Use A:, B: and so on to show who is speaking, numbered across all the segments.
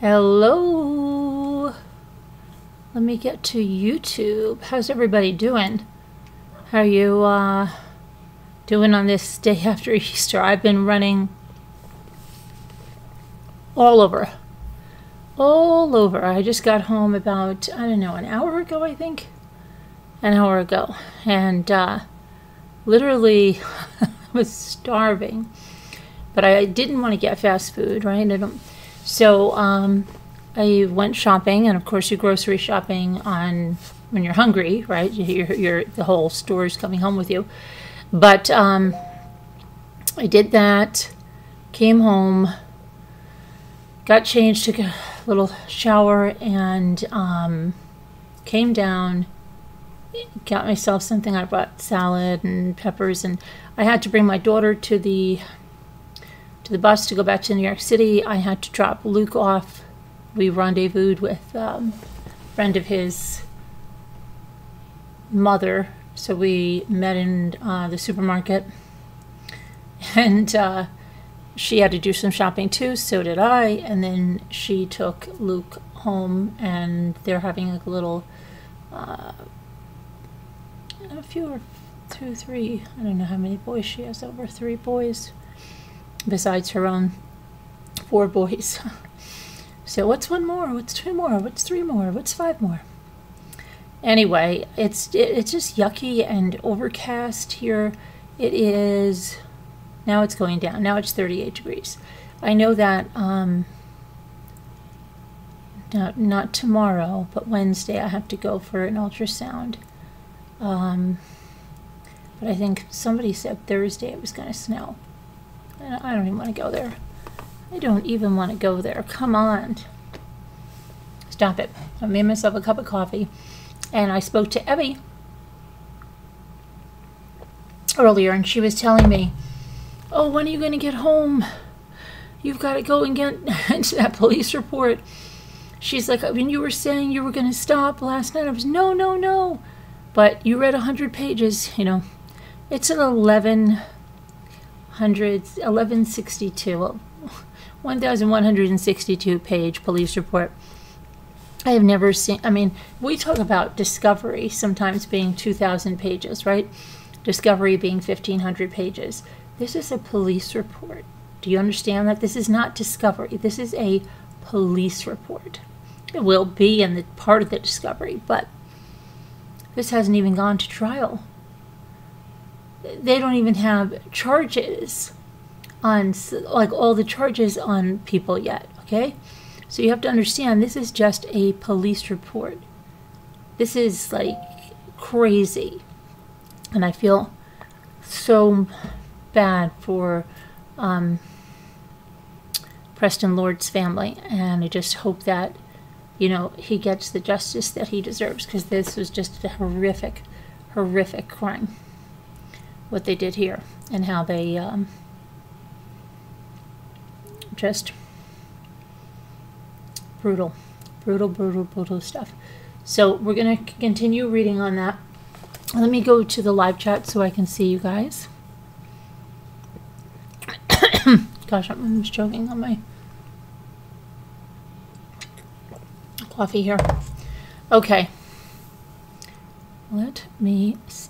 A: Hello. Let me get to YouTube. How's everybody doing? How are you uh, doing on this day after Easter? I've been running all over. All over. I just got home about, I don't know, an hour ago, I think. An hour ago. And uh, literally I was starving. But I didn't want to get fast food, right? I don't so um, I went shopping, and of course, you grocery shopping on when you're hungry, right? You're, you're the whole store's coming home with you. But um, I did that, came home, got changed, took a little shower, and um, came down. Got myself something. I brought salad and peppers, and I had to bring my daughter to the to the bus to go back to New York City. I had to drop Luke off. We rendezvoused with um, a friend of his mother, so we met in uh, the supermarket, and uh, she had to do some shopping too. So did I, and then she took Luke home, and they're having like a little, uh, a few or two, three. I don't know how many boys she has. Over three boys besides her own four boys. so what's one more? What's two more? What's three more? What's five more? Anyway, it's it, it's just yucky and overcast here. It is now it's going down. Now it's 38 degrees. I know that um, not, not tomorrow, but Wednesday I have to go for an ultrasound. Um, but I think somebody said Thursday it was going to snow. I don't even want to go there. I don't even want to go there. Come on. Stop it. I made myself a cup of coffee and I spoke to Evie earlier and she was telling me, Oh, when are you going to get home? You've got to go and get into that police report. She's like, mean, you were saying you were going to stop last night. I was, no, no, no. But you read 100 pages, you know. It's an 11 hundreds, 1162, 1162 page police report. I have never seen, I mean, we talk about discovery sometimes being 2,000 pages, right? Discovery being 1,500 pages. This is a police report. Do you understand that? This is not discovery. This is a police report. It will be in the part of the discovery, but this hasn't even gone to trial they don't even have charges on like all the charges on people yet okay? So you have to understand this is just a police report. This is like crazy. And i feel so bad for um, preston lord's family. And i just hope that you know he gets the justice that he deserves because this was just a horrific horrific crime what they did here and how they um, just brutal, brutal, brutal, brutal stuff. So we're going to continue reading on that. Let me go to the live chat so I can see you guys. Gosh, I'm just choking on my coffee here. Okay. Let me see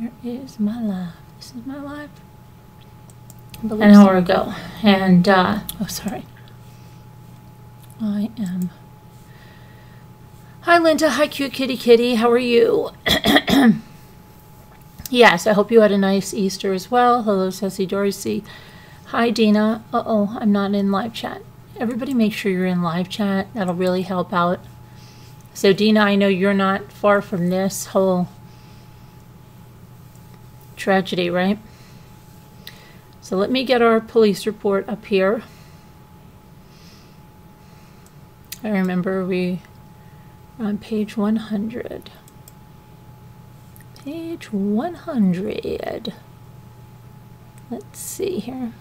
A: here. Where is my life? This is my life. An hour ago. And, uh, oh, sorry. I am. Hi, Linda. Hi, cute kitty kitty. How are you? yes, I hope you had a nice Easter as well. Hello, Ceci Dorsey. Hi, Dina. Uh oh, I'm not in live chat. Everybody make sure you're in live chat. That'll really help out. So, Dina, I know you're not far from this whole Tragedy, right? So let me get our police report up here. I remember we on page 100. Page 100. Let's see here.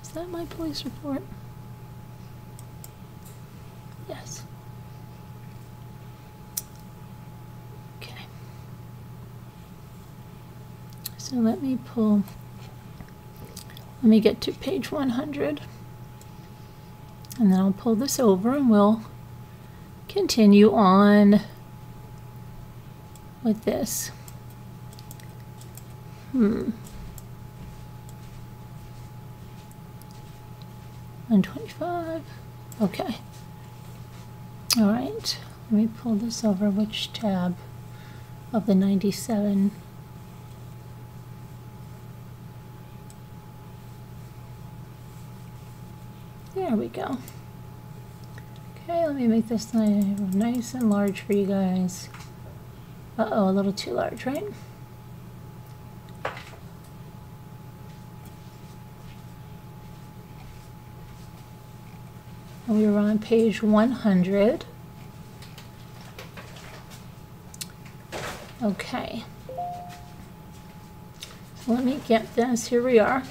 A: Is that my police report? Yes. So let me pull, let me get to page 100. And then I'll pull this over and we'll continue on with this. Hmm. 125. Okay. All right. Let me pull this over. Which tab of the 97? There we go. Okay, let me make this nice and large for you guys. Uh-oh, a little too large, right? we are on page 100. Okay. So let me get this. Here we are.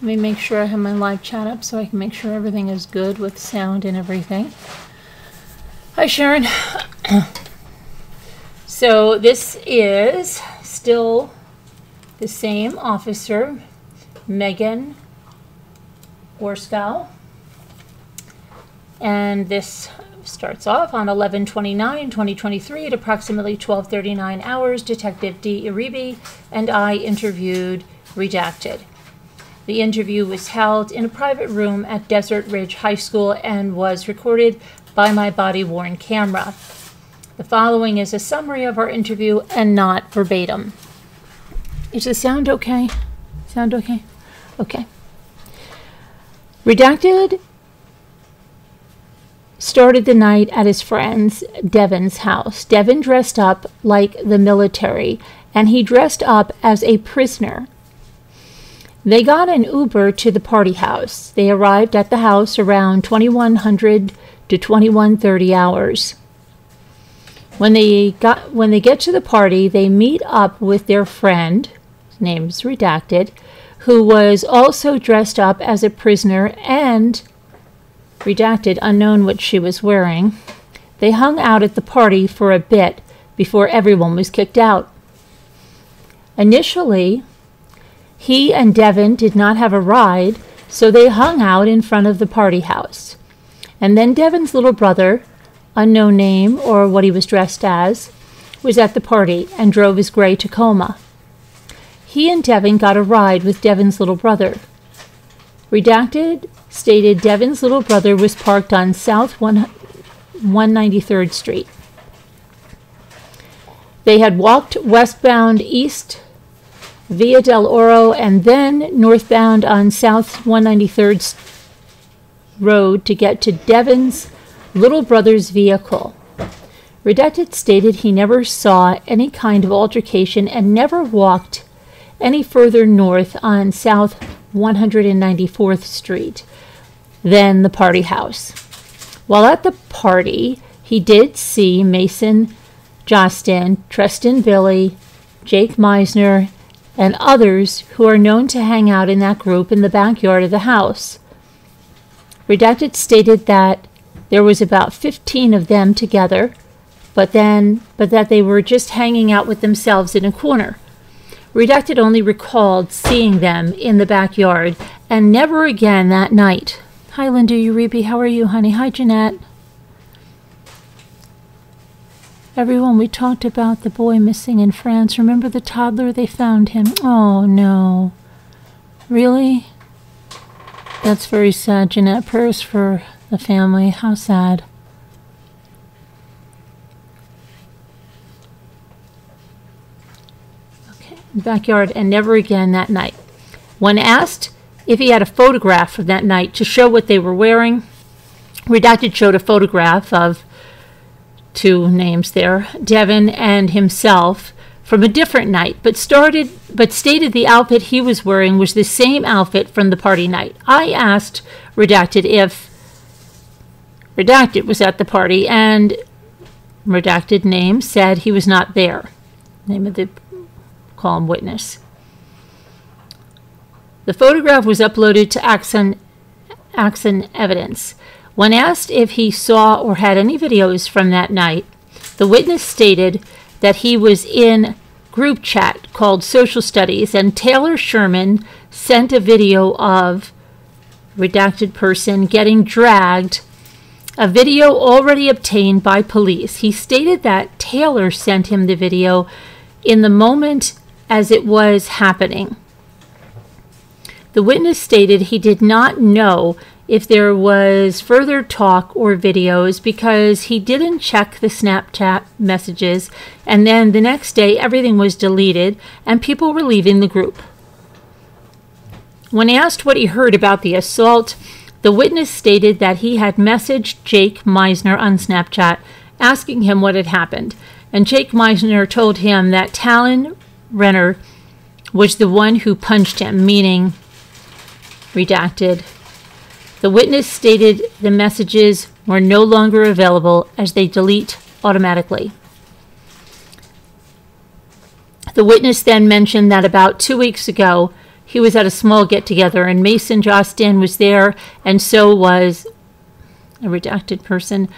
A: Let me make sure I have my live chat up so I can make sure everything is good with sound and everything. Hi, Sharon. so this is still the same officer, Megan Orskow. And this starts off on 11-29-2023 at approximately 12:39 hours. Detective D. Iribe and I interviewed Redacted. The interview was held in a private room at Desert Ridge High School and was recorded by my body-worn camera. The following is a summary of our interview and not verbatim. Is the sound okay? Sound okay? Okay. Redacted started the night at his friend's Devin's house. Devin dressed up like the military, and he dressed up as a prisoner. They got an Uber to the party house. They arrived at the house around 2100 to 2130 hours. When they got when they get to the party, they meet up with their friend, name's redacted, who was also dressed up as a prisoner and redacted, unknown what she was wearing. They hung out at the party for a bit before everyone was kicked out. Initially, he and Devin did not have a ride, so they hung out in front of the party house. And then Devin's little brother, unknown name or what he was dressed as, was at the party and drove his gray Tacoma. He and Devin got a ride with Devin's little brother. Redacted stated Devin's little brother was parked on South 193rd Street. They had walked westbound east via Del Oro and then northbound on South 193rd Road to get to Devin's little brother's vehicle. Redacted stated he never saw any kind of altercation and never walked any further north on South 194th Street than the party house. While at the party, he did see Mason Jostin, Treston Billey, Jake Meisner, and others who are known to hang out in that group in the backyard of the house. Redacted stated that there was about 15 of them together, but then but that they were just hanging out with themselves in a corner. Redacted only recalled seeing them in the backyard and never again that night. Hi, Linda Uribe. How are you, honey? Hi, Jeanette. Everyone, we talked about the boy missing in France. Remember the toddler? They found him. Oh, no. Really? That's very sad, Jeanette. Prayers for the family. How sad. Okay, backyard, and never again that night. When asked if he had a photograph of that night to show what they were wearing. Redacted showed a photograph of two names there, Devin and himself, from a different night, but started but stated the outfit he was wearing was the same outfit from the party night. I asked Redacted if Redacted was at the party, and Redacted name said he was not there. Name of the column witness. The photograph was uploaded to Axon, Axon Evidence. When asked if he saw or had any videos from that night, the witness stated that he was in group chat called Social Studies, and Taylor Sherman sent a video of redacted person getting dragged, a video already obtained by police. He stated that Taylor sent him the video in the moment as it was happening. The witness stated he did not know if there was further talk or videos because he didn't check the Snapchat messages, and then the next day everything was deleted and people were leaving the group. When asked what he heard about the assault, the witness stated that he had messaged Jake Meisner on Snapchat asking him what had happened, and Jake Meisner told him that Talan Renner was the one who punched him, meaning redacted the witness stated the messages were no longer available as they delete automatically. The witness then mentioned that about two weeks ago, he was at a small get together and Mason Jostin was there, and so was a redacted person.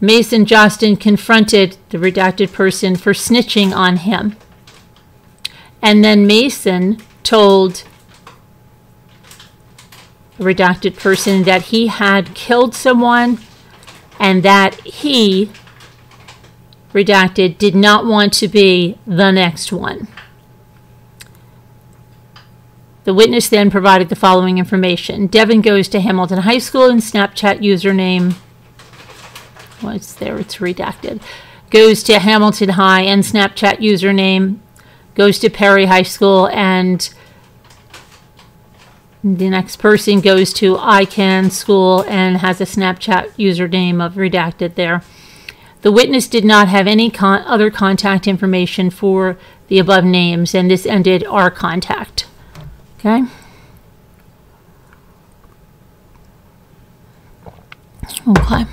A: Mason Jostin confronted the redacted person for snitching on him. And then Mason told redacted person that he had killed someone and that he, redacted, did not want to be the next one. The witness then provided the following information. Devin goes to Hamilton High School and Snapchat username, what's there, it's redacted, goes to Hamilton High and Snapchat username, goes to Perry High School and the next person goes to ICANN school and has a Snapchat username of redacted there. The witness did not have any con other contact information for the above names, and this ended our contact. Okay. Okay.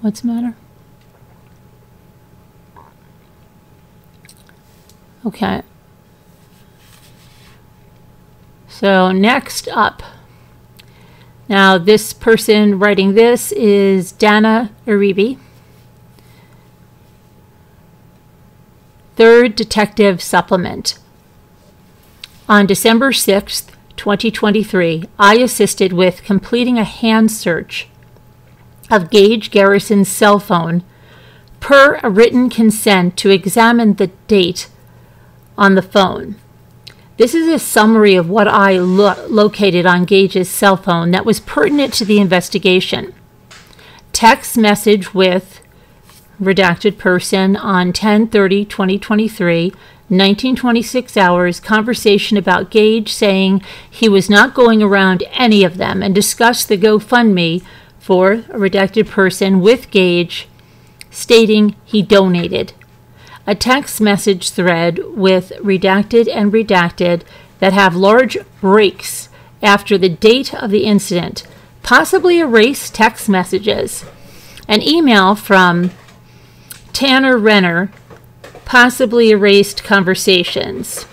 A: What's the matter? Okay. So next up. Now this person writing this is Dana Uribe. Third Detective Supplement. On December 6th, 2023, I assisted with completing a hand search of Gage Garrison's cell phone per a written consent to examine the date on the phone. This is a summary of what I lo located on Gage's cell phone that was pertinent to the investigation. Text message with redacted person on 10:30 2023 1926 hours conversation about Gage saying he was not going around any of them and discussed the GoFundMe for a redacted person with Gage stating he donated. A text message thread with redacted and redacted that have large breaks after the date of the incident, possibly erased text messages. An email from Tanner Renner, possibly erased conversations.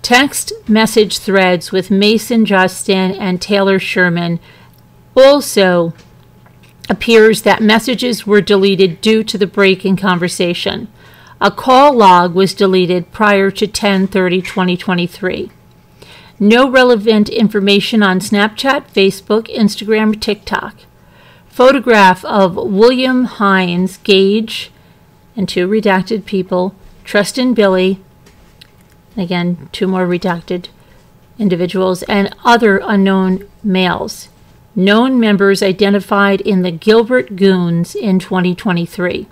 A: Text message threads with Mason Justin and Taylor Sherman also appears that messages were deleted due to the break in conversation. A call log was deleted prior to 10-30-2023. No relevant information on Snapchat, Facebook, Instagram, or TikTok. Photograph of William Hines, Gage, and two redacted people, Tristan Billey, again, two more redacted individuals, and other unknown males known members identified in the Gilbert Goons in 2023.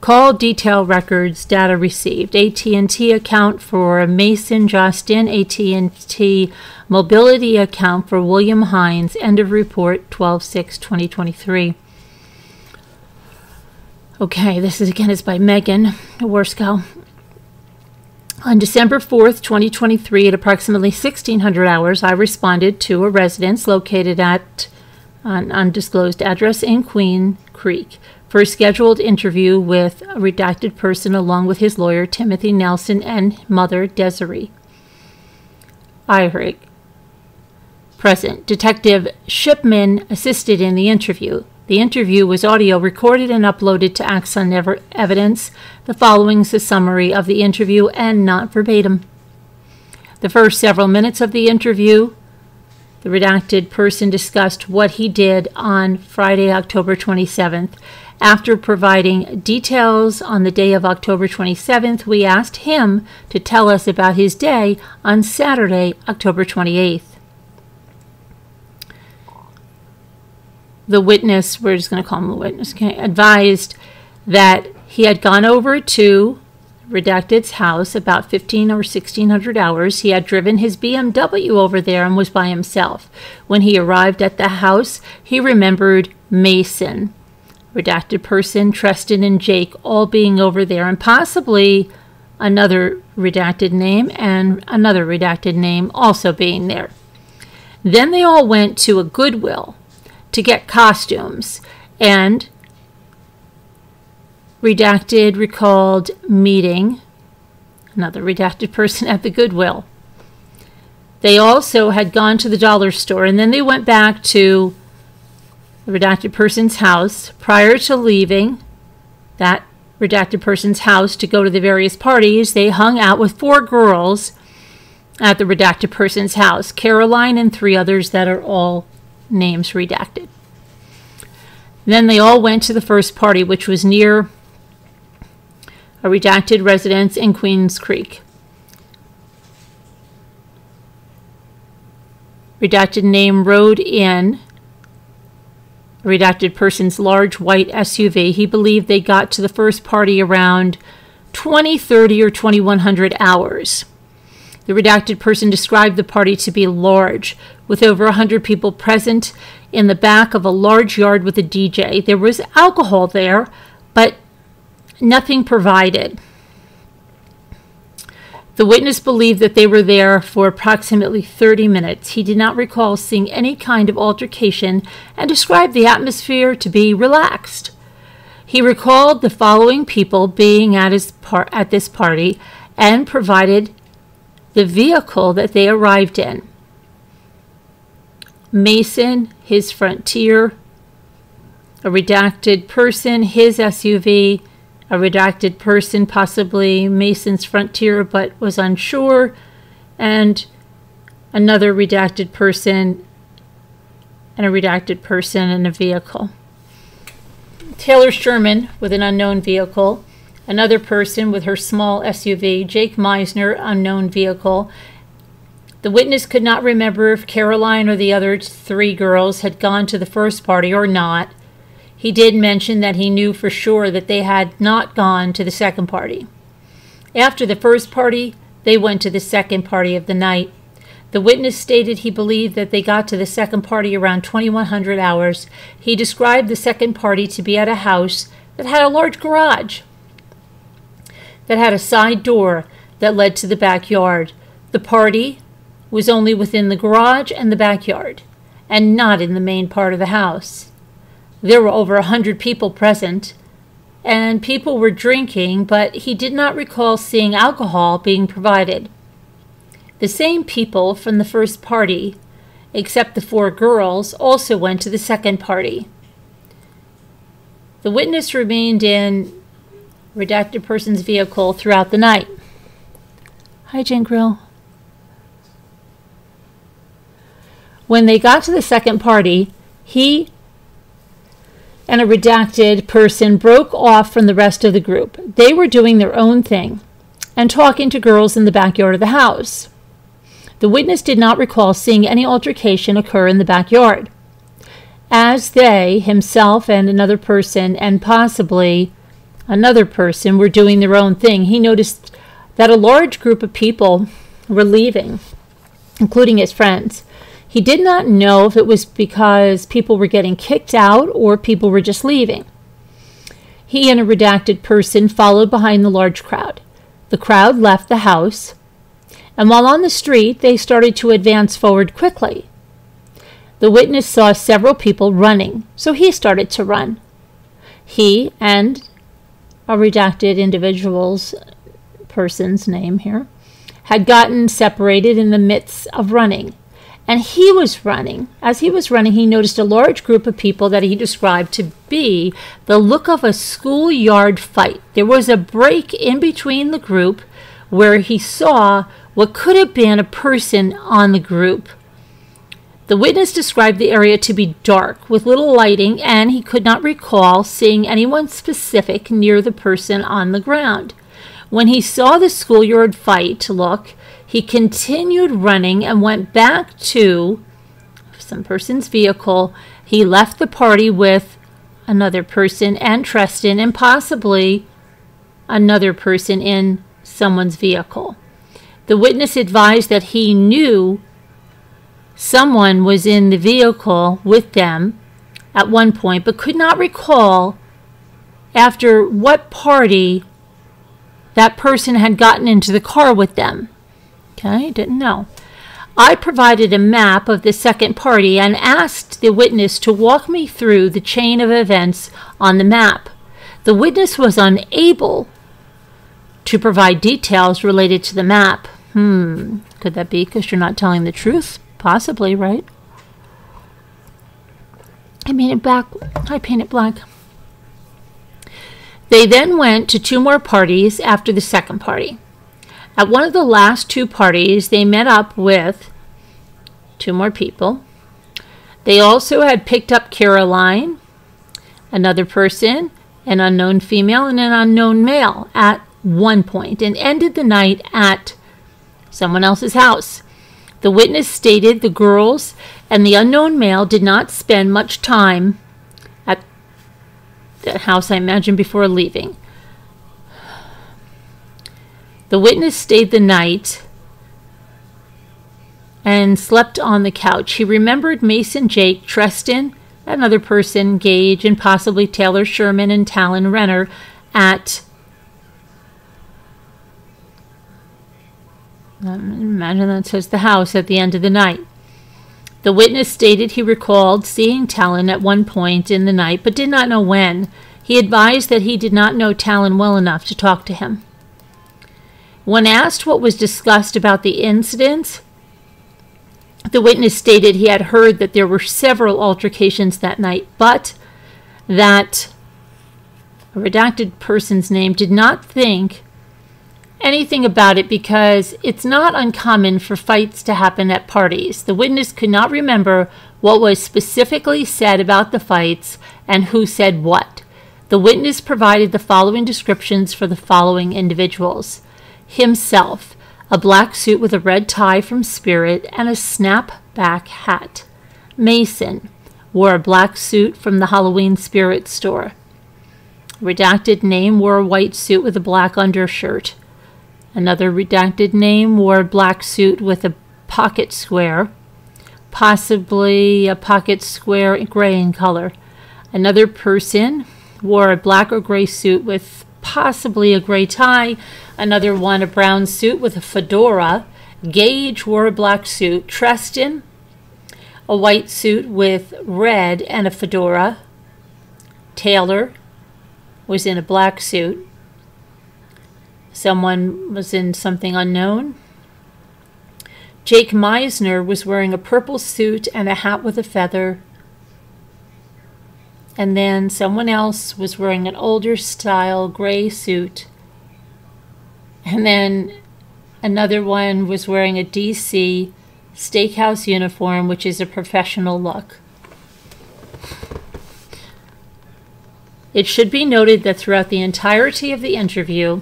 A: Call detail records data received. AT&T account for Mason Justin, AT&T mobility account for William Hines. End of report 12-6-2023. Okay, this is again is by Megan Warsko. On December 4th, 2023, at approximately 1600 hours, I responded to a residence located at an undisclosed address in Queen Creek for a scheduled interview with a redacted person along with his lawyer, Timothy Nelson, and mother, Desiree. Ihrig present. Detective Shipman assisted in the interview. The interview was audio recorded and uploaded to Axon Evidence. The following is a summary of the interview and not verbatim. The first several minutes of the interview, the redacted person discussed what he did on Friday, October 27th. After providing details on the day of October 27th, we asked him to tell us about his day on Saturday, October 28th. The witness, we're just going to call him the witness, okay, advised that he had gone over to Redacted's house about 15 or 1600 hours. He had driven his BMW over there and was by himself. When he arrived at the house, he remembered Mason, redacted person, Tristan, and Jake all being over there, and possibly another redacted name and another redacted name also being there. Then they all went to a Goodwill to get costumes. And redacted recalled meeting another redacted person at the Goodwill. They also had gone to the dollar store and then they went back to the redacted person's house prior to leaving that redacted person's house to go to the various parties. They hung out with four girls at the redacted person's house Caroline and three others that are all names redacted. Then they all went to the first party, which was near a redacted residence in Queens Creek. Redacted name rode in redacted person's large white SUV. He believed they got to the first party around 2030 or 2100 hours. The redacted person described the party to be large, with over 100 people present in the back of a large yard with a DJ. There was alcohol there, but nothing provided. The witness believed that they were there for approximately 30 minutes. He did not recall seeing any kind of altercation and described the atmosphere to be relaxed. He recalled the following people being at, his par- at this party and provided the vehicle that they arrived in. Mason, his Frontier, a redacted person, his SUV, a redacted person, possibly Mason's Frontier, but was unsure, and another redacted person and a redacted person in a vehicle. Taylor Sherman with an unknown vehicle, another person with her small SUV, Jake Meisner, unknown vehicle. The witness could not remember if Caroline or the other three girls had gone to the first party or not. He did mention that he knew for sure that they had not gone to the second party. After the first party, they went to the second party of the night. The witness stated he believed that they got to the second party around 2100 hours. He described the second party to be at a house that had a large garage that had a side door that led to the backyard. The party was only within the garage and the backyard, and not in the main part of the house. There were over a hundred people present, and people were drinking, but he did not recall seeing alcohol being provided. The same people from the first party, except the four girls, also went to the second party. The witness remained in redacted person's vehicle throughout the night. Hi, Jane Grill. When they got to the second party, he and a redacted person broke off from the rest of the group. They were doing their own thing and talking to girls in the backyard of the house. The witness did not recall seeing any altercation occur in the backyard. As they, himself and another person, and possibly another person were doing their own thing, he noticed that a large group of people were leaving, including his friends. He did not know if it was because people were getting kicked out or people were just leaving. He and a redacted person followed behind the large crowd. The crowd left the house, and while on the street, they started to advance forward quickly. The witness saw several people running, so he started to run. He and a redacted individual's person's name here, had gotten separated in the midst of running. And he was running. As he was running, he noticed a large group of people that he described to be the look of a schoolyard fight. There was a break in between the group where he saw what could have been a person on the group. The witness described the area to be dark with little lighting, and he could not recall seeing anyone specific near the person on the ground. When he saw the schoolyard fight look, he continued running and went back to some person's vehicle. He left the party with another person and Treston and possibly another person in someone's vehicle. The witness advised that he knew someone was in the vehicle with them at one point, but could not recall after what party that person had gotten into the car with them. Okay, didn't know. I provided a map of the second party and asked the witness to walk me through the chain of events on the map. The witness was unable to provide details related to the map. Hmm, could that be because you're not telling the truth? Possibly, right? I it black. I painted black. They then went to two more parties after the second party. At one of the last two parties, they met up with two more people. They also had picked up Caroline, another person, an unknown female, and an unknown male at one point, and ended the night at someone else's house. The witness stated the girls and the unknown male did not spend much time at the house, I imagine, before leaving. The witness stayed the night and slept on the couch. He remembered Mason Jake, Treston, another person, Gage, and possibly Taylor Sherman and Talan Renner at um, imagine that says the house at the end of the night. The witness stated he recalled seeing Talan at one point in the night, but did not know when. He advised that he did not know Talan well enough to talk to him. When asked what was discussed about the incidents, the witness stated he had heard that there were several altercations that night, but that a redacted person's name did not think anything about it because it's not uncommon for fights to happen at parties. The witness could not remember what was specifically said about the fights and who said what. The witness provided the following descriptions for the following individuals himself, a black suit with a red tie from Spirit and a snapback hat. Mason wore a black suit from the Halloween Spirit store. Redacted name wore a white suit with a black undershirt. Another redacted name wore a black suit with a pocket square, possibly a pocket square gray in color. Another person wore a black or gray suit with possibly a gray tie Another one, a brown suit with a fedora. Gage wore a black suit. Treston, a white suit with red and a fedora. Taylor was in a black suit. Someone was in something unknown. Jake Meisner was wearing a purple suit and a hat with a feather. And then someone else was wearing an older style gray suit and then another one was wearing a DC steakhouse uniform, which is a professional look. It should be noted that throughout the entirety of the interview,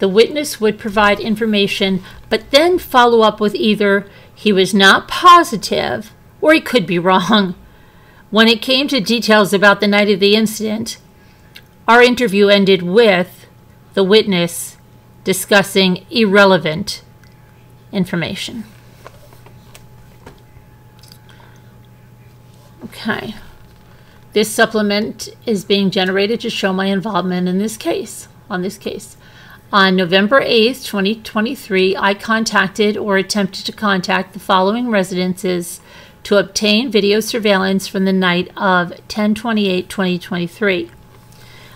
A: the witness would provide information, but then follow up with either he was not positive or he could be wrong. When it came to details about the night of the incident, our interview ended with the witness discussing irrelevant information. Okay. This supplement is being generated to show my involvement in this case, on this case. On November 8th, 2023, I contacted or attempted to contact the following residences to obtain video surveillance from the night of 10-28-2023.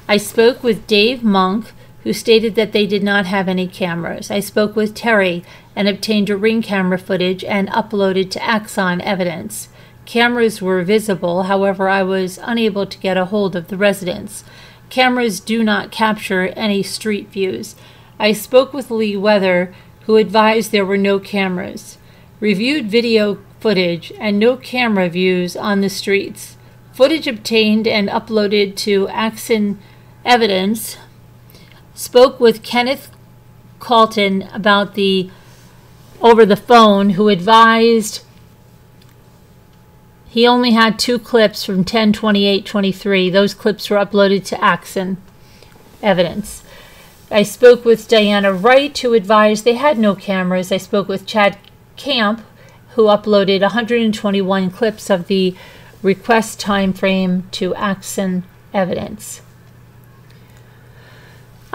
A: I spoke with Dave Monk, who stated that they did not have any cameras. I spoke with Terry and obtained a ring camera footage and uploaded to Axon evidence. Cameras were visible, however, I was unable to get a hold of the residents. Cameras do not capture any street views. I spoke with Lee Weather, who advised there were no cameras. Reviewed video footage and no camera views on the streets. Footage obtained and uploaded to Axon Evidence. Spoke with Kenneth Calton about the over the phone, who advised he only had two clips from 10 28 23. Those clips were uploaded to Axon Evidence. I spoke with Diana Wright, who advised they had no cameras. I spoke with Chad Camp, who uploaded 121 clips of the request time frame to Axon Evidence.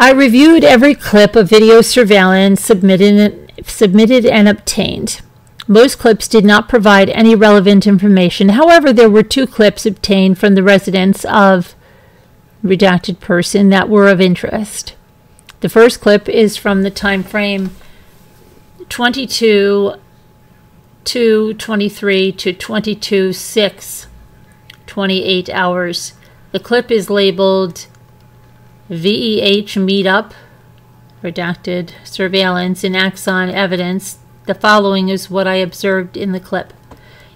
A: I reviewed every clip of video surveillance submitted, submitted and obtained. Most clips did not provide any relevant information. However, there were two clips obtained from the residence of redacted person that were of interest. The first clip is from the time frame 22 to 23 to 22 6 28 hours. The clip is labeled VEH Meetup, redacted surveillance in Axon evidence the following is what I observed in the clip.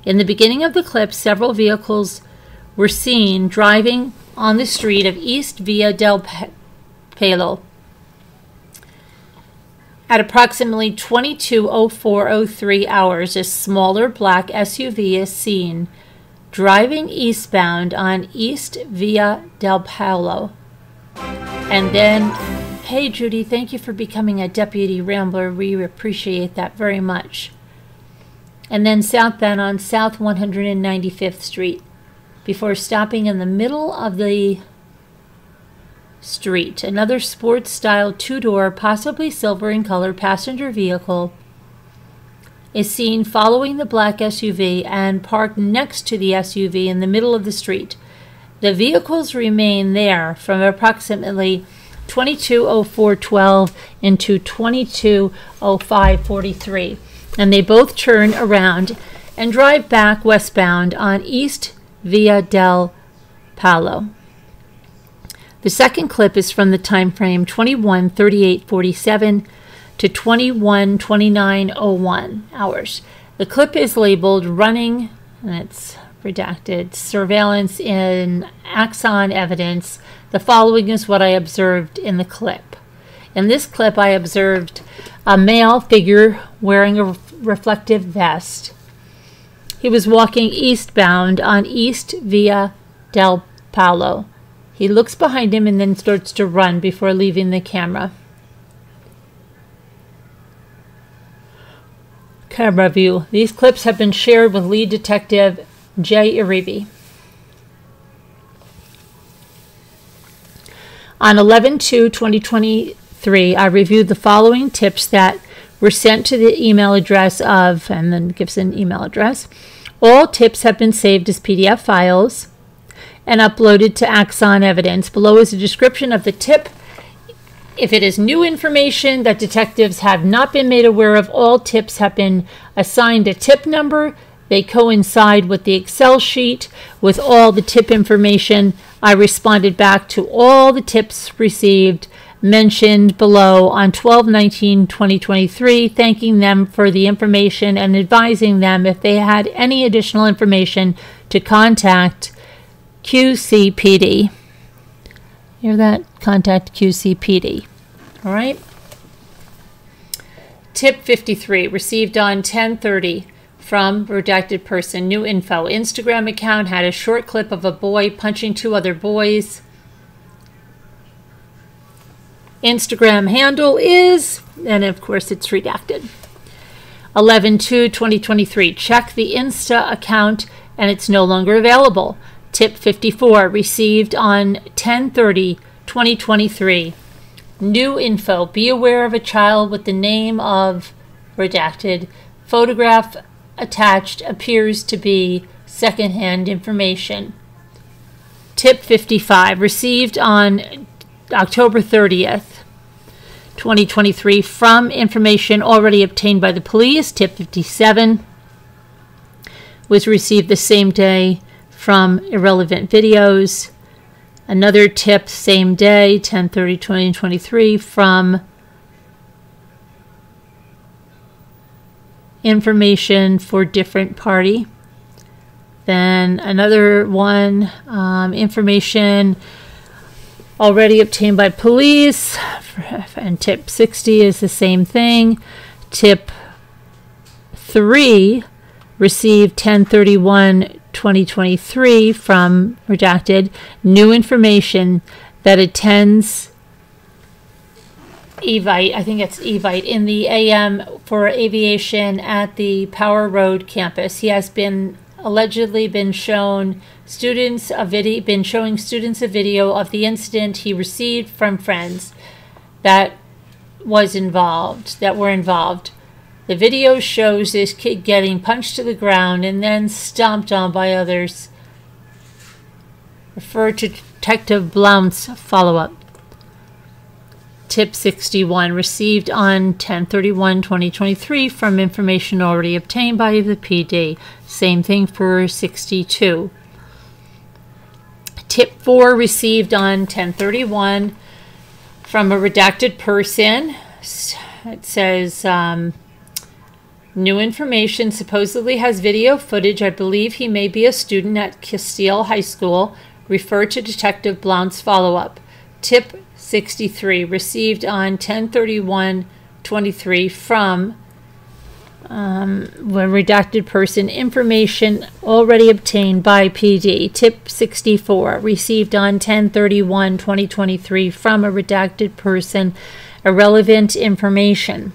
A: In the beginning of the clip, several vehicles were seen driving on the street of East Via del Palo. At approximately 22.0403 hours, a smaller black SUV is seen driving eastbound on East Via del Palo. And then Hey, Judy, thank you for becoming a Deputy Rambler. We appreciate that very much. And then southbound on South 195th Street before stopping in the middle of the street. Another sports style two door, possibly silver in color passenger vehicle is seen following the black SUV and parked next to the SUV in the middle of the street. The vehicles remain there from approximately 220412 into 220543. And they both turn around and drive back westbound on East Via del Palo. The second clip is from the time frame 213847 to 212901 hours. The clip is labeled running and it's redacted surveillance in axon evidence the following is what I observed in the clip. In this clip, I observed a male figure wearing a reflective vest. He was walking eastbound on East Via del Palo. He looks behind him and then starts to run before leaving the camera. Camera view. These clips have been shared with lead detective Jay Iribe. On 11 2 2023, I reviewed the following tips that were sent to the email address of, and then gives an email address. All tips have been saved as PDF files and uploaded to Axon Evidence. Below is a description of the tip. If it is new information that detectives have not been made aware of, all tips have been assigned a tip number. They coincide with the Excel sheet with all the tip information I responded back to all the tips received mentioned below on 12 19 2023, thanking them for the information and advising them if they had any additional information to contact QCPD. Hear that? Contact QCPD. All right. Tip 53 received on 1030 from redacted person new info instagram account had a short clip of a boy punching two other boys. Instagram handle is and of course it's redacted. 11 2 2023 check the insta account and it's no longer available. Tip 54 received on 1030 2023 new info be aware of a child with the name of redacted. Photograph attached appears to be secondhand information. Tip 55, received on October 30th. 2023 from information already obtained by the police. Tip 57 was received the same day from irrelevant videos. Another tip, same day, 10:30 2023 from information for different party. Then another one, um, information already obtained by police. And tip 60 is the same thing. Tip 3 received 1031 2023 from redacted new information that attends EVIT, I think it's EVIT, in the AM for aviation at the Power Road campus. He has been allegedly been shown students a video been showing students a video of the incident he received from friends that was involved that were involved. The video shows this kid getting punched to the ground and then stomped on by others. Refer to detective blount's follow-up tip 61 received on 1031-2023 from information already obtained by the pd same thing for 62. Tip 4 received on 1031 from a redacted person. It says, um, New information supposedly has video footage. I believe he may be a student at Casteel High School. Refer to Detective Blount's follow up. Tip 63 received on 1031 23 from um, when redacted person information already obtained by PD. Tip 64 received on 1031 2023 from a redacted person irrelevant information.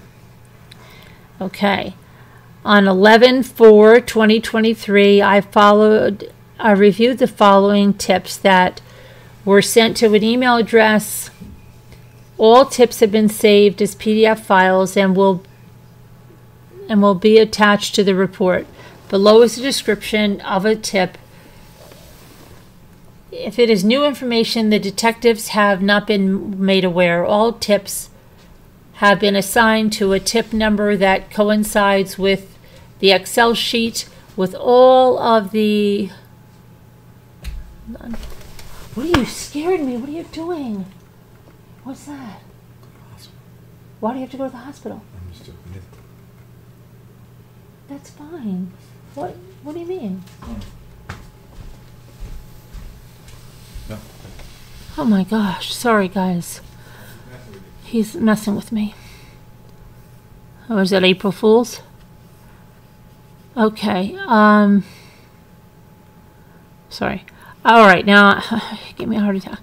A: Okay. On 11 4 2023, I followed, I reviewed the following tips that were sent to an email address. All tips have been saved as PDF files and will and will be attached to the report. Below is a description of a tip. If it is new information the detectives have not been made aware, all tips have been assigned to a tip number that coincides with the Excel sheet with all of the. What are you scared me? What are you doing? What's that? Why do you have to go to the hospital? That's fine. What What do you mean?
B: No.
A: Oh my gosh. Sorry, guys. He's messing with me. Oh, is that April Fool's? Okay. Um. Sorry. All right. Now, give me a heart attack.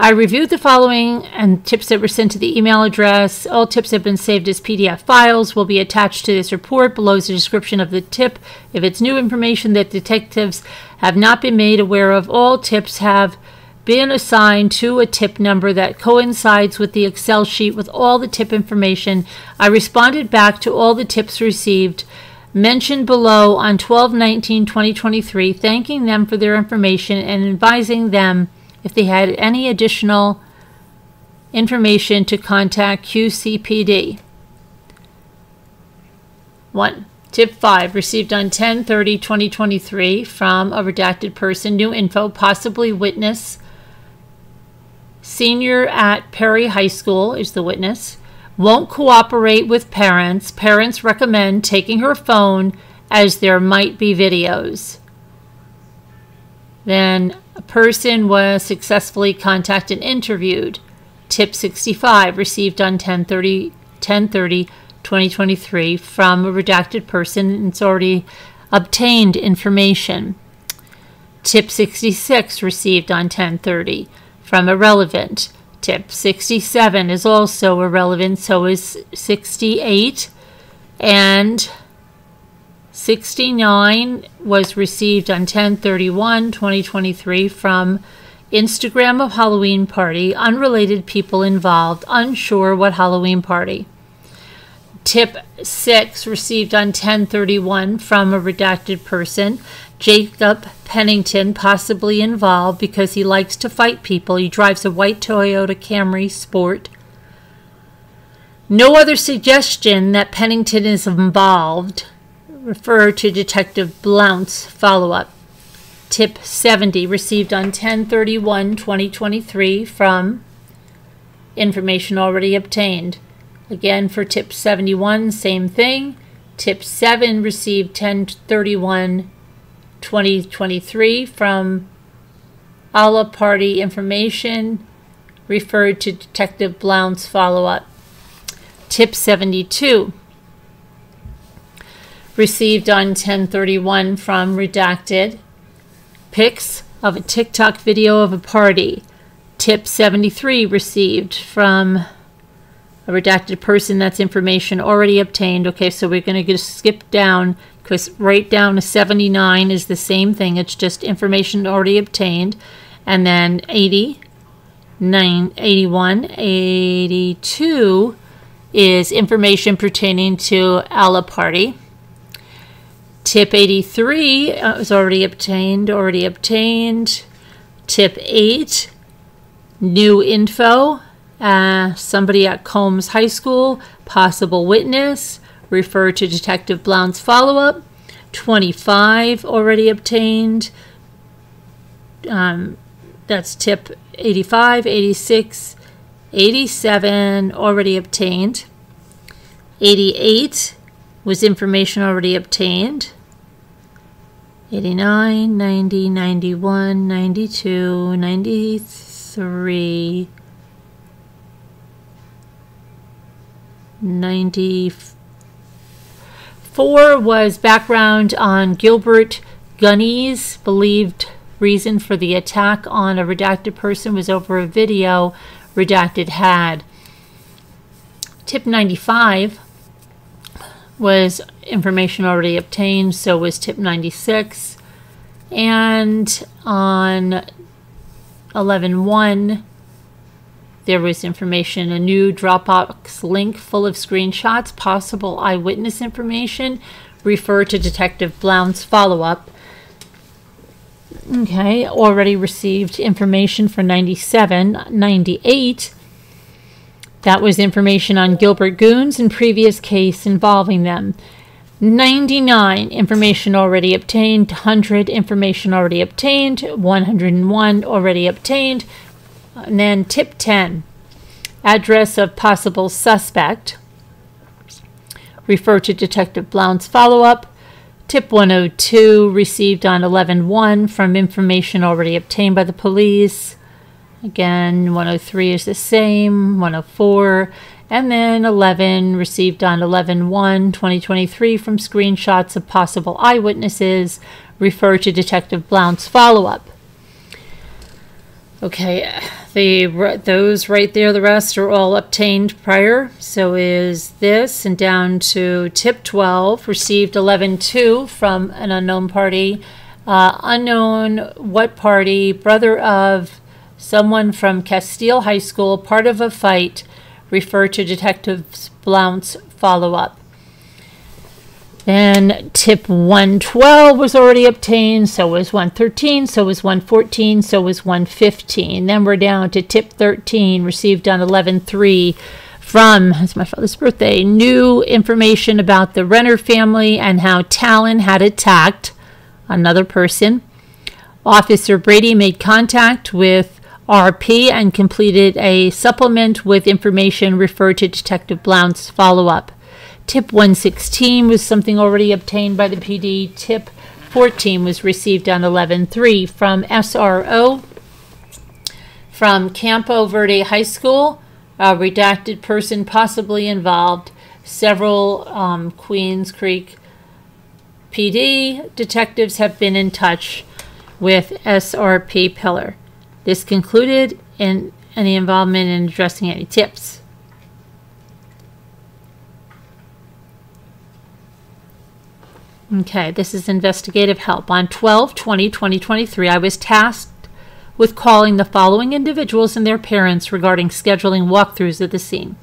A: I reviewed the following and tips that were sent to the email address. All tips have been saved as PDF files, will be attached to this report. Below is a description of the tip. If it's new information that detectives have not been made aware of, all tips have been assigned to a tip number that coincides with the Excel sheet with all the tip information. I responded back to all the tips received mentioned below on 12 19 2023, thanking them for their information and advising them if they had any additional information to contact QCPD. 1. Tip 5 received on 10 30 2023 from a redacted person. New info, possibly witness. Senior at Perry High School is the witness. Won't cooperate with parents. Parents recommend taking her phone as there might be videos. Then a person was successfully contacted and interviewed. Tip 65 received on 1030, 1030 2023 from a redacted person. And it's already obtained information. Tip 66 received on 1030 from irrelevant. Tip 67 is also irrelevant, so is 68. And 69 was received on 1031 2023 from Instagram of Halloween party, unrelated people involved, unsure what Halloween party. Tip 6 received on 1031 from a redacted person, Jacob Pennington, possibly involved because he likes to fight people. He drives a white Toyota Camry Sport No other suggestion that Pennington is involved. Refer to Detective Blount's follow up. Tip 70 received on 1031 2023 from information already obtained. Again, for tip 71, same thing. Tip 7 received 1031 2023 from Allah Party information referred to Detective Blount's follow up. Tip 72 received on 1031 from Redacted pics of a TikTok video of a party. Tip 73 received from a redacted person. That's information already obtained. Okay, so we're going to just skip down because right down to 79 is the same thing. It's just information already obtained. And then 80, 9, 81, 82 is information pertaining to Allah Party. Tip 83 uh, is already obtained, already obtained. Tip 8, new info. Uh, somebody at Combs High School, possible witness. Refer to Detective Blount's follow up. 25 already obtained. Um, that's tip 85, 86, 87 already obtained. 88 was information already obtained. 89, 90, 91, 92, 93, 94 was background on Gilbert Gunny's believed reason for the attack on a redacted person was over a video redacted had. Tip 95 was information already obtained, so was tip 96. And on 11.1, there was information, a new Dropbox link full of screenshots, possible eyewitness information. Refer to Detective Blount's follow up. Okay, already received information for 97. 98 that was information on Gilbert Goons and previous case involving them. 99 information already obtained, 100 information already obtained, 101 already obtained, and then tip 10 address of possible suspect. Refer to Detective Blount's follow up. Tip 102 received on 11 from information already obtained by the police. Again, 103 is the same, 104, and then 11 received on 11 1 2023 from screenshots of possible eyewitnesses. Refer to Detective Blount's follow up. Okay, the those right there, the rest are all obtained prior. So is this, and down to tip 12, received 11 2 from an unknown party. Uh, unknown what party, brother of someone from Casteel High School, part of a fight, refer to Detective Blount's follow up. Then tip 112 was already obtained, so was 113, so was 114, so was 115. Then we're down to tip 13, received on 11-3 from, it's my father's birthday, new information about the Renner family and how Talan had attacked another person. Officer Brady made contact with RP and completed a supplement with information referred to Detective Blount's follow up. Tip 116 was something already obtained by the PD. Tip 14 was received on 11-3 from SRO from Campo Verde High School, a redacted person possibly involved. Several um, Queens Creek PD detectives have been in touch with SRP Pillar. This concluded in any involvement in addressing any tips. Okay, this is investigative help. On 12 20 2023, I was tasked with calling the following individuals and their parents regarding scheduling walkthroughs of the scene.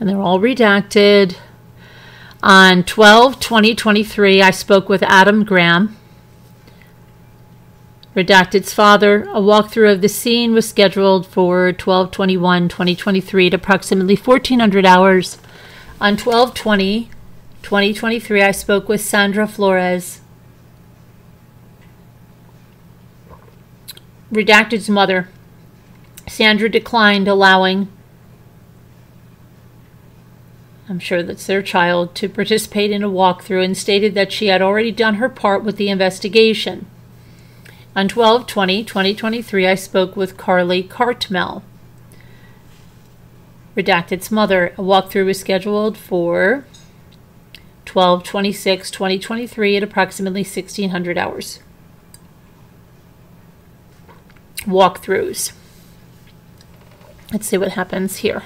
A: And they're all redacted. On 12 2023, I spoke with Adam Graham, Redacted's father, a walkthrough of the scene was scheduled for 12 2023 at approximately 1400 hours. On 12 2023, I spoke with Sandra Flores, Redacted's mother. Sandra declined allowing, I'm sure that's their child, to participate in a walkthrough and stated that she had already done her part with the investigation. On 12 20 2023, I spoke with Carly Cartmel. Redacted's mother. A walkthrough was scheduled for 12 26 2023 at approximately 1600 hours. Walkthroughs. Let's see what happens here.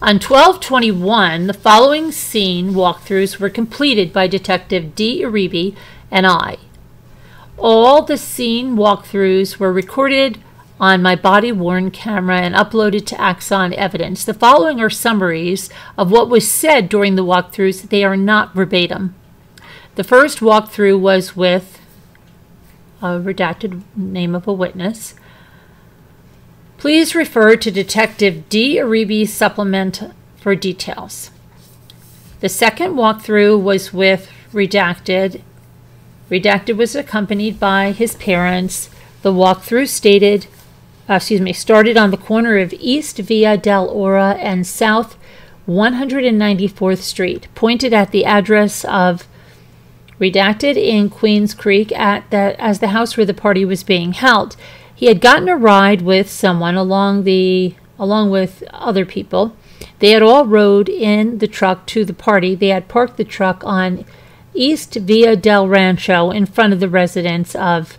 A: On 1221, the following scene walkthroughs were completed by Detective D. Iribe and I. All the scene walkthroughs were recorded on my body worn camera and uploaded to Axon Evidence. The following are summaries of what was said during the walkthroughs. They are not verbatim. The first walkthrough was with a redacted name of a witness. Please refer to Detective D. Iribe's supplement for details. The second walkthrough was with Redacted. Redacted was accompanied by his parents. The walkthrough stated, uh, excuse me, started on the corner of East Via del Oro and South 194th Street, pointed at the address of Redacted in Queens Creek at the, as the house where the party was being held. He had gotten a ride with someone along the along with other people. They had all rode in the truck to the party. They had parked the truck on East Via del Rancho in front of the residence of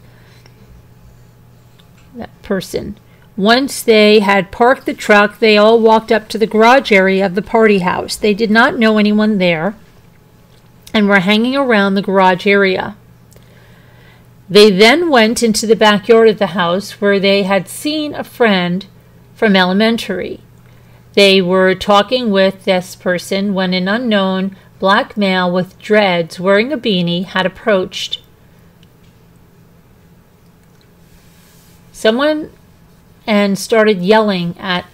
A: that person. Once they had parked the truck, they all walked up to the garage area of the party house. They did not know anyone there and were hanging around the garage area. They then went into the backyard of the house where they had seen a friend from elementary. They were talking with this person when an unknown black male with dreads wearing a beanie had approached. Someone and started yelling at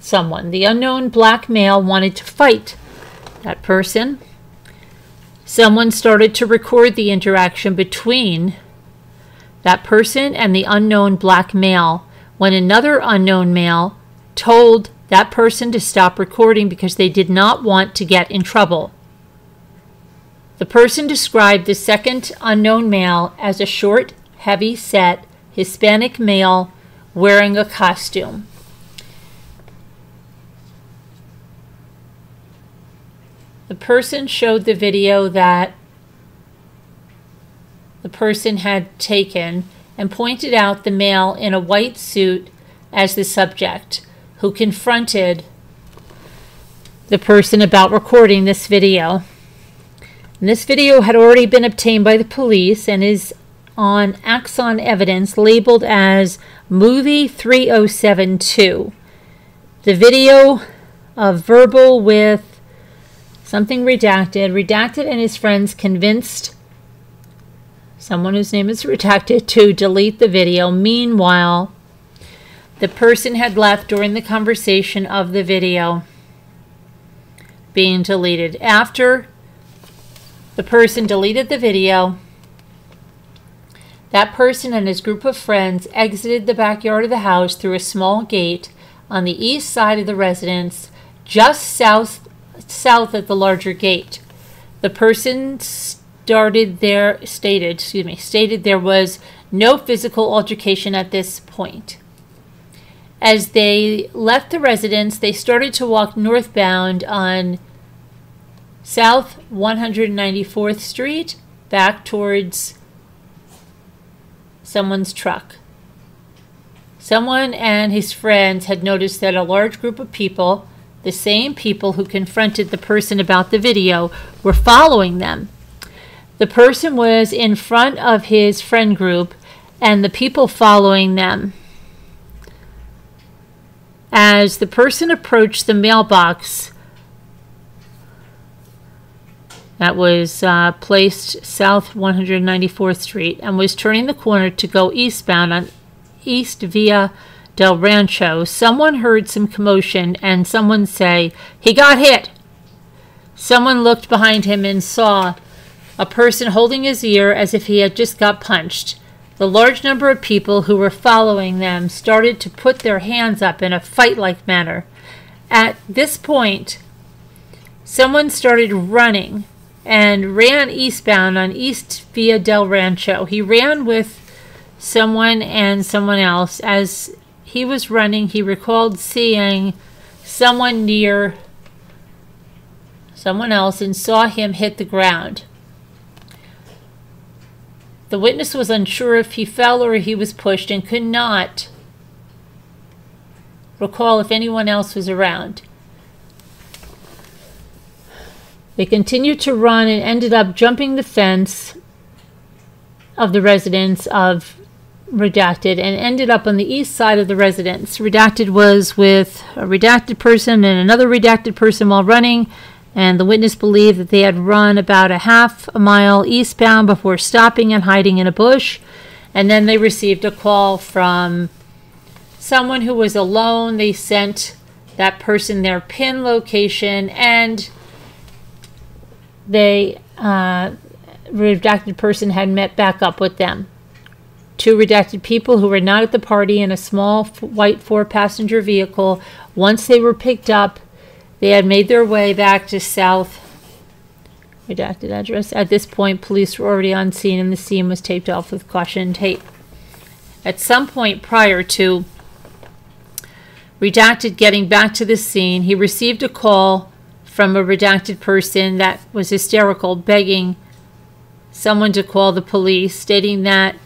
A: someone. The unknown black male wanted to fight that person. Someone started to record the interaction between that person and the unknown black male when another unknown male told that person to stop recording because they did not want to get in trouble. The person described the second unknown male as a short, heavy set Hispanic male wearing a costume. The person showed the video that the person had taken and pointed out the male in a white suit as the subject who confronted the person about recording this video. And this video had already been obtained by the police and is on Axon evidence labeled as Movie 3072. The video of verbal with Something redacted. Redacted and his friends convinced someone whose name is redacted to delete the video. Meanwhile, the person had left during the conversation of the video being deleted. After the person deleted the video, that person and his group of friends exited the backyard of the house through a small gate on the east side of the residence, just south south at the larger gate. The person started there stated, excuse me, stated there was no physical altercation at this point. As they left the residence, they started to walk northbound on South 194th Street back towards someone's truck. Someone and his friends had noticed that a large group of people the same people who confronted the person about the video were following them. The person was in front of his friend group and the people following them. As the person approached the mailbox, that was uh, placed south 194th Street and was turning the corner to go eastbound on East Via del Rancho. Someone heard some commotion and someone say, He got hit! Someone looked behind him and saw a person holding his ear as if he had just got punched. The large number of people who were following them started to put their hands up in a fight like manner. At this point, someone started running and ran eastbound on East Via del Rancho. He ran with someone and someone else. As he was running, he recalled seeing someone near someone else and saw him hit the ground. The witness was unsure if he fell or he was pushed and could not recall if anyone else was around. They continued to run and ended up jumping the fence of the residence of Redacted and ended up on the east side of the residence. Redacted was with a redacted person and another redacted person while running, and the witness believed that they had run about a half a mile eastbound before stopping and hiding in a bush. And then they received a call from someone who was alone. They sent that person their pin location and they uh, redacted person had met back up with them. Two redacted people who were not at the party in a small white four passenger vehicle. Once they were picked up, they had made their way back to South. Redacted address. At this point, police were already on scene and the scene was taped off with caution tape. At some point prior to Redacted getting back to the scene, he received a call from a redacted person that was hysterical, begging someone to call the police, stating that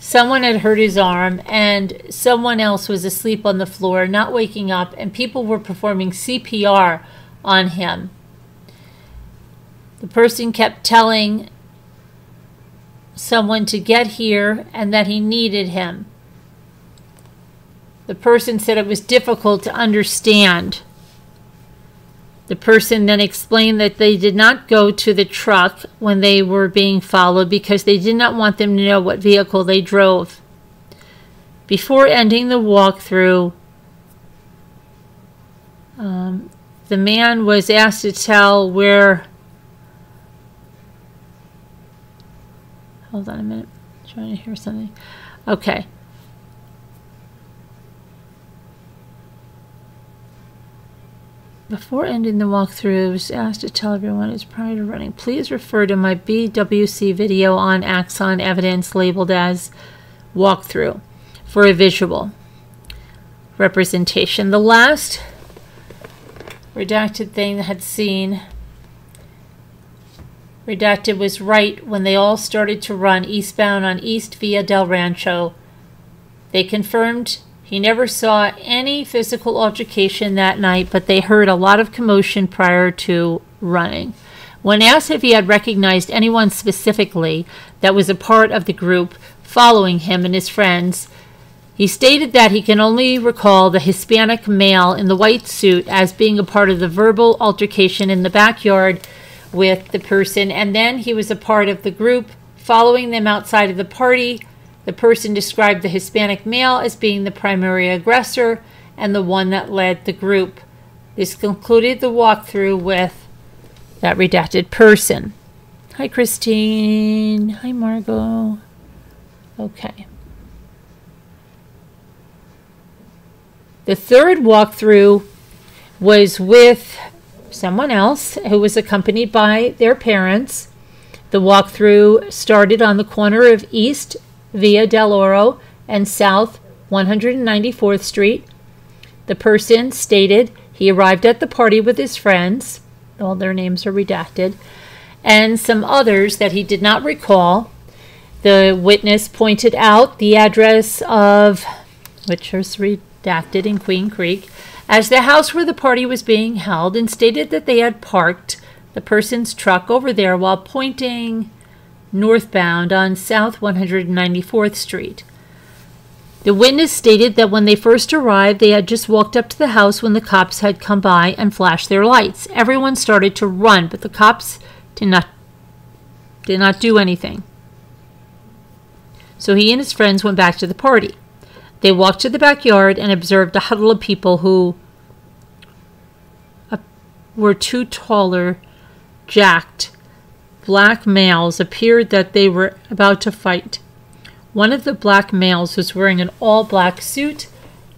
A: someone had hurt his arm and someone else was asleep on the floor, not waking up, and people were performing CPR on him. The person kept telling someone to get here and that he needed him. The person said it was difficult to understand the person then explained that they did not go to the truck when they were being followed because they did not want them to know what vehicle they drove. Before ending the walkthrough, um, the man was asked to tell where. Hold on a minute. I'm trying to hear something. Okay. Before ending the walkthrough, I was asked to tell everyone it's prior to running. Please refer to my BWC video on Axon evidence labeled as walkthrough for a visual representation. The last redacted thing that had seen redacted was right when they all started to run eastbound on East Via del Rancho. They confirmed he never saw any physical altercation that night, but they heard a lot of commotion prior to running. When asked if he had recognized anyone specifically that was a part of the group following him and his friends, he stated that he can only recall the Hispanic male in the white suit as being a part of the verbal altercation in the backyard with the person, and then he was a part of the group following them outside of the party the person described the Hispanic male as being the primary aggressor and the one that led the group. This concluded the walkthrough with that redacted person. Hi, Christine. Hi, Margot. Okay. The third walkthrough was with someone else who was accompanied by their parents. The walkthrough started on the corner of East Via del Oro and South 194th Street. The person stated he arrived at the party with his friends, all their names are redacted, and some others that he did not recall. The witness pointed out the address of, which is redacted in Queen Creek, as the house where the party was being held and stated that they had parked the person's truck over there while pointing northbound on South 194th Street. The witness stated that when they first arrived, they had just walked up to the house when the cops had come by and flashed their lights. Everyone started to run, but the cops did not did not do anything. So he and his friends went back to the party. They walked to the backyard and observed a huddle of people who uh, were two taller, jacked, black males appeared that they were about to fight. One of the black males was wearing an all black suit,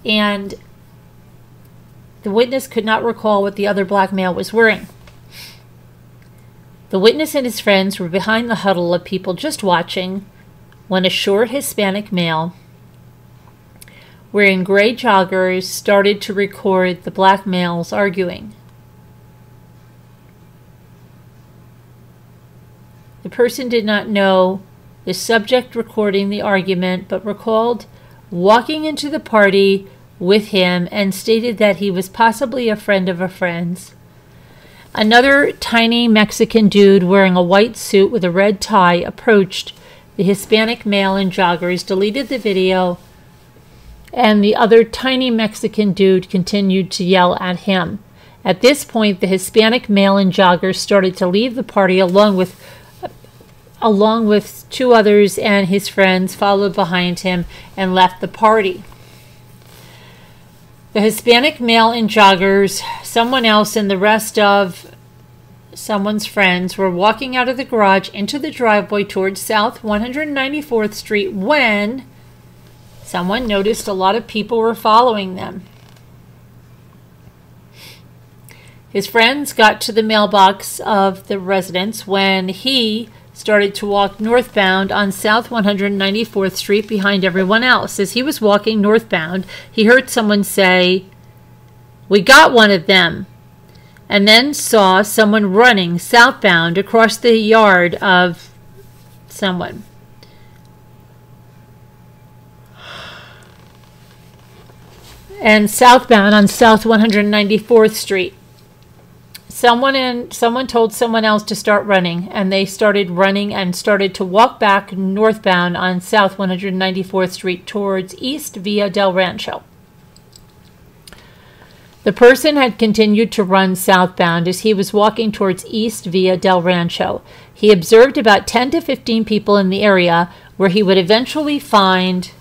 A: and the witness could not recall what the other black male was wearing. The witness and his friends were behind the huddle of people just watching when a short Hispanic male wearing gray joggers started to record the black males arguing. The person did not know the subject recording the argument, but recalled walking into the party with him and stated that he was possibly a friend of a friend's. Another tiny Mexican dude wearing a white suit with a red tie approached the Hispanic male in joggers, deleted the video, and the other tiny Mexican dude continued to yell at him. At this point, the Hispanic male in joggers started to leave the party along with along with two others and his friends followed behind him and left the party. The Hispanic male in joggers, someone else, and the rest of someone's friends were walking out of the garage into the driveway towards South 194th Street when someone noticed a lot of people were following them. His friends got to the mailbox of the residence when he started to walk northbound on South 194th Street behind everyone else. As he was walking northbound, he heard someone say, We got one of them, and then saw someone running southbound across the yard of someone. And southbound on South 194th Street someone in someone told someone else to start running and they started running and started to walk back northbound on south 194th street towards east via del rancho. The person had continued to run southbound as he was walking towards east via del rancho. He observed about 10 to 15 people in the area where he would eventually find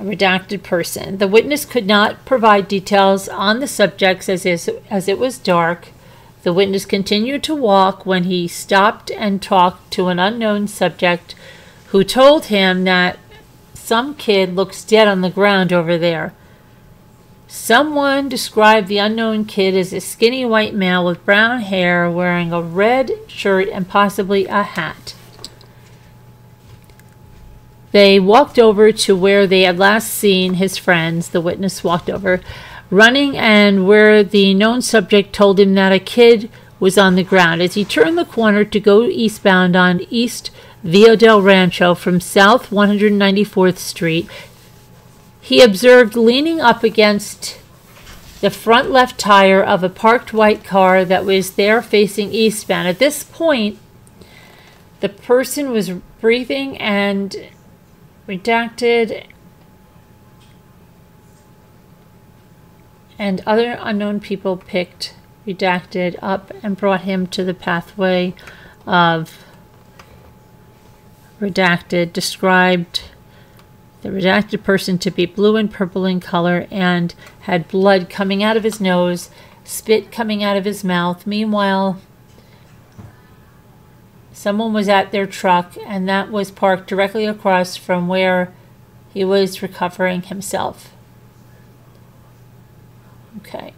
A: a redacted person. The witness could not provide details on the subjects as, is, as it was dark the witness continued to walk when he stopped and talked to an unknown subject who told him that some kid looks dead on the ground over there. Someone described the unknown kid as a skinny white male with brown hair wearing a red shirt and possibly a hat. They walked over to where they had last seen his friends. The witness walked over running and where the known subject told him that a kid was on the ground. As he turned the corner to go eastbound on East Via del Rancho from South 194th Street, he observed leaning up against the front left tire of a parked white car that was there facing eastbound. At this point, the person was breathing and redacted and other unknown people picked, redacted up, and brought him to the pathway of redacted, described the redacted person to be blue and purple in color and had blood coming out of his nose, spit coming out of his mouth. Meanwhile, someone was at their truck, and that was parked directly across from where he was recovering himself. Okay.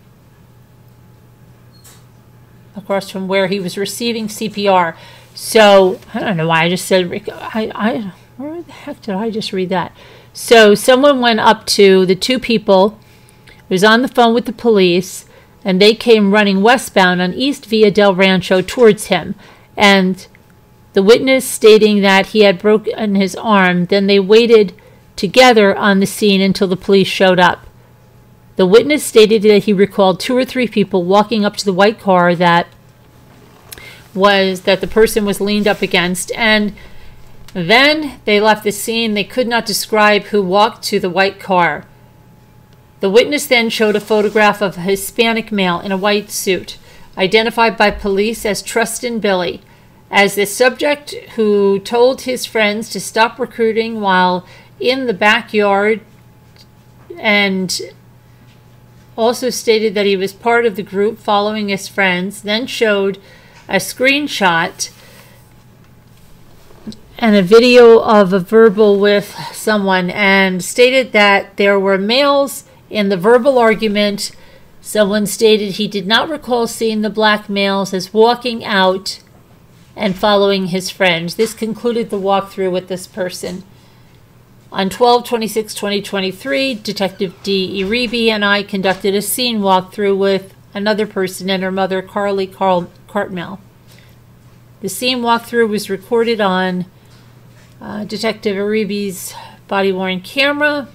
A: Across from where he was receiving CPR. So, I don't know why I just said, I, I, where the heck did I just read that? So, someone went up to the two people, who was on the phone with the police, and they came running westbound on East Via del Rancho towards him. And the witness stating that he had broken his arm, then they waited together on the scene until the police showed up. The witness stated that he recalled two or three people walking up to the white car that was that the person was leaned up against and then they left the scene. They could not describe who walked to the white car. The witness then showed a photograph of a Hispanic male in a white suit. identified by police as Treston Billey, as the subject who told his friends to stop recruiting while in the backyard and also stated that he was part of the group following his friends, then showed a screenshot and a video of a verbal with someone and stated that there were males in the verbal argument. Someone stated he did not recall seeing the black males as walking out and following his friends. This concluded the walkthrough with this person. On 12 26 2023, Detective D. Iribe and I conducted a scene walkthrough with another person and her mother, Carly Carl Cartmel. The scene walkthrough was recorded on uh, Detective Iribe's body worn camera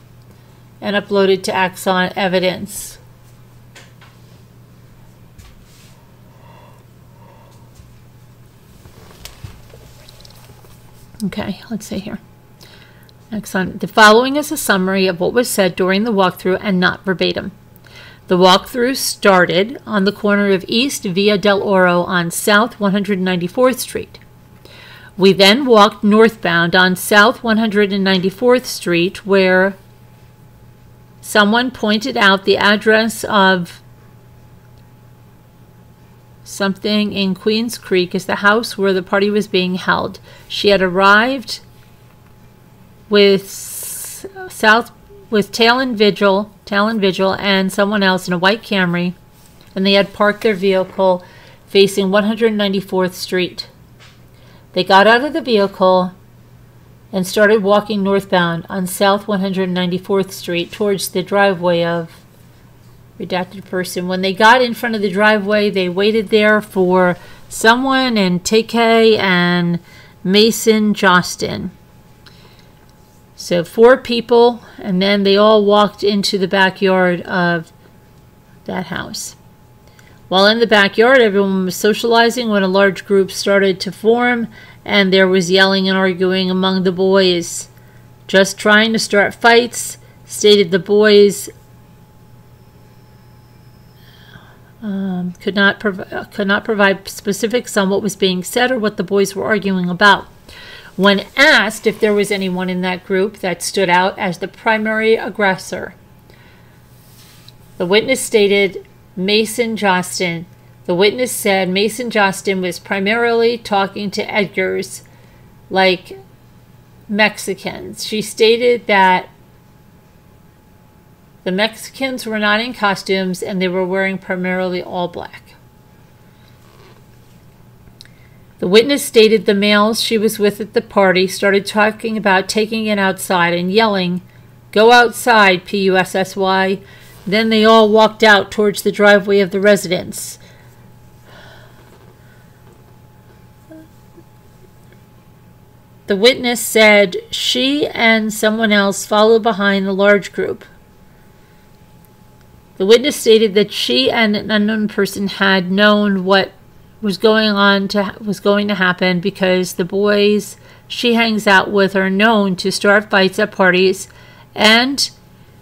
A: and uploaded to Axon Evidence. Okay, let's see here. Excellent. The following is a summary of what was said during the walkthrough and not verbatim. The walkthrough started on the corner of East Via del Oro on South 194th Street. We then walked northbound on South 194th Street where someone pointed out the address of something in Queens Creek as the house where the party was being held. She had arrived with South with Talon Vigil, Talon Vigil, and someone else in a white Camry, and they had parked their vehicle facing 194th Street. They got out of the vehicle and started walking northbound on South 194th Street towards the driveway of redacted person. When they got in front of the driveway, they waited there for someone and TK and Mason Jostin. So four people, and then they all walked into the backyard of that house. While in the backyard, everyone was socializing when a large group started to form, and there was yelling and arguing among the boys. Just trying to start fights, stated the boys um, could not could not provide specifics on what was being said or what the boys were arguing about. When asked if there was anyone in that group that stood out as the primary aggressor, the witness stated Mason Jostin. The witness said Mason Jostin was primarily talking to Edgars like Mexicans. She stated that the Mexicans were not in costumes and they were wearing primarily all black. The witness stated the males she was with at the party started talking about taking it outside and yelling, Go outside, P U S S Y. Then they all walked out towards the driveway of the residence. The witness said she and someone else followed behind the large group. The witness stated that she and an unknown person had known what was going on to was going to happen because the boys she hangs out with are known to start fights at parties and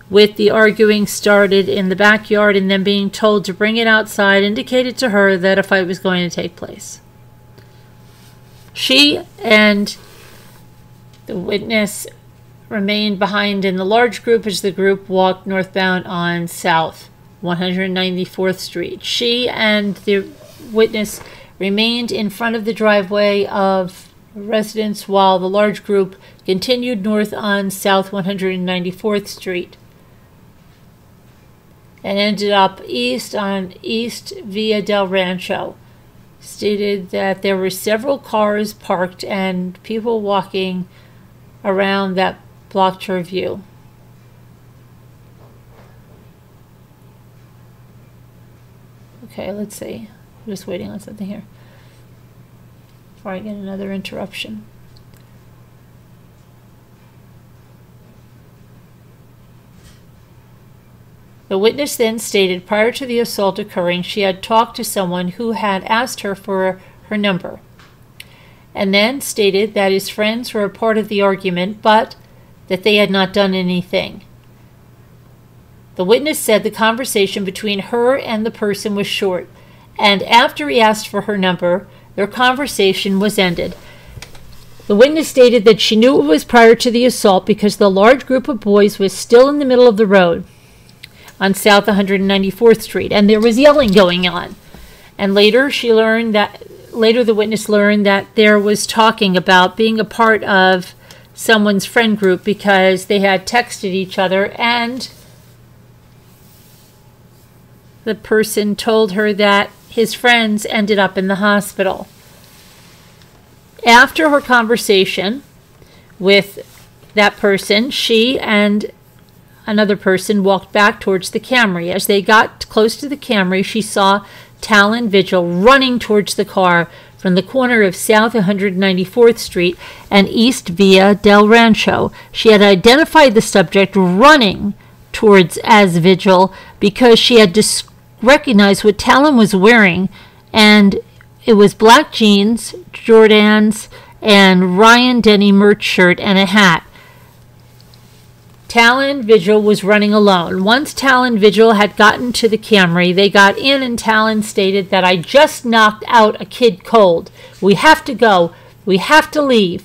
A: with the arguing started in the backyard and then being told to bring it outside indicated to her that a fight was going to take place. She and the witness remained behind in the large group as the group walked northbound on South 194th Street. She and the witness remained in front of the driveway of residents while the large group continued north on South 194th Street and ended up east on East Via del Rancho. Stated that there were several cars parked and people walking around that blocked her view. Okay, let's see. I'm just waiting on something here before I get another interruption. The witness then stated prior to the assault occurring, she had talked to someone who had asked her for her number, and then stated that his friends were a part of the argument, but that they had not done anything. The witness said the conversation between her and the person was short, and after he asked for her number, their conversation was ended. The witness stated that she knew it was prior to the assault because the large group of boys was still in the middle of the road on South 194th Street, and there was yelling going on. And later, she learned that later the witness learned that there was talking about being a part of someone's friend group because they had texted each other and the person told her that his friends ended up in the hospital. After her conversation with that person, she and another person walked back towards the Camry. As they got close to the Camry, she saw Talan Vigil running towards the car from the corner of South 194th Street and East Via del Rancho. She had identified the subject running towards as Vigil because she had dis- recognized what Talan was wearing, and it was black jeans, Jordans, and Ryan Denny merch shirt and a hat. Talan Vigil was running alone. Once Talan Vigil had gotten to the Camry, they got in and Talan stated that I just knocked out a kid cold. We have to go. We have to leave.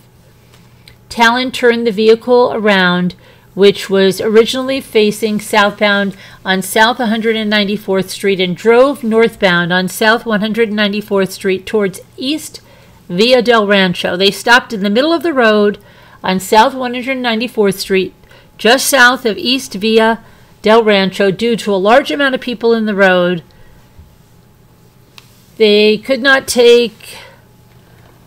A: Talan turned the vehicle around, which was originally facing southbound on South 194th Street, and drove northbound on South 194th Street towards East Via del Rancho. They stopped in the middle of the road on South 194th Street just south of East Via del Rancho due to a large amount of people in the road. They could not take,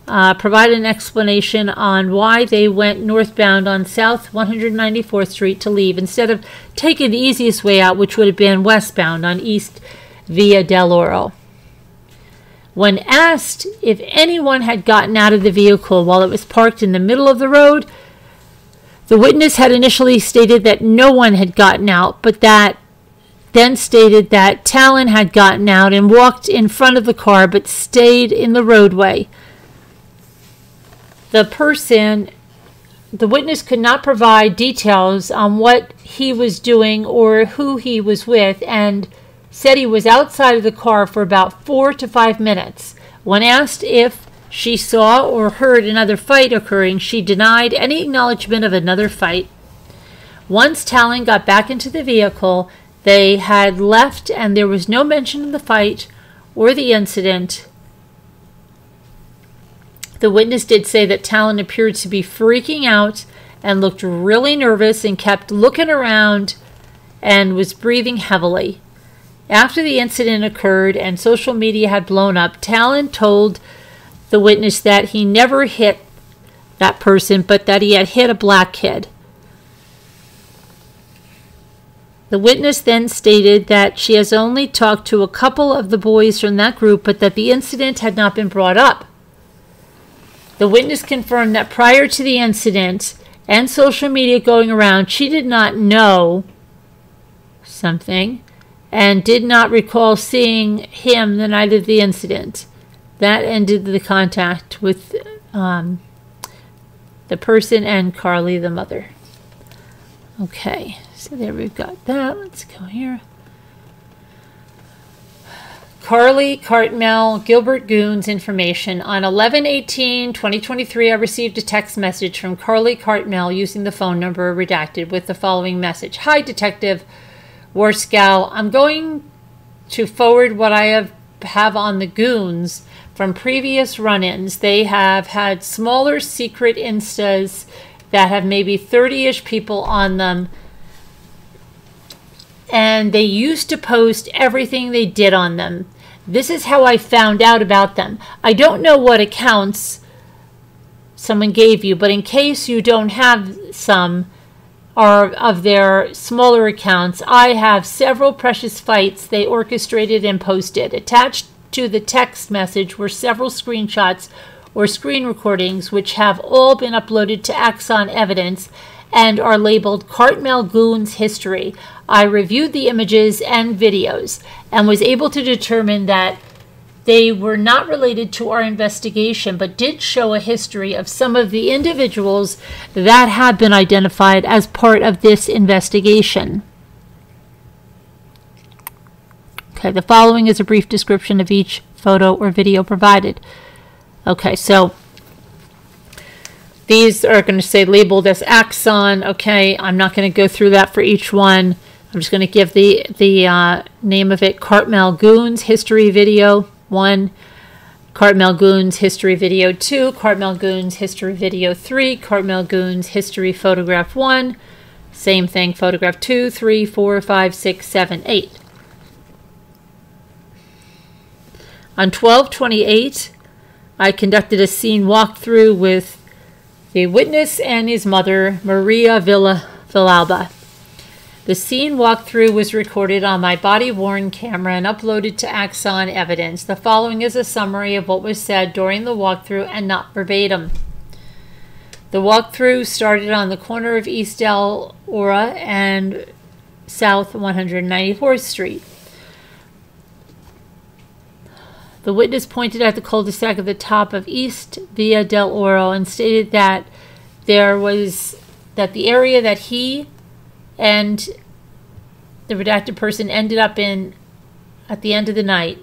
A: uh, provide an explanation on why they went northbound on South 194th Street to leave instead of taking the easiest way out, which would have been westbound on East Via del Oro. When asked if anyone had gotten out of the vehicle while it was parked in the middle of the road, the witness had initially stated that no one had gotten out, but that then stated that Talan had gotten out and walked in front of the car but stayed in the roadway. The person, the witness could not provide details on what he was doing or who he was with and said he was outside of the car for about four to five minutes. When asked if she saw or heard another fight occurring. She denied any acknowledgement of another fight. Once Talan got back into the vehicle, they had left and there was no mention of the fight or the incident. The witness did say that Talan appeared to be freaking out and looked really nervous and kept looking around and was breathing heavily. After the incident occurred and social media had blown up, Talan told the witness that he never hit that person, but that he had hit a black kid. The witness then stated that she has only talked to a couple of the boys from that group, but that the incident had not been brought up. The witness confirmed that prior to the incident and social media going around, she did not know something and did not recall seeing him the night of the incident that ended the contact with um, the person and Carly, the mother. Okay, so there we've got that. Let's go here. Carly Cartmel, Gilbert Goons information. On 11 18 2023, I received a text message from Carly Cartmel using the phone number redacted with the following message Hi, Detective Warskow. I'm going to forward what I have, have on the Goons from previous run ins, they have had smaller secret instas that have maybe 30 ish people on them. And they used to post everything they did on them. This is how I found out about them. I don't know what accounts someone gave you, but in case you don't have some or of their smaller accounts, I have several precious fights they orchestrated and posted. Attached to the text message were several screenshots or screen recordings which have all been uploaded to Axon Evidence and are labeled Cartmel Goons History. I reviewed the images and videos and was able to determine that they were not related to our investigation, but did show a history of some of the individuals that had been identified as part of this investigation. Okay, the following is a brief description of each photo or video provided. Okay, so these are going to say labeled as Axon. Okay, I'm not going to go through that for each one. I'm just going to give the the uh, name of it: Cartmel Goons History Video One, Cartmel Goons History Video Two, Cartmel Goons History Video Three, Cartmel Goons History Photograph One. Same thing, photograph two, three, four, five, six, seven, eight. On 1228, I conducted a scene walkthrough with the witness and his mother, Maria Villa Villalba. The scene walkthrough was recorded on my body worn camera and uploaded to Axon Evidence. The following is a summary of what was said during the walkthrough and not verbatim. The walkthrough started on the corner of East Del Oro and South 194th Street. The witness pointed at the cul-de-sac at the top of East Via del Oro and stated that there was that the area that he and the redacted person ended up in at the end of the night.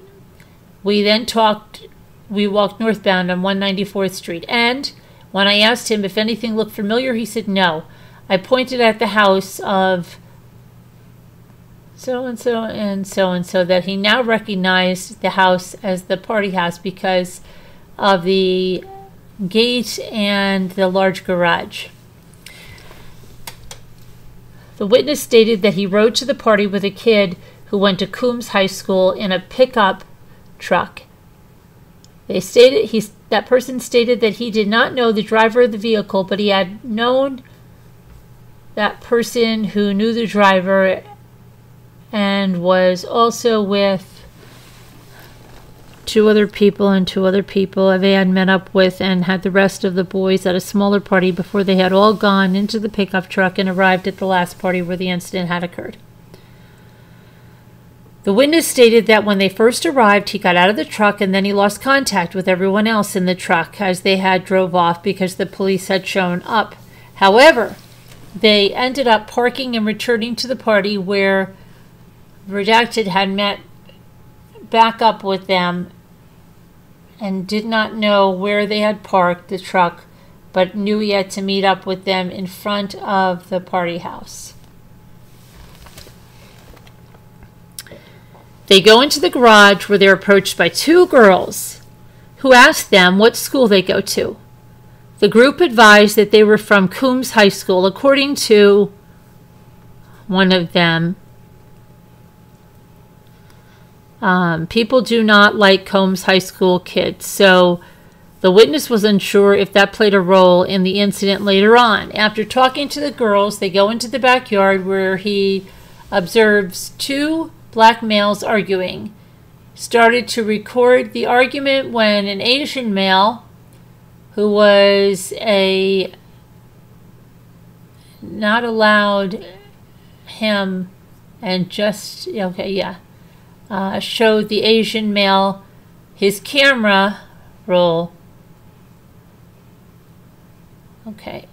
A: We then talked we walked northbound on 194th Street and when I asked him if anything looked familiar, he said no. I pointed at the house of so and so and so and so that he now recognized the house as the party house because of the gate and the large garage. The witness stated that he rode to the party with a kid who went to Combs High School in a pickup truck. They stated he that person stated that he did not know the driver of the vehicle, but he had known that person who knew the driver and was also with two other people and two other people they had met up with and had the rest of the boys at a smaller party before they had all gone into the pickup truck and arrived at the last party where the incident had occurred. The witness stated that when they first arrived, he got out of the truck and then he lost contact with everyone else in the truck as they had drove off because the police had shown up. However, they ended up parking and returning to the party where Redacted had met back up with them and did not know where they had parked the truck, but knew he had to meet up with them in front of the party house. They go into the garage where they're approached by two girls who ask them what school they go to. The group advised that they were from Combs High School, according to one of them. Um, people do not like Combs High School kids, so the witness was unsure if that played a role in the incident later on. After talking to the girls, they go into the backyard where he observes two black males arguing. Started to record the argument when an Asian male who was a not allowed him and just okay yeah uh, showed the Asian male his camera roll. Okay.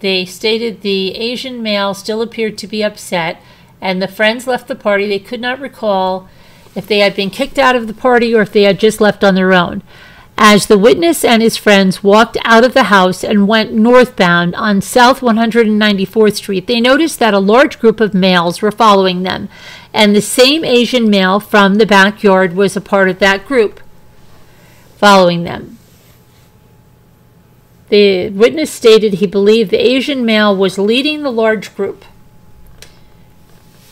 A: They stated the Asian male still appeared to be upset, and the friends left the party. They could not recall if they had been kicked out of the party or if they had just left on their own. As the witness and his friends walked out of the house and went northbound on South 194th Street, they noticed that a large group of males were following them and the same Asian male from the backyard was a part of that group following them. The witness stated he believed the Asian male was leading the large group.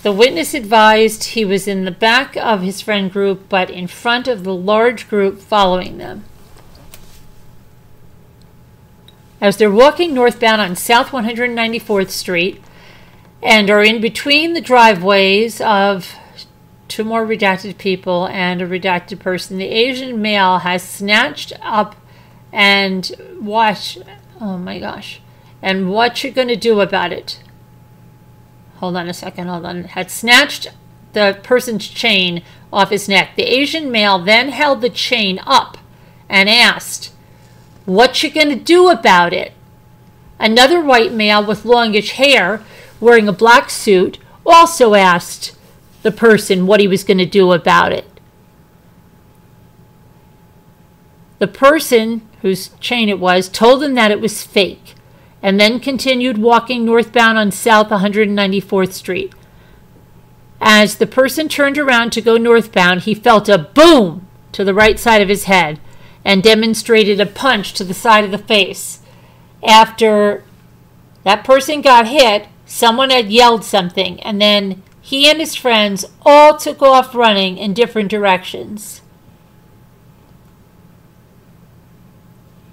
A: The witness advised he was in the back of his friend group, but in front of the large group following them. As they're walking northbound on South 194th Street, and are in between the driveways of two more redacted people and a redacted person. The Asian male has snatched up and watch. Oh my gosh. And what you're going to do about it? Hold on a second. Hold on. Had snatched the person's chain off his neck. The Asian male then held the chain up and asked, What you going to do about it? Another white male with longish hair wearing a black suit, also asked, the person what he was going to do about it. The person whose chain it was told him that it was fake and then continued walking northbound on South 194th Street. As the person turned around to go northbound, he felt a boom to the right side of his head and demonstrated a punch to the side of the face. After that person got hit, someone had yelled something, and then he and his friends all took off running in different directions.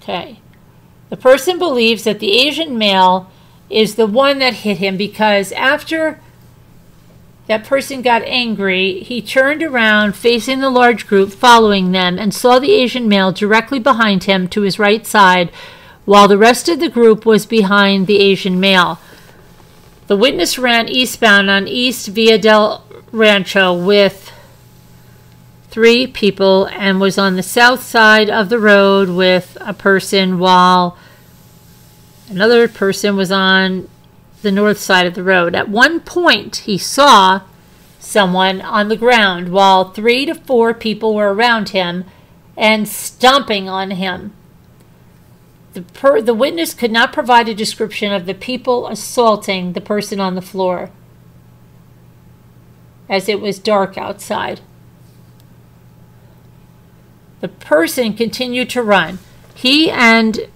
A: Okay. The person believes that the Asian male is the one that hit him because after that person got angry, he turned around facing the large group following them and saw the Asian male directly behind him to his right side while the rest of the group was behind the Asian male. The witness ran eastbound on East Via del Rancho with three people and was on the south side of the road with a person while another person was on the north side of the road. At one point, he saw someone on the ground while three to four people were around him and stomping on him. The, per, the witness could not provide a description of the people assaulting the person on the floor as it was dark outside. The person continued to run. He and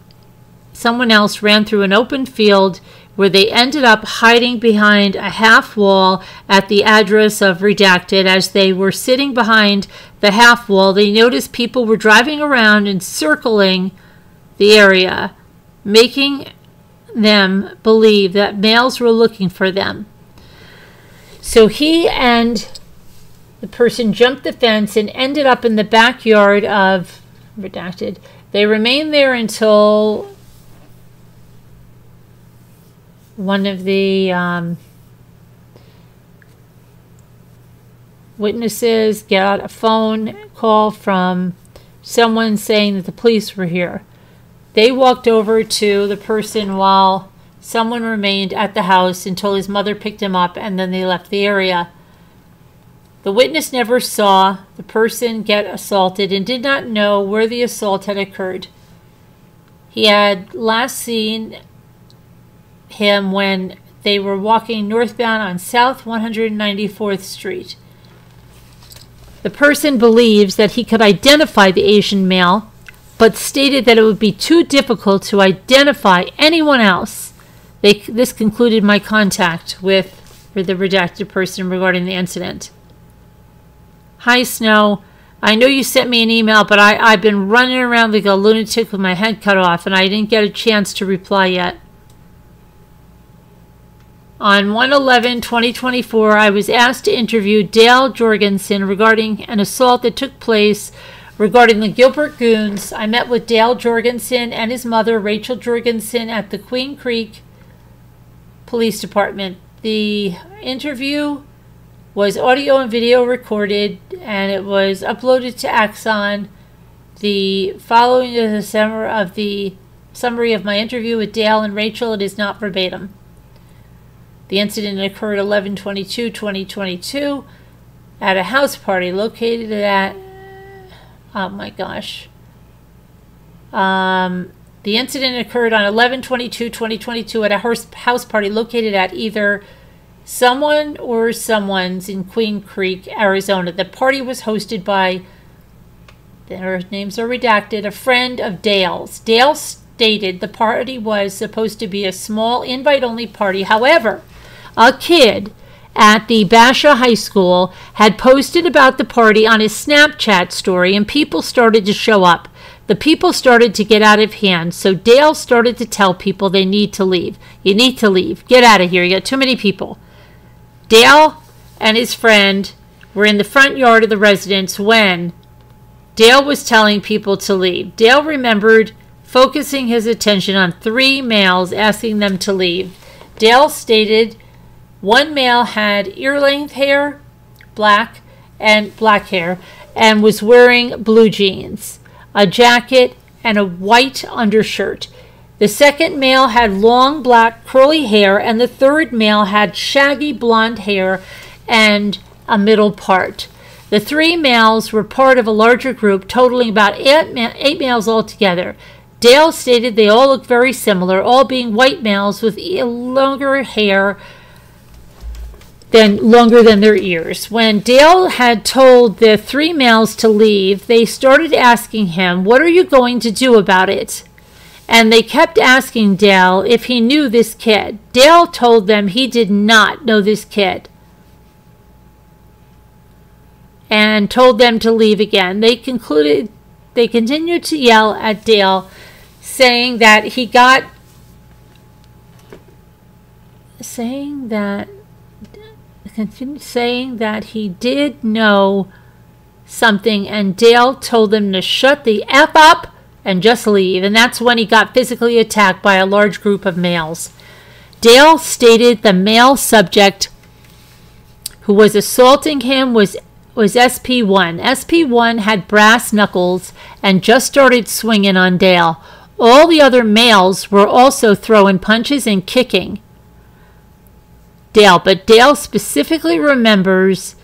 A: someone else ran through an open field where they ended up hiding behind a half wall at the address of redacted. As they were sitting behind the half wall, they noticed people were driving around and circling the area, making them believe that males were looking for them. So he and the person jumped the fence and ended up in the backyard of redacted. They remained there until one of the um, witnesses got a phone call from someone saying that the police were here. They walked over to the person while someone remained at the house until his mother picked him up and then they left the area. The witness never saw the person get assaulted and did not know where the assault had occurred. He had last seen him when they were walking northbound on South 194th Street. The person believes that he could identify the Asian male, but stated that it would be too difficult to identify anyone else. They, this concluded my contact with the redacted person regarding the incident. Hi, Snow. I know you sent me an email, but I, I've been running around like a lunatic with my head cut off, and I didn't get a chance to reply yet. On 111 2024, I was asked to interview Dale Jorgensen regarding an assault that took place regarding the Gilbert Goons. I met with Dale Jorgensen and his mother, Rachel Jorgensen, at the Queen Creek Police Department. The interview was audio and video recorded and it was uploaded to Axon. The following is a summary of the summary of my interview with Dale and Rachel. It is not verbatim. The incident occurred 11-22-2022 at a house party located at oh my gosh. Um, the incident occurred on 11-22-2022 at a house party located at either someone or someone's in Queen Creek, Arizona. The party was hosted by, their names are redacted, a friend of Dale's. Dale stated the party was supposed to be a small invite only party. However, a kid at the Basha High School had posted about the party on his Snapchat story, and people started to show up. The people started to get out of hand, so Dale started to tell people they need to leave. You need to leave. Get out of here. You got too many people. Dale and his friend were in the front yard of the residence when Dale was telling people to leave. Dale remembered focusing his attention on three males asking them to leave. Dale stated one male had ear length hair, black, and black hair, and was wearing blue jeans, a jacket, and a white undershirt. The second male had long black curly hair, and the third male had shaggy blonde hair and a middle part. The three males were part of a larger group, totaling about eight, ma- eight males altogether. Dale stated they all looked very similar, all being white males with longer hair than longer than their ears. When Dale had told the three males to leave, they started asking him, "What are you going to do about it?" And they kept asking Dale if he knew this kid. Dale told them he did not know this kid and told them to leave again. They concluded they continued to yell at Dale saying that he got saying that continued saying that he did know something and Dale told them to shut the F up and just leave. And that's when he got physically attacked by a large group of males. Dale stated the male subject who was assaulting him was was SP1. SP1 had brass knuckles and just started swinging on Dale. All the other males were also throwing punches and kicking Dale, but Dale specifically remembers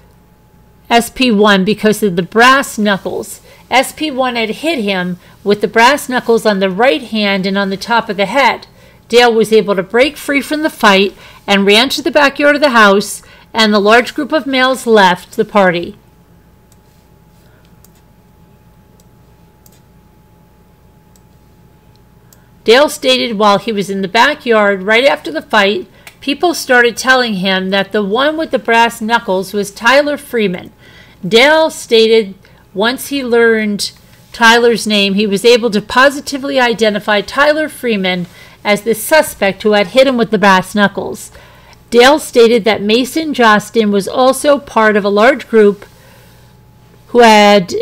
A: SP1 because of the brass knuckles. SP1 had hit him with the brass knuckles on the right hand and on the top of the head. Dale was able to break free from the fight and ran to the backyard of the house, and the large group of males left the party. Dale stated while he was in the backyard right after the fight, people started telling him that the one with the brass knuckles was Tyler Freeman. Dale stated once he learned Tyler's name, he was able to positively identify Tyler Freeman as the suspect who had hit him with the brass knuckles. Dale stated that Mason Jostin was also part of a large group who had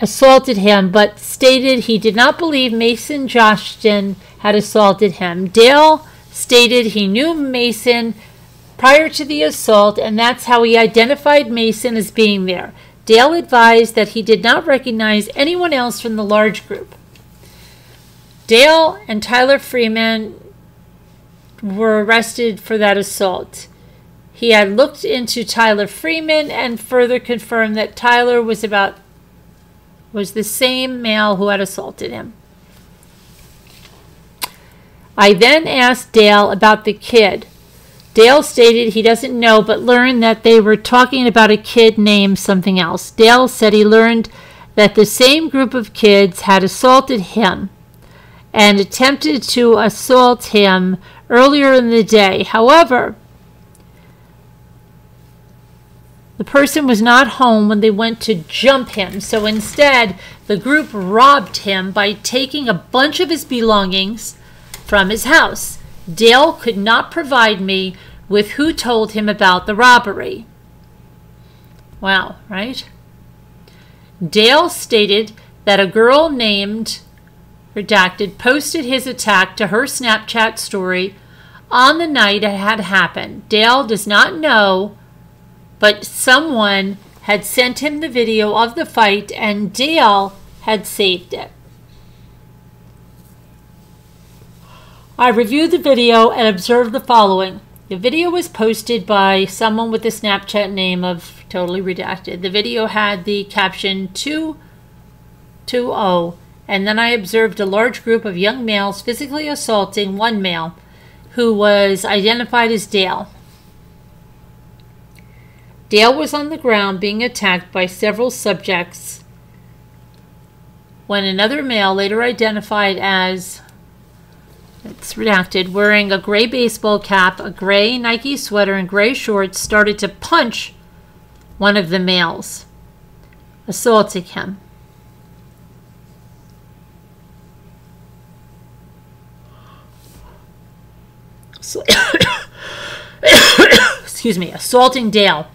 A: assaulted him, but stated he did not believe Mason Jostin had assaulted him. Dale stated he knew Mason prior to the assault, and that's how he identified Mason as being there. Dale advised that he did not recognize anyone else from the large group. Dale and Tyler Freeman were arrested for that assault. He had looked into Tyler Freeman and further confirmed that Tyler was about was the same male who had assaulted him. I then asked Dale about the kid. Dale stated he doesn't know, but learned that they were talking about a kid named something else. Dale said he learned that the same group of kids had assaulted him and attempted to assault him earlier in the day. However, the person was not home when they went to jump him, so instead, the group robbed him by taking a bunch of his belongings from his house. Dale could not provide me with who told him about the robbery. Wow, right? Dale stated that a girl named Redacted posted his attack to her Snapchat story on the night it had happened. Dale does not know, but someone had sent him the video of the fight and Dale had saved it. I reviewed the video and observed the following. The video was posted by someone with the Snapchat name of Totally Redacted. The video had the caption 220, and then I observed a large group of young males physically assaulting one male who was identified as Dale. Dale was on the ground being attacked by several subjects when another male, later identified as it's redacted, wearing a gray baseball cap, a gray Nike sweater, and gray shorts, started to punch one of the males, assaulting him. Excuse me, assaulting Dale.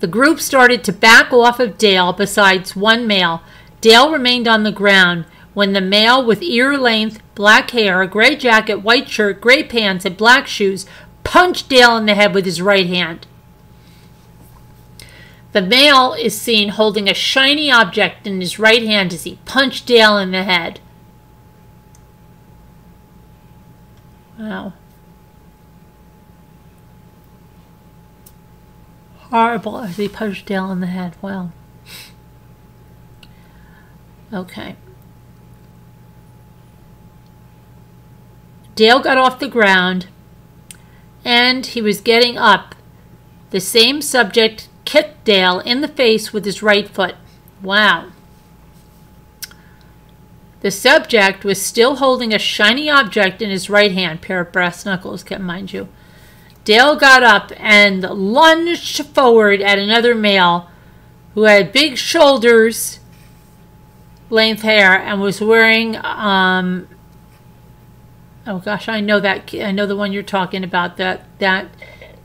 A: The group started to back off of Dale besides one male. Dale remained on the ground when the male with ear length black hair, a gray jacket, white shirt, gray pants, and black shoes punched Dale in the head with his right hand. The male is seen holding a shiny object in his right hand as he punched Dale in the head. Wow. horrible as he punched Dale in the head. Well, okay. Dale got off the ground and he was getting up. The same subject kicked Dale in the face with his right foot. Wow. The subject was still holding a shiny object in his right hand, pair of brass knuckles, mind you. Dale got up and lunged forward at another male who had big shoulders, length hair, and was wearing um, oh gosh, I know that I know the one you're talking about. That that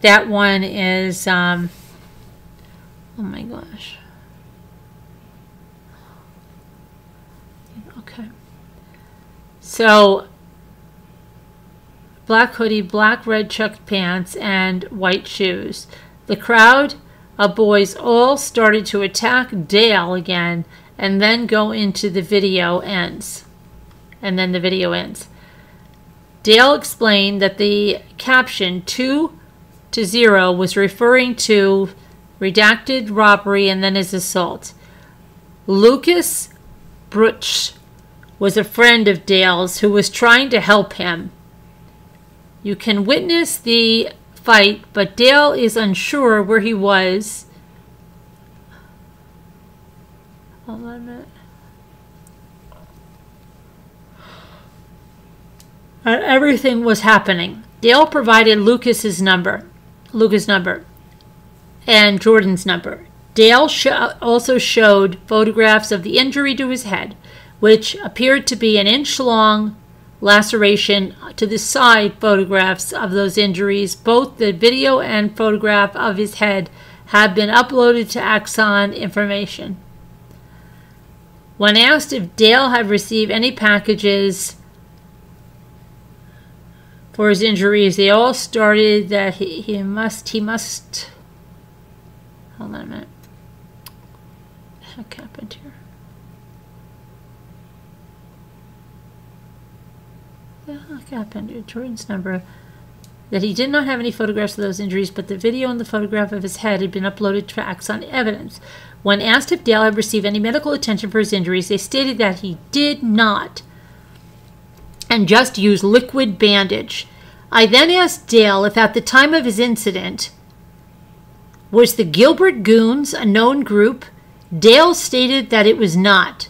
A: that one is um, oh my gosh. Okay. So black hoodie, black red checked pants, and white shoes. The crowd of boys all started to attack Dale again and then go into the video ends. And then the video ends. Dale explained that the caption 2 to 0 was referring to redacted robbery and then his assault. Lucas Brutsch was a friend of Dale's who was trying to help him. You can witness the fight, but Dale is unsure where he was. Hold on a minute. Uh, everything was happening. Dale provided Lucas's number, Lucas' number, and Jordan's number. Dale sh also showed photographs of the injury to his head, which appeared to be an inch long laceration to the side photographs of those injuries. Both the video and photograph of his head have been uploaded to Axon information. When asked if Dale had received any packages for his injuries. They all started that he, he must, he must, hold on a minute. What happened here? What happened? Jordan's number. That he did not have any photographs of those injuries, but the video and the photograph of his head had been uploaded to Axon Evidence. When asked if Dale had received any medical attention for his injuries, they stated that he did not and just used liquid bandage. I then asked Dale if at the time of his incident, was the Gilbert Goons a known group? Dale stated that it was not,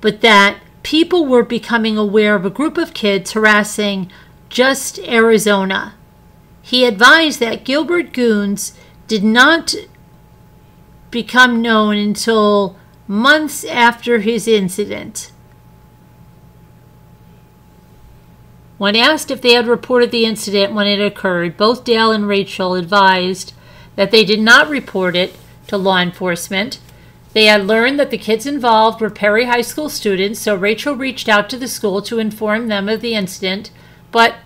A: but that people were becoming aware of a group of kids harassing just Arizona. He advised that Gilbert Goons did not become known until months after his incident. When asked if they had reported the incident when it occurred, both Dale and Rachel advised that they did not report it to law enforcement. They had learned that the kids involved were Perry High School students, so Rachel reached out to the school to inform them of the incident, but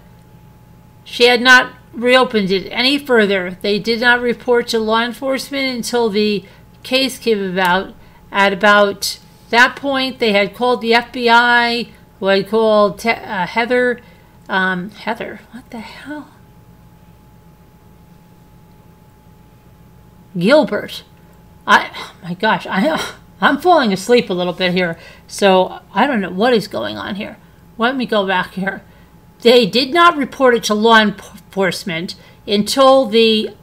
A: she had not reopened it any further. They did not report to law enforcement until the case came about. At about that point, they had called the FBI, who had called uh, Heather um, Heather, what the hell? Gilbert. I, oh my gosh, I, I'm falling asleep a little bit here, so I don't know what is going on here. Let me go back here. They did not report it to law enforcement until the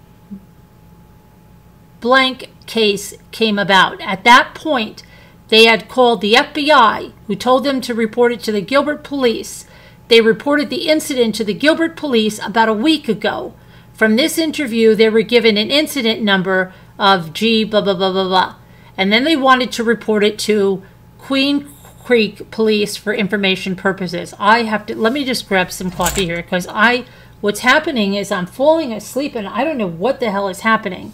A: blank case came about. At that point, they had called the FBI, who told them to report it to the Gilbert police. They reported the incident to the Gilbert police about a week ago. From this interview, they were given an incident number of G blah blah blah blah blah. And then they wanted to report it to Queen Creek Police for information purposes. I have to let me just grab some coffee here because I what's happening is I'm falling asleep and I don't know what the hell is happening.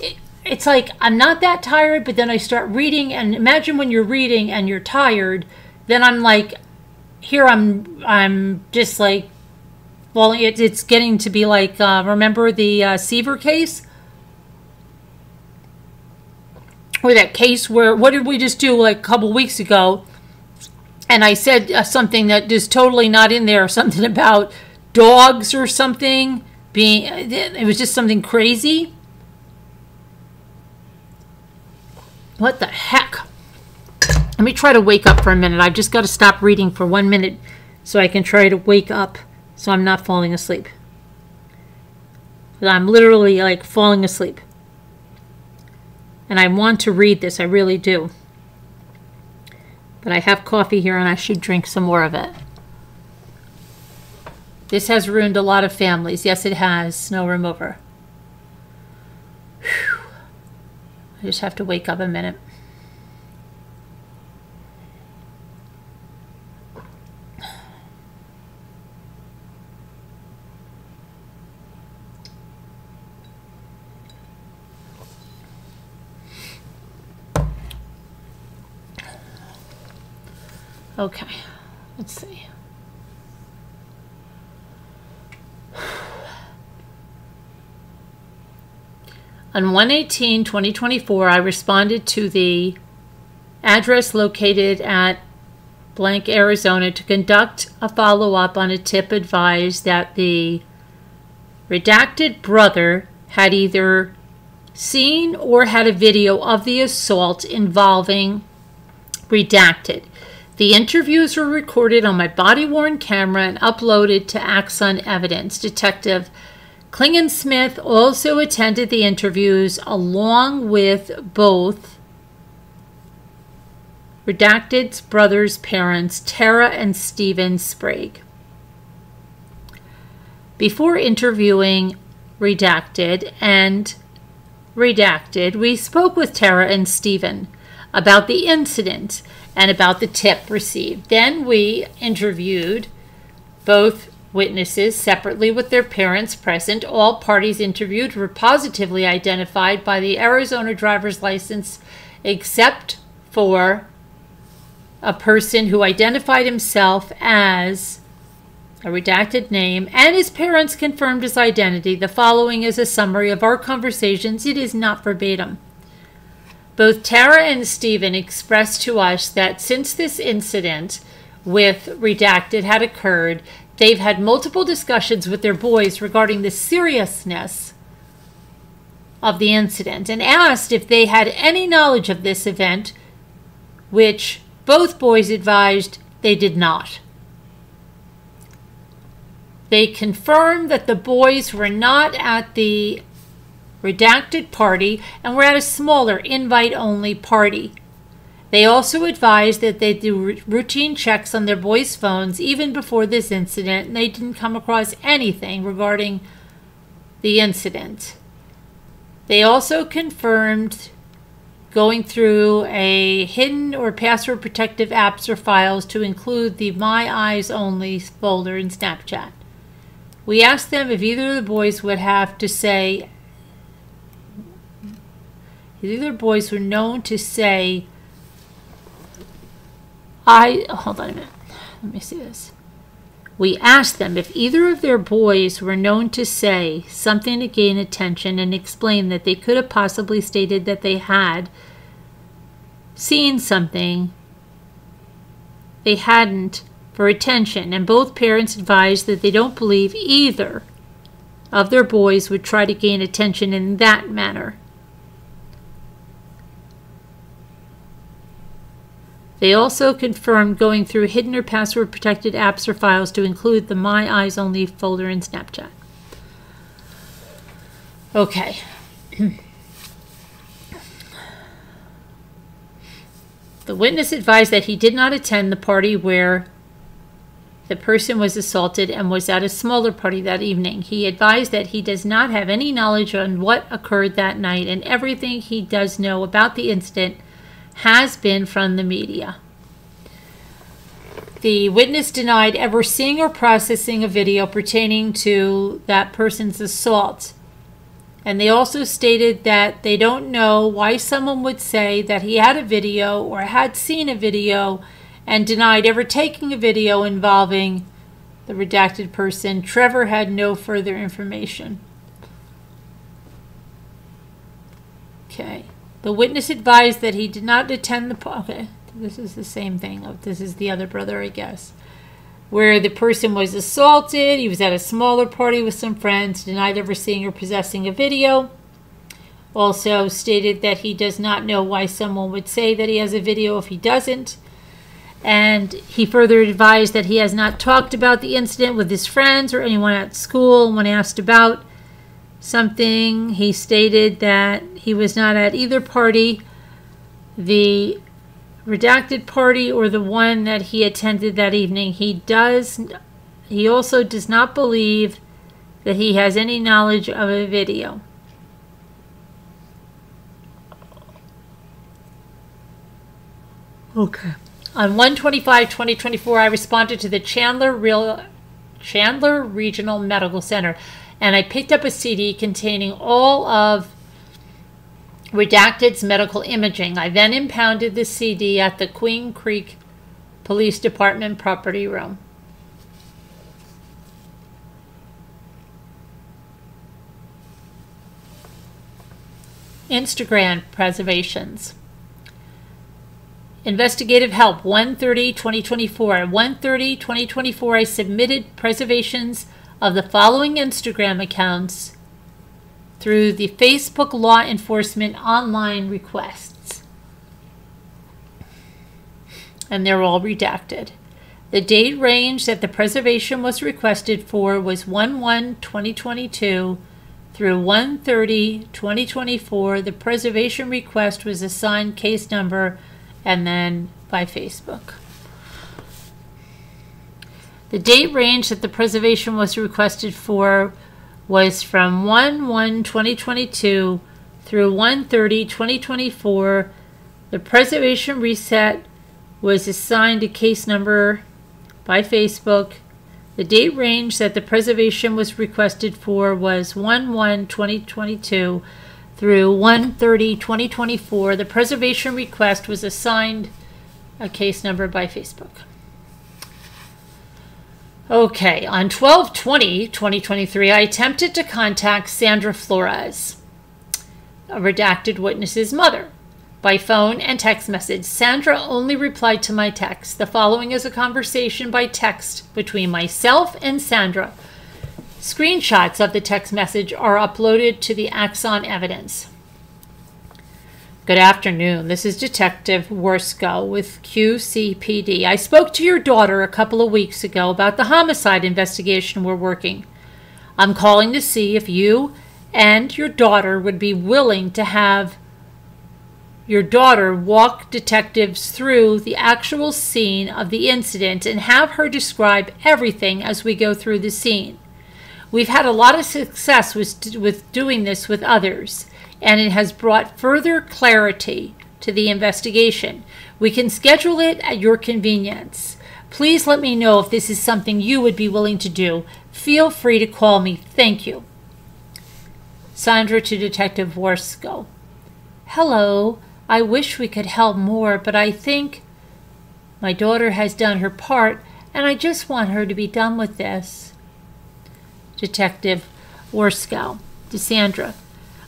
A: It, it's like I'm not that tired, but then I start reading and imagine when you're reading and you're tired, then I'm like here I'm I'm just like well it, it's getting to be like uh, remember the uh, Seaver case? Or that case where what did we just do like a couple weeks ago? And I said uh, something that is totally not in there something about dogs or something being it was just something crazy. What the heck? Let me try to wake up for a minute. I've just got to stop reading for one minute so I can try to wake up so I'm not falling asleep. I'm literally like falling asleep. And I want to read this, I really do. But I have coffee here and I should drink some more of it. This has ruined a lot of families. Yes, it has. Snow remover. Whew. I just have to wake up a minute. Okay, let's see. On 118 2024, I responded to the address located at blank Arizona to conduct a follow up on a tip advised that the redacted brother had either seen or had a video of the assault involving redacted. The interviews were recorded on my body worn camera and uploaded to Axon Evidence. Detective Klingensmith also attended the interviews along with both Redacted's brother's parents, Tara and Stephen Sprague. Before interviewing Redacted and Redacted, we spoke with Tara and Stephen about the incident and about the tip received. Then we interviewed both witnesses separately with their parents present. All parties interviewed were positively identified by the Arizona driver's license, except for a person who identified himself as a redacted name, and his parents confirmed his identity. The following is a summary of our conversations. It is not verbatim. Both Tara and Stephen expressed to us that since this incident with Redacted had occurred, they've had multiple discussions with their boys regarding the seriousness of the incident and asked if they had any knowledge of this event, which both boys advised they did not. They confirmed that the boys were not at the redacted party and were at a smaller invite only party. They also advised that they do routine checks on their boys' phones even before this incident and they didn't come across anything regarding the incident. They also confirmed going through a hidden or password protective apps or files to include the My Eyes Only folder in Snapchat. We asked them if either of the boys would have to say either boys were known to say, I, hold on a minute, let me see this. We asked them if either of their boys were known to say something to gain attention and explain that they could have possibly stated that they had seen something they hadn't for attention, and both parents advised that they don't believe either of their boys would try to gain attention in that manner. They also confirmed going through hidden or password protected apps or files to include the My Eyes Only folder in Snapchat. Okay. the witness advised that he did not attend the party where the person was assaulted and was at a smaller party that evening. He advised that he does not have any knowledge on what occurred that night and everything he does know about the incident has been from the media. The witness denied ever seeing or processing a video pertaining to that person's assault. And they also stated that they don't know why someone would say that he had a video or had seen a video and denied ever taking a video involving the redacted person. Trevor had no further information. Okay. The witness advised that he did not attend the. Okay, this is the same thing. Oh, this is the other brother, I guess. Where the person was assaulted. He was at a smaller party with some friends, denied ever seeing or possessing a video. also stated that he does not know why someone would say that he has a video if he doesn't. And he further advised that he has not talked about the incident with his friends or anyone at school. When asked about something, he stated that he was not at either party, the redacted party or the one that he attended that evening. He does he also does not believe that he has any knowledge of a video. Okay. On 125-2024, I responded to the Chandler Real Chandler Regional Medical Center and I picked up a CD containing all of Redacted's medical imaging. I then impounded the CD at the Queen Creek Police Department property room. Instagram preservations. Investigative help 130 2024. 130 2024, I submitted preservations of the following Instagram accounts through the Facebook Law Enforcement online requests. And they're all redacted. The date range that the preservation was requested for was 1 1 2022 through 1 30 2024. The preservation request was assigned case number and then by Facebook. The date range that the preservation was requested for was from 1 1 2022 through 1 30 2024. The preservation reset was assigned a case number by Facebook. The date range that the preservation was requested for was 1 1 2022 through 1 30 2024. The preservation request was assigned a case number by Facebook. Okay, on 12 20 2023, I attempted to contact Sandra Flores, a redacted witness's mother, by phone and text message. Sandra only replied to my text. The following is a conversation by text between myself and Sandra. Screenshots of the text message are uploaded to the Axon evidence. Good afternoon. This is Detective Worsko with QCPD. I spoke to your daughter a couple of weeks ago about the homicide investigation we're working. I'm calling to see if you and your daughter would be willing to have your daughter walk detectives through the actual scene of the incident and have her describe everything as we go through the scene. We've had a lot of success with, with doing this with others and it has brought further clarity to the investigation. We can schedule it at your convenience. Please let me know if this is something you would be willing to do. Feel free to call me. Thank you. Sandra to Detective Worsko. Hello. I wish we could help more, but I think my daughter has done her part, and I just want her to be done with this. Detective Worsko. To Sandra.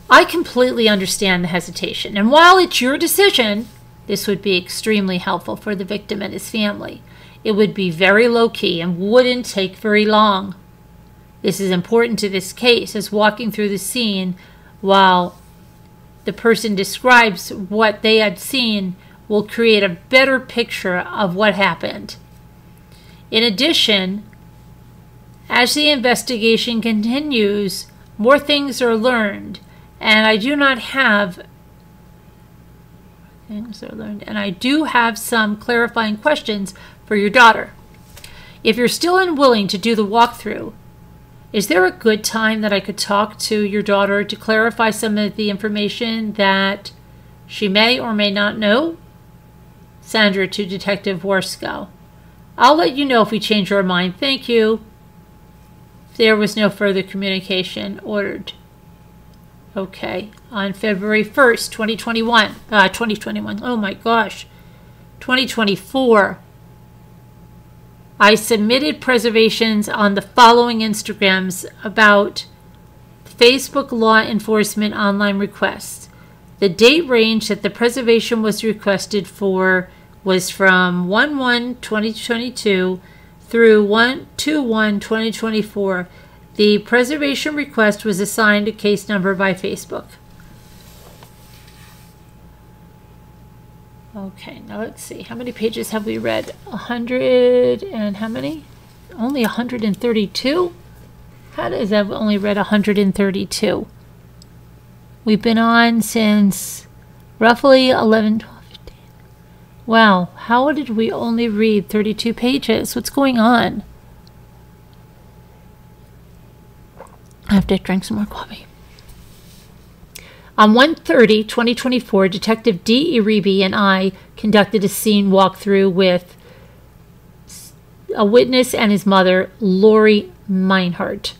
A: I completely understand the hesitation, and while it's your decision, this would be extremely helpful for the victim and his family. It would be very low key and wouldn't take very long. This is important to this case as walking through the scene while the person describes what they had seen will create a better picture of what happened. In addition, as the investigation continues, more things are learned and I do not have things are learned, and I do have some clarifying questions for your daughter. If you're still unwilling to do the walkthrough, is there a good time that I could talk to your daughter to clarify some of the information that she may or may not know? Sandra to Detective Worsko. I'll let you know if we change our mind. Thank you. There was no further communication ordered. Okay, on February 1st, 2021, uh, 2021, oh my gosh, 2024, I submitted preservations on the following Instagrams about Facebook law enforcement online requests. The date range that the preservation was requested for was from 1 1 2022 through 1 2 1 2024. The preservation request was assigned a case number by Facebook. Okay, now let's see. How many pages have we read? 100 and how many? Only 132? How does I've only read 132? We've been on since roughly 11, 12, 15. Wow, how did we only read 32 pages? What's going on? I have to drink some more coffee. On 130, 2024, Detective D. Iribe and I conducted a scene walkthrough with a witness and his mother, Lori Meinhardt.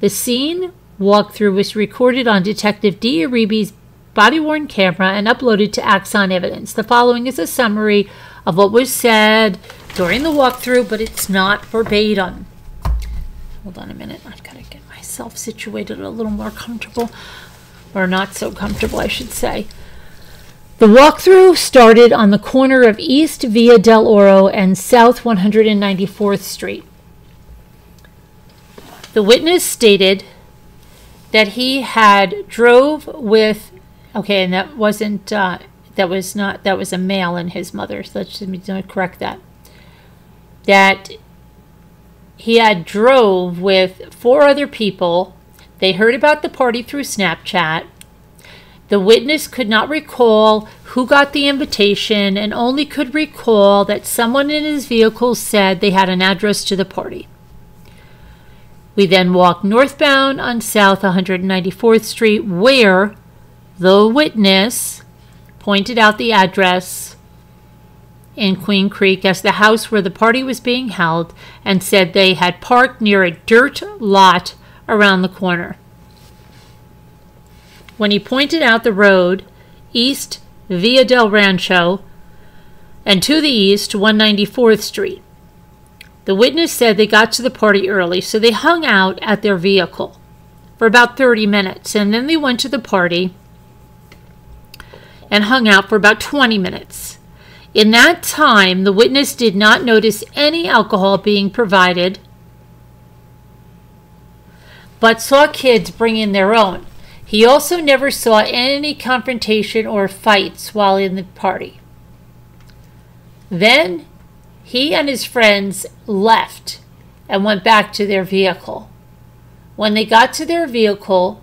A: The scene walkthrough was recorded on Detective D. Iribe's body worn camera and uploaded to Axon Evidence. The following is a summary of what was said during the walkthrough, but it's not verbatim. Hold on a minute. Get myself situated a little more comfortable or not so comfortable, I should say. The walkthrough started on the corner of East Via del Oro and South 194th Street. The witness stated that he had drove with, okay, and that wasn't, uh, that was not, that was a male and his mother. So let's just correct that. That he had drove with four other people they heard about the party through Snapchat. The witness could not recall who got the invitation and only could recall that someone in his vehicle said they had an address to the party. We then walked northbound on South 194th Street, where the witness pointed out the address in Queen Creek as the house where the party was being held and said they had parked near a dirt lot around the corner. When he pointed out the road east via Del Rancho and to the east 194th Street, the witness said they got to the party early, so they hung out at their vehicle for about 30 minutes, and then they went to the party and hung out for about 20 minutes. In that time, the witness did not notice any alcohol being provided but saw kids bring in their own. He also never saw any confrontation or fights while in the party. Then he and his friends left and went back to their vehicle. When they got to their vehicle,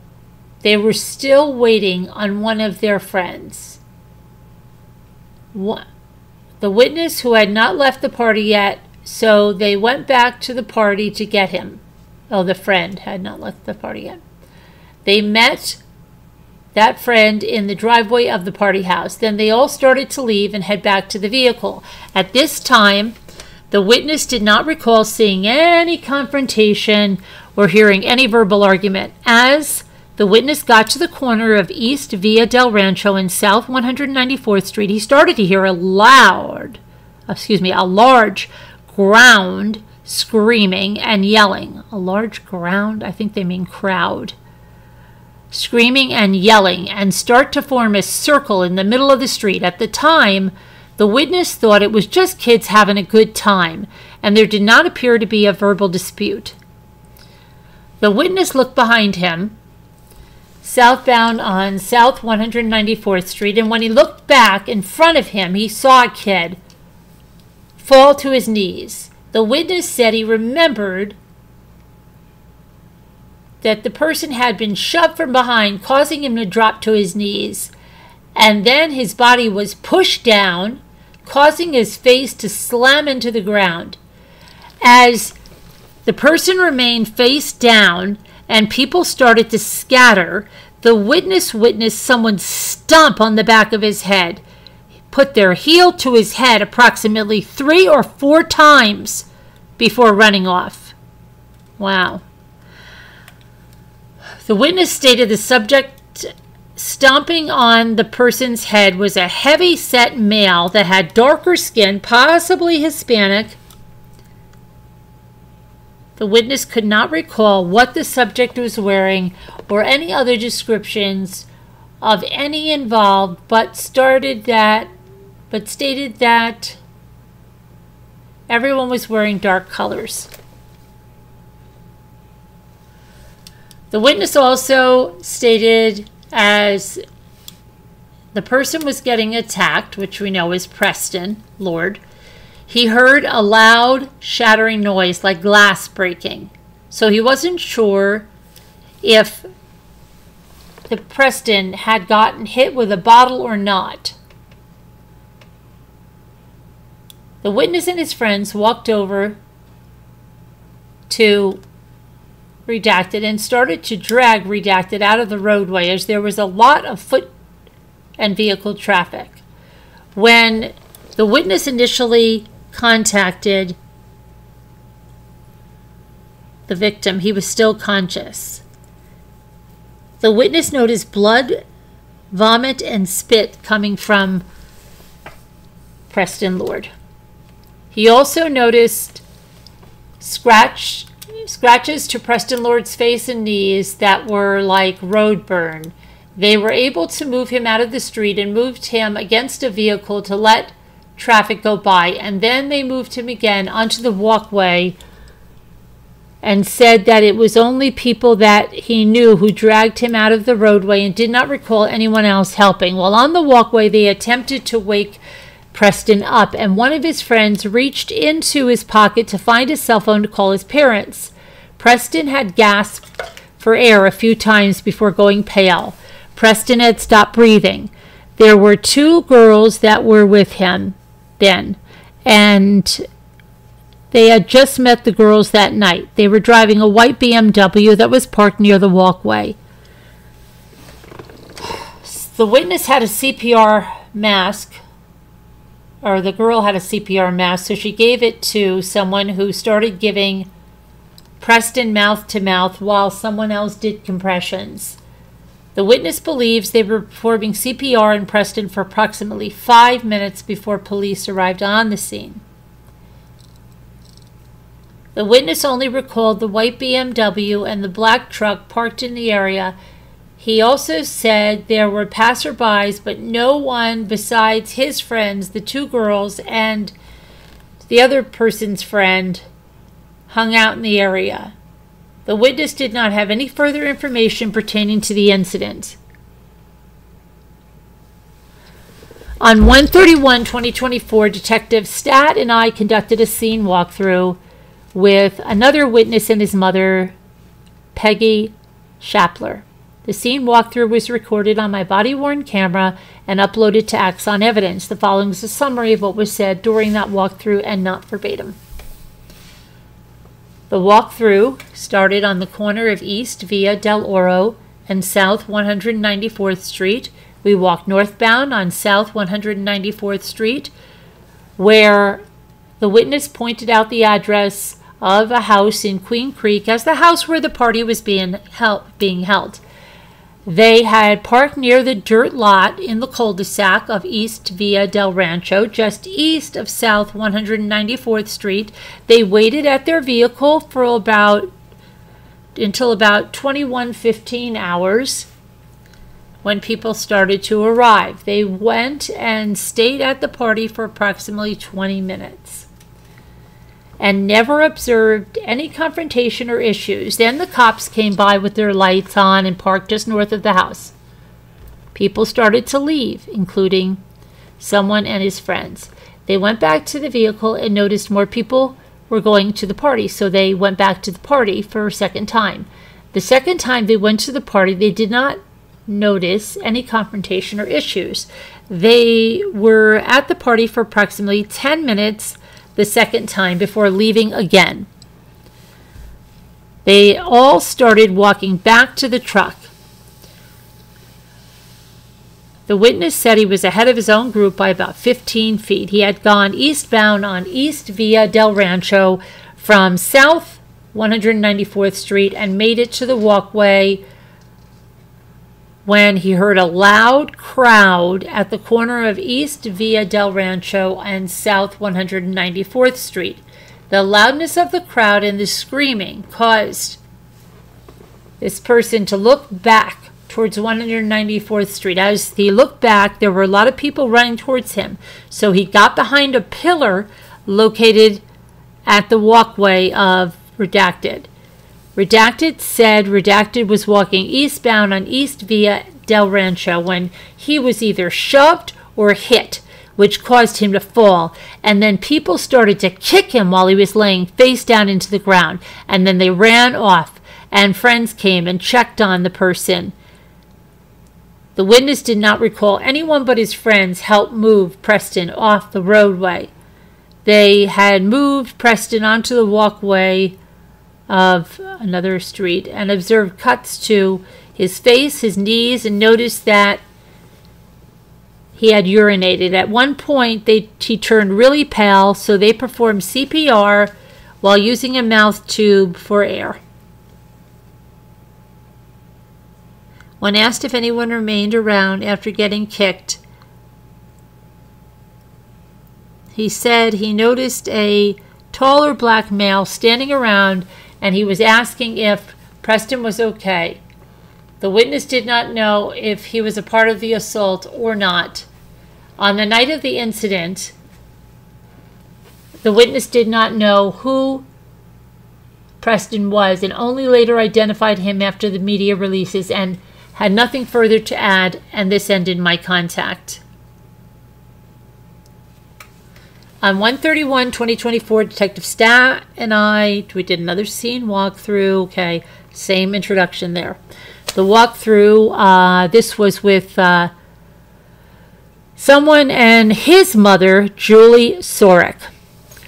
A: they were still waiting on one of their friends. The witness who had not left the party yet, so they went back to the party to get him. Oh, the friend had not left the party yet. They met that friend in the driveway of the party house. Then they all started to leave and head back to the vehicle. At this time, the witness did not recall seeing any confrontation or hearing any verbal argument. As the witness got to the corner of East Via del Rancho and South 194th Street, he started to hear a loud, excuse me, a large ground screaming and yelling. A large ground, I think they mean crowd. Screaming and yelling and start to form a circle in the middle of the street. At the time, the witness thought it was just kids having a good time, and there did not appear to be a verbal dispute. The witness looked behind him, southbound on South 194th Street, and when he looked back in front of him, he saw a kid fall to his knees. The witness said he remembered that the person had been shoved from behind, causing him to drop to his knees, and then his body was pushed down, causing his face to slam into the ground. As the person remained face down and people started to scatter, the witness witnessed someone stomp on the back of his head put their heel to his head approximately three or four times before running off. Wow. The witness stated the subject stomping on the person's head was a heavy set male that had darker skin, possibly Hispanic. The witness could not recall what the subject was wearing or any other descriptions of any involved, but started that but stated that everyone was wearing dark colors. The witness also stated as the the person was getting attacked, which we know is Preston Lord. He heard a loud shattering noise like glass breaking. So he wasn't sure if the Preston had gotten hit with a bottle or not. The witness and his friends walked over to Redacted and started to drag Redacted out of the roadway as there was a lot of foot and vehicle traffic. When the witness initially contacted the victim, he was still conscious. The witness noticed blood, vomit, and spit coming from Preston Lord. He also noticed scratch scratches to Preston Lord's face and knees that were like road burn. They were able to move him out of the street and moved him against a vehicle to let traffic go by, and then they moved him again onto the walkway and said that it was only people that he knew who dragged him out of the roadway and did not recall anyone else helping. While on the walkway, they attempted to wake Preston up, and one of his friends reached into his pocket to find his cell phone to call his parents. Preston had gasped for air a few times before going pale. Preston had stopped breathing. There were two girls that were with him then, and they had just met the girls that night. They were driving a white BMW that was parked near the walkway. The witness had a CPR mask, or the girl had a CPR mask, so she gave it to someone who started giving Preston mouth to mouth while someone else did compressions. The witness believes they were performing CPR in Preston for approximately five minutes before police arrived on the scene. The witness only recalled the white BMW and the black truck parked in the area. He also said there were passerbys, but no one besides his friends, the two girls, and the other person's friend, hung out in the area. The witness did not have any further information pertaining to the incident. On 131 2024, Detective Stat and I conducted a scene walkthrough with another witness and his mother, Peggy Shapler. The scene walkthrough was recorded on my body worn camera and uploaded to Axon Evidence. The following is a summary of what was said during that walkthrough and not verbatim. The walkthrough started on the corner of East Via del Oro and South 194th Street. We walked northbound on South 194th Street, where the witness pointed out the address of a house in Queen Creek as the house where the party was being held. Being held. They had parked near the dirt lot in the cul-de-sac of East Via del Rancho, just east of South 194th Street. They waited at their vehicle for about until about 21:15 hours when people started to arrive. They went and stayed at the party for approximately 20 minutes and never observed any confrontation or issues. Then the cops came by with their lights on and parked just north of the house. People started to leave, including someone and his friends. They went back to the vehicle and noticed more people were going to the party, so they went back to the party for a second time. The second time they went to the party, they did not notice any confrontation or issues. They were at the party for approximately 10 minutes the second time before leaving again. They all started walking back to the truck. The witness said he was ahead of his own group by about 15 feet. He had gone eastbound on East Via del Rancho from South 194th Street and made it to the walkway when he heard a loud crowd at the corner of East Via del Rancho and South 194th Street. The loudness of the crowd and the screaming caused this person to look back towards 194th Street. As he looked back, there were a lot of people running towards him. So he got behind a pillar located at the walkway of Redacted. Redacted said Redacted was walking eastbound on East Via del Rancho when he was either shoved or hit, which caused him to fall. And then people started to kick him while he was laying face down into the ground. And then they ran off, and friends came and checked on the person. The witness did not recall anyone but his friends helped move Preston off the roadway. They had moved Preston onto the walkway of another street and observed cuts to his face, his knees, and noticed that he had urinated. At one point, they, he turned really pale, so they performed CPR while using a mouth tube for air. When asked if anyone remained around after getting kicked, he said he noticed a taller black male standing around and he was asking if Preston was okay. The witness did not know if he was a part of the assault or not. On the night of the incident, the witness did not know who Preston was and only later identified him after the media releases and had nothing further to add, and this ended my contact. On 131 2024, Detective Stat and I, we did another scene walkthrough. Okay, same introduction there. The walkthrough, uh, this was with uh, someone and his mother, Julie Sorek.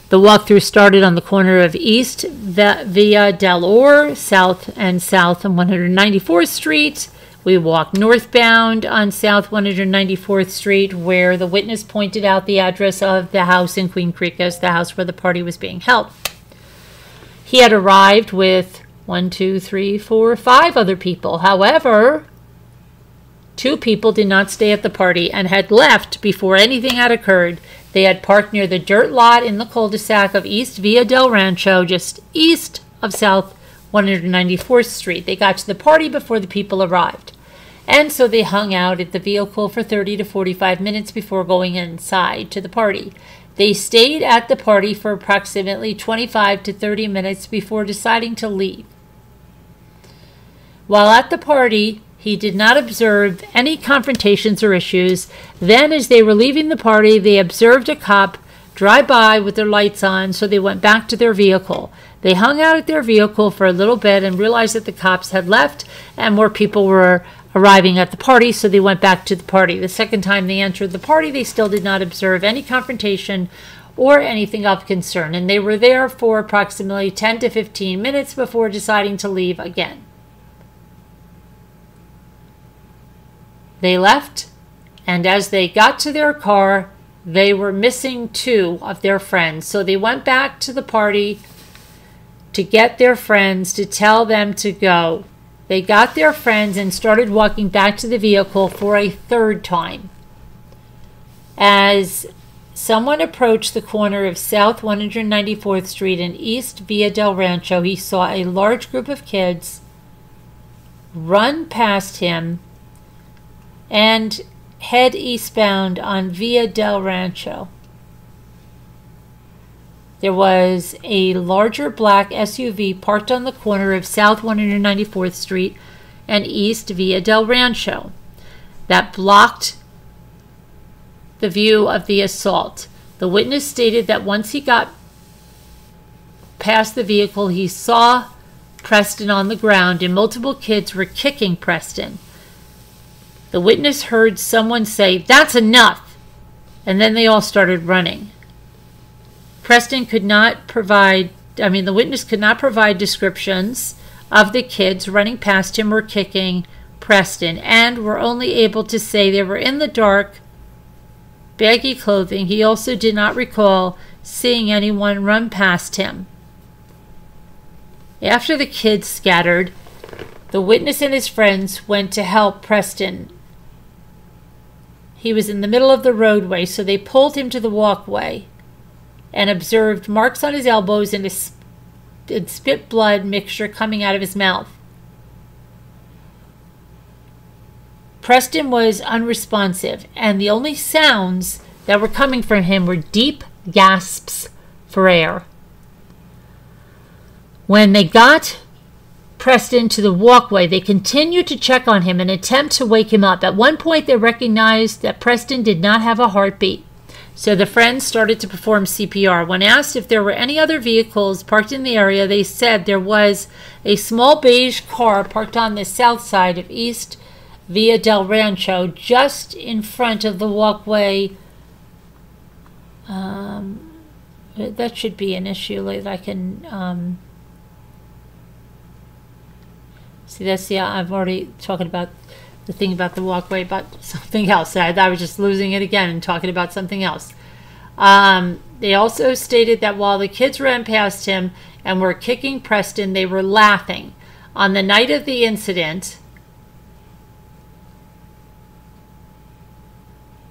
A: The walkthrough started on the corner of East Via del Or, South and South on 194th Street. We walked northbound on South 194th Street, where the witness pointed out the address of the house in Queen Creek as the house where the party was being held. He had arrived with one, two, three, four, five other people. However, two people did not stay at the party and had left before anything had occurred. They had parked near the dirt lot in the cul-de-sac of East Via del Rancho, just east of South 194th Street. They got to the party before the people arrived. And so they hung out at the vehicle for 30 to 45 minutes before going inside to the party. They stayed at the party for approximately 25 to 30 minutes before deciding to leave. While at the party, he did not observe any confrontations or issues. Then, as they were leaving the party, they observed a cop drive by with their lights on, so they went back to their vehicle. They hung out at their vehicle for a little bit and realized that the cops had left and more people were arriving at the party, so they went back to the party. The second time they entered the party, they still did not observe any confrontation or anything of concern, and they were there for approximately 10 to 15 minutes before deciding to leave again. They left, and as they got to their car, they were missing two of their friends. So they went back to the party to get their friends to tell them to go. They got their friends and started walking back to the vehicle for a third time. As someone approached the corner of South 194th Street and East Via del Rancho, he saw a large group of kids run past him and head eastbound on Via del Rancho. There was a larger black SUV parked on the corner of South 194th Street and East Via del Rancho that blocked the view of the assault. The witness stated that once he got past the vehicle, he saw Preston on the ground and multiple kids were kicking Preston. The witness heard someone say, That's enough! And then they all started running. Preston could not provide, I mean, the witness could not provide descriptions of the kids running past him or kicking Preston, and were only able to say they were in the dark, baggy clothing. He also did not recall seeing anyone run past him. After the kids scattered, the witness and his friends went to help Preston. He was in the middle of the roadway, so they pulled him to the walkway and observed marks on his elbows and, a spit blood mixture coming out of his mouth. Preston was unresponsive, and the only sounds that were coming from him were deep gasps for air. When they got Preston to the walkway. They continued to check on him and attempt to wake him up. At one point, they recognized that Preston did not have a heartbeat. So the friends started to perform CPR. When asked if there were any other vehicles parked in the area, they said there was a small beige car parked on the south side of East Via del Rancho, just in front of the walkway. Um, that should be an issue that I can. Um, see, that's yeah. I'm already talking about the thing about the walkway, but something else. I, I was just losing it again and talking about something else. Um, they also stated that while the kids ran past him and were kicking Preston, they were laughing. On the night of the incident,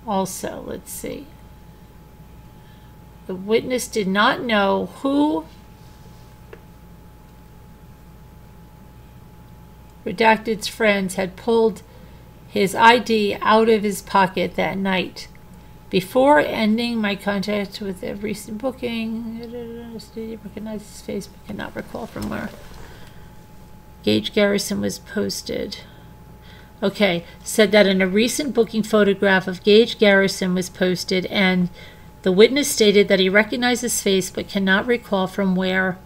A: also, let's see. The witness did not know who Redacted's friends had pulled his ID out of his pocket that night. Before ending my contact with a recent booking, recognize his face but cannot recall from where Gage Garrison was posted. Okay, said that in a recent booking photograph of Gage Garrison was posted, and the witness stated that he recognized his face but cannot recall from where.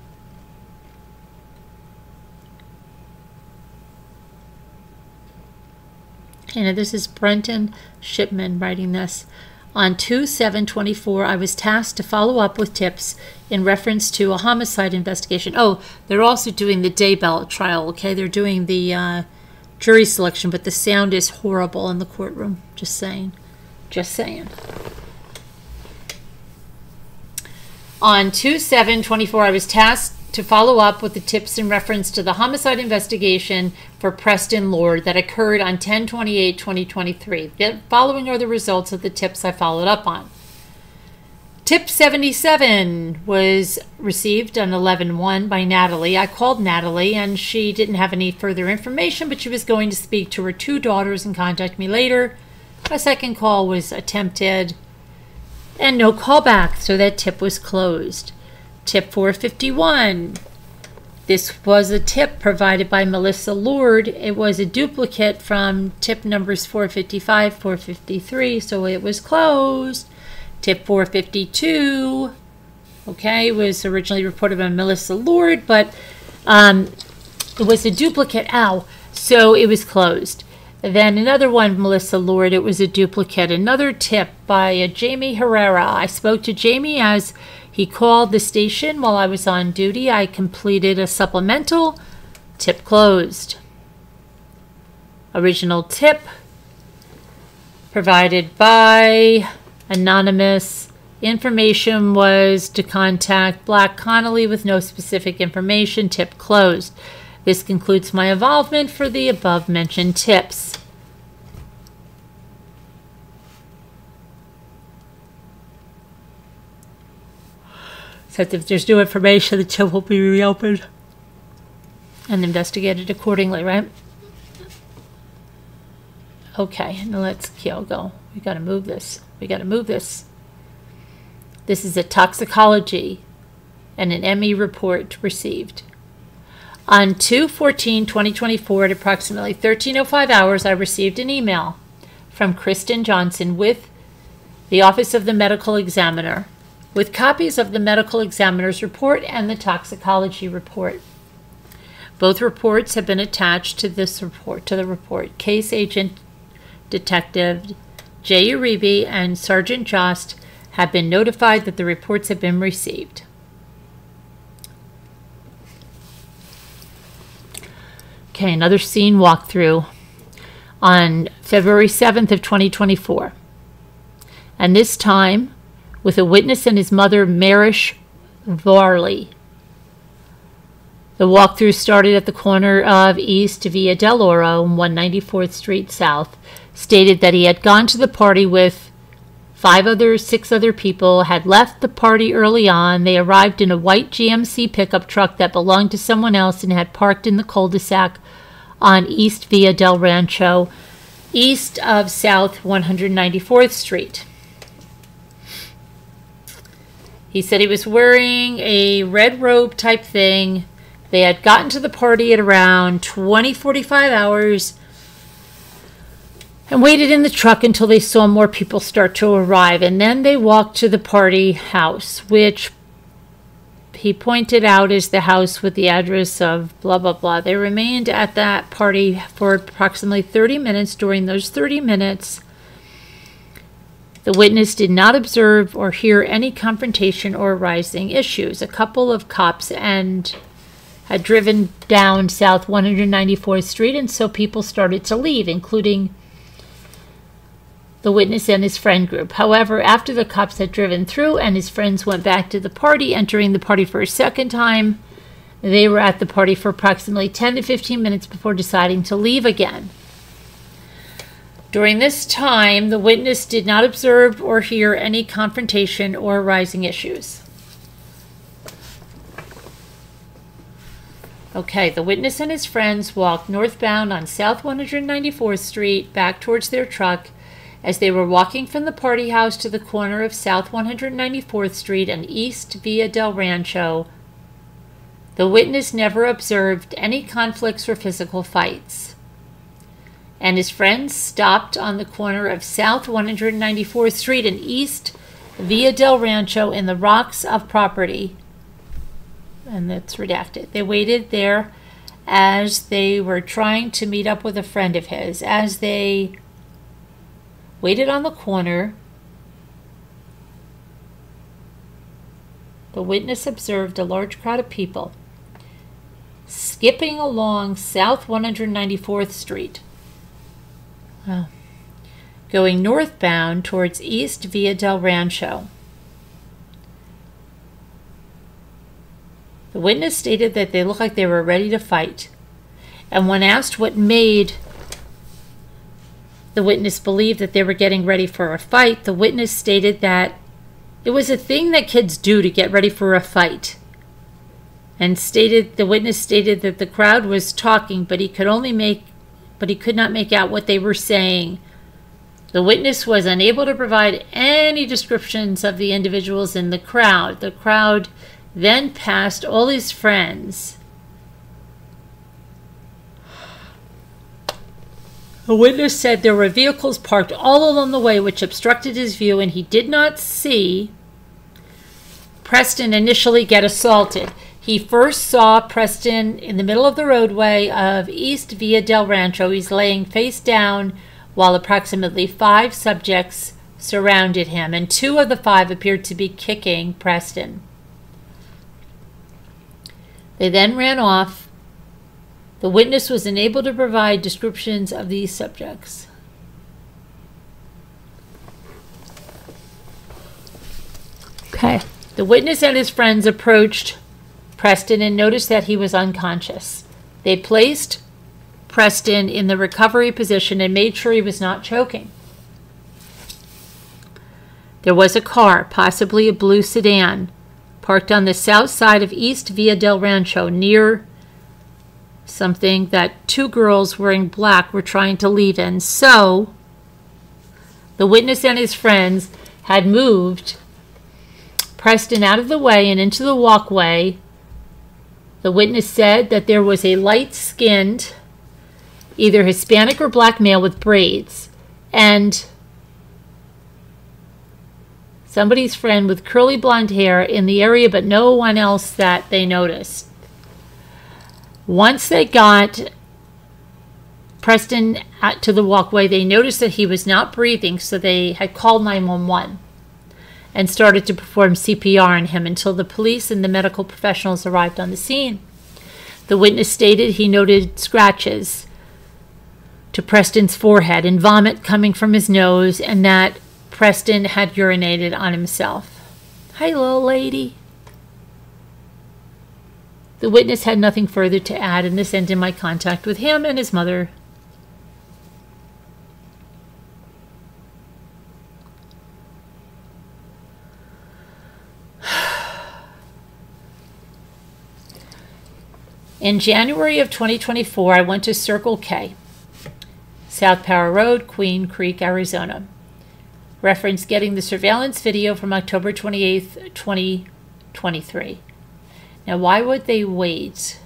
A: And this is Brenton Shipman writing this. On 2 7 24, I was tasked to follow up with tips in reference to a homicide investigation. Oh, they're also doing the Daybell trial, okay? They're doing the uh, jury selection, but the sound is horrible in the courtroom. Just saying. Just saying. On 2 7 24, I was tasked to follow up with the tips in reference to the homicide investigation for Preston Lord that occurred on 10 28 2023. The following are the results of the tips I followed up on. Tip 77 was received on 11 1 by Natalie. I called Natalie and she didn't have any further information, but she was going to speak to her two daughters and contact me later. A second call was attempted and no callback, so that tip was closed. Tip 451. This was a tip provided by Melissa Lord. It was a duplicate from tip numbers 455, 453, so it was closed. Tip 452, okay, it was originally reported by Melissa Lord, but um, it was a duplicate, ow, so it was closed. Then another one, Melissa Lord, it was a duplicate. Another tip by Jamie Herrera. I spoke to Jamie as he called the station while I was on duty. I completed a supplemental. Tip closed. Original tip provided by Anonymous. Information was to contact Black Connolly with no specific information. Tip closed. This concludes my involvement for the above mentioned tips. Says if there's new information, the tip will be reopened and investigated accordingly, right? Okay, now let's Keel go. We gotta move this. We gotta move this. This is a toxicology and an ME report received. On 2-14-2024 at approximately 13.05 hours, I received an email from Kristen Johnson with the Office of the Medical Examiner with copies of the medical examiner's report and the toxicology report. Both reports have been attached to this report to the report. Case agent detective Jay Iribe and Sergeant Jost have been notified that the reports have been received. Okay, another scene walkthrough on February 7th of 2024. And this time with a witness and his mother, Marish Varley. The walkthrough started at the corner of East Via del Oro and 194th Street South. Stated that he had gone to the party with five other, six other people, had left the party early on. They arrived in a white GMC pickup truck that belonged to someone else and had parked in the cul-de-sac on East Via del Rancho, east of South 194th Street. He said he was wearing a red robe type thing. They had gotten to the party at around 20 45 hours and waited in the truck until they saw more people start to arrive. And then they walked to the party house, which he pointed out is the house with the address of blah, blah, blah. They remained at that party for approximately 30 minutes. During those 30 minutes, the witness did not observe or hear any confrontation or rising issues. A couple of cops and had driven down South 194th Street, and so people started to leave, including the witness and his friend group. However, after the cops had driven through and his friends went back to the party, entering the party for a second time, they were at the party for approximately 10 to 15 minutes before deciding to leave again. During this time, the witness did not observe or hear any confrontation or rising issues. Okay, the witness and his friends walked northbound on South 194th Street back towards their truck as they were walking from the party house to the corner of South 194th Street and East Via del Rancho, the witness never observed any conflicts or physical fights. And his friends stopped on the corner of South 194th Street and East Via del Rancho in the rocks of property. And that's redacted. They waited there as they were trying to meet up with a friend of his. As they waited on the corner. The witness observed a large crowd of people skipping along South 194th Street, oh. going northbound towards East Via del Rancho. The witness stated that they looked like they were ready to fight, and when asked what made the witness believe that they were getting ready for a fight. The witness stated that it was a thing that kids do to get ready for a fight. And stated the witness stated that the crowd was talking, but he could only make but he could not make out what they were saying. The witness was unable to provide any descriptions of the individuals in the crowd. The crowd then passed all his friends A witness said there were vehicles parked all along the way which obstructed his view, and he did not see Preston initially get assaulted. He first saw Preston in the middle of the roadway of East Via del Rancho. He's laying face down while approximately five subjects surrounded him, and two of the five appeared to be kicking Preston. They then ran off the witness was unable to provide descriptions of these subjects. Okay. The witness and his friends approached Preston and noticed that he was unconscious. They placed Preston in the recovery position and made sure he was not choking. There was a car, possibly a blue sedan, parked on the south side of East Via del Rancho near something that two girls wearing black were trying to leave in. So the witness and his friends had moved Preston out of the way and into the walkway. The witness said that there was a light skinned, either Hispanic or black male with braids, and somebody's friend with curly blonde hair in the area, but no one else that they noticed. Once they got Preston to the walkway, they noticed that he was not breathing, so they had called 911 and started to perform CPR on him until the police and the medical professionals arrived on the scene. The witness stated he noted scratches to Preston's forehead and vomit coming from his nose, and that Preston had urinated on himself. Hi, little lady. The witness had nothing further to add, and this ended my contact with him and his mother. In January of 2024, I went to Circle K, South Power Road, Queen Creek, Arizona. Reference getting the surveillance video from October 28, 2023. Now, why would they wait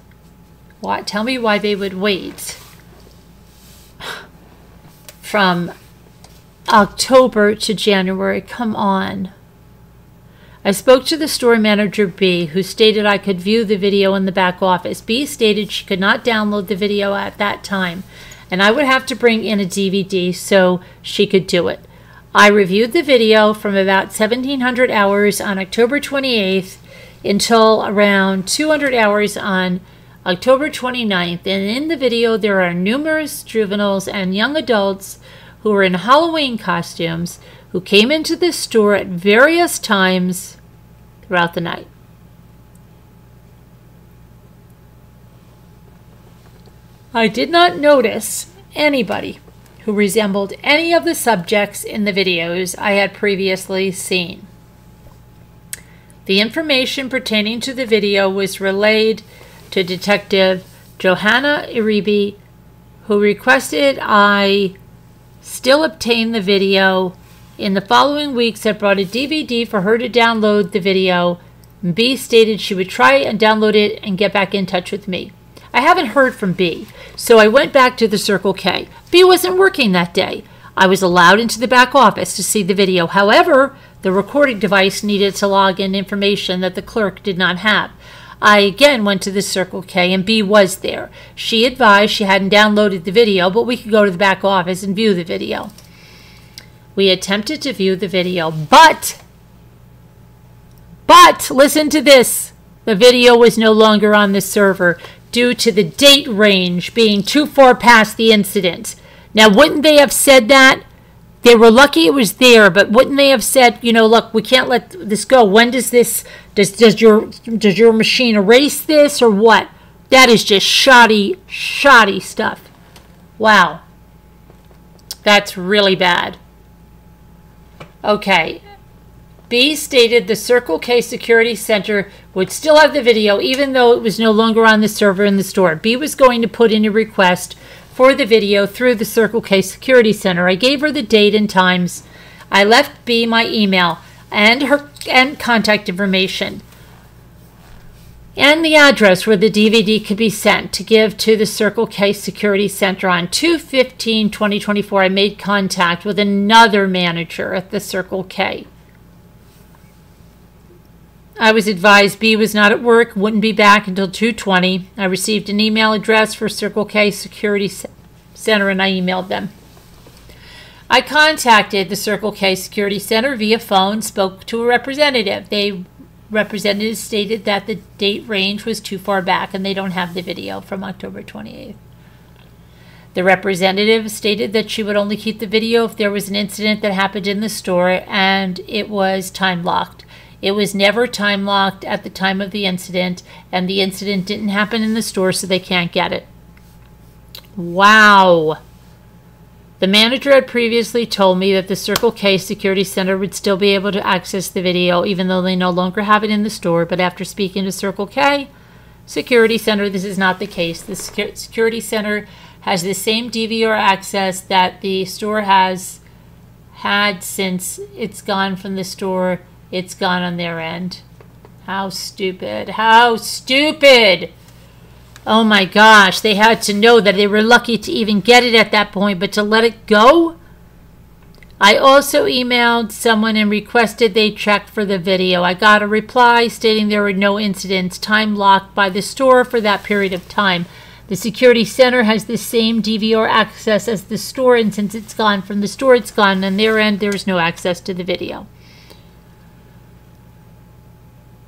A: Why, tell me why they would wait from October to January. Come on. I spoke to the store manager B, who stated I could view the video in the back office. B stated she could not download the video at that time, and I would have to bring in a DVD so she could do it. I reviewed the video from about 1700 hours on October 28th until around 200 hours on October 29th, and in the video there are numerous juveniles and young adults who were in Halloween costumes who came into the store at various times throughout the night. I did not notice anybody who resembled any of the subjects in the videos I had previously seen. The information pertaining to the video was relayed to Detective Johanna Iribe, who requested I still obtain the video. In the following weeks, I brought a DVD for her to download the video. B stated she would try and download it and get back in touch with me. I haven't heard from B, so I went back to the Circle K. B wasn't working that day. I was allowed into the back office to see the video. However, the recording device needed to log in information that the clerk did not have. I again went to the Circle K and B was there. She advised she hadn't downloaded the video, but we could go to the back office and view the video. We attempted to view the video, but, but, listen to this. The video was no longer on the server due to the date range being too far past the incident. Now, wouldn't they have said that? They were lucky it was there, but wouldn't they have said, you know, look, we can't let this go. When does this does does your does your machine erase this or what? That is just shoddy, shoddy stuff. Wow. That's really bad. Okay. B stated the Circle K Security Center would still have the video even though it was no longer on the server in the store. B was going to put in a request for the video through the Circle K Security Center. I gave her the date and times. I left B my email and her and contact information and the address where the DVD could be sent to give to the Circle K Security Center on 215 2024. I made contact with another manager at the Circle K. I was advised B was not at work, wouldn't be back until 2:20. I received an email address for Circle K Security Center and I emailed them. I contacted the Circle K Security Center via phone, spoke to a representative. They representative stated that the date range was too far back and they don't have the video from October 28th. The representative stated that she would only keep the video if there was an incident that happened in the store and it was time locked. It was never time locked at the time of the incident, and the incident didn't happen in the store, so they can't get it. Wow. The manager had previously told me that the Circle K Security Center would still be able to access the video, even though they no longer have it in the store. But after speaking to Circle K Security Center, this is not the case. The Security Center has the same DVR access that the store has had since it's gone from the store it's gone on their end. How stupid. How stupid. Oh my gosh. They had to know that they were lucky to even get it at that point, but to let it go? I also emailed someone and requested they check for the video. I got a reply stating there were no incidents, time locked by the store for that period of time. The security center has the same DVR access as the store, and since it's gone from the store, it's gone. On their end, there's no access to the video.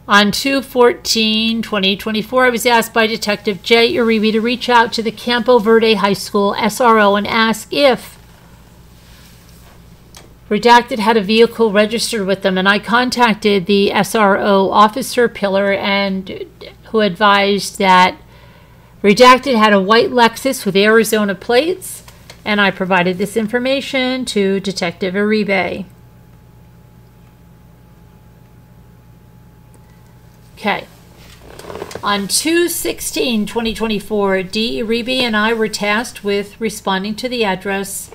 A: On 2 14 2024, I was asked by Detective Jay Iribe to reach out to the Campo Verde High School SRO and ask if Redacted had a vehicle registered with them, and I contacted the SRO officer Pillar and who advised that Redacted had a white Lexus with Arizona plates, and I provided this information to Detective Iribe. Okay. On 216 2024, D. Iribe and I were tasked with responding to the address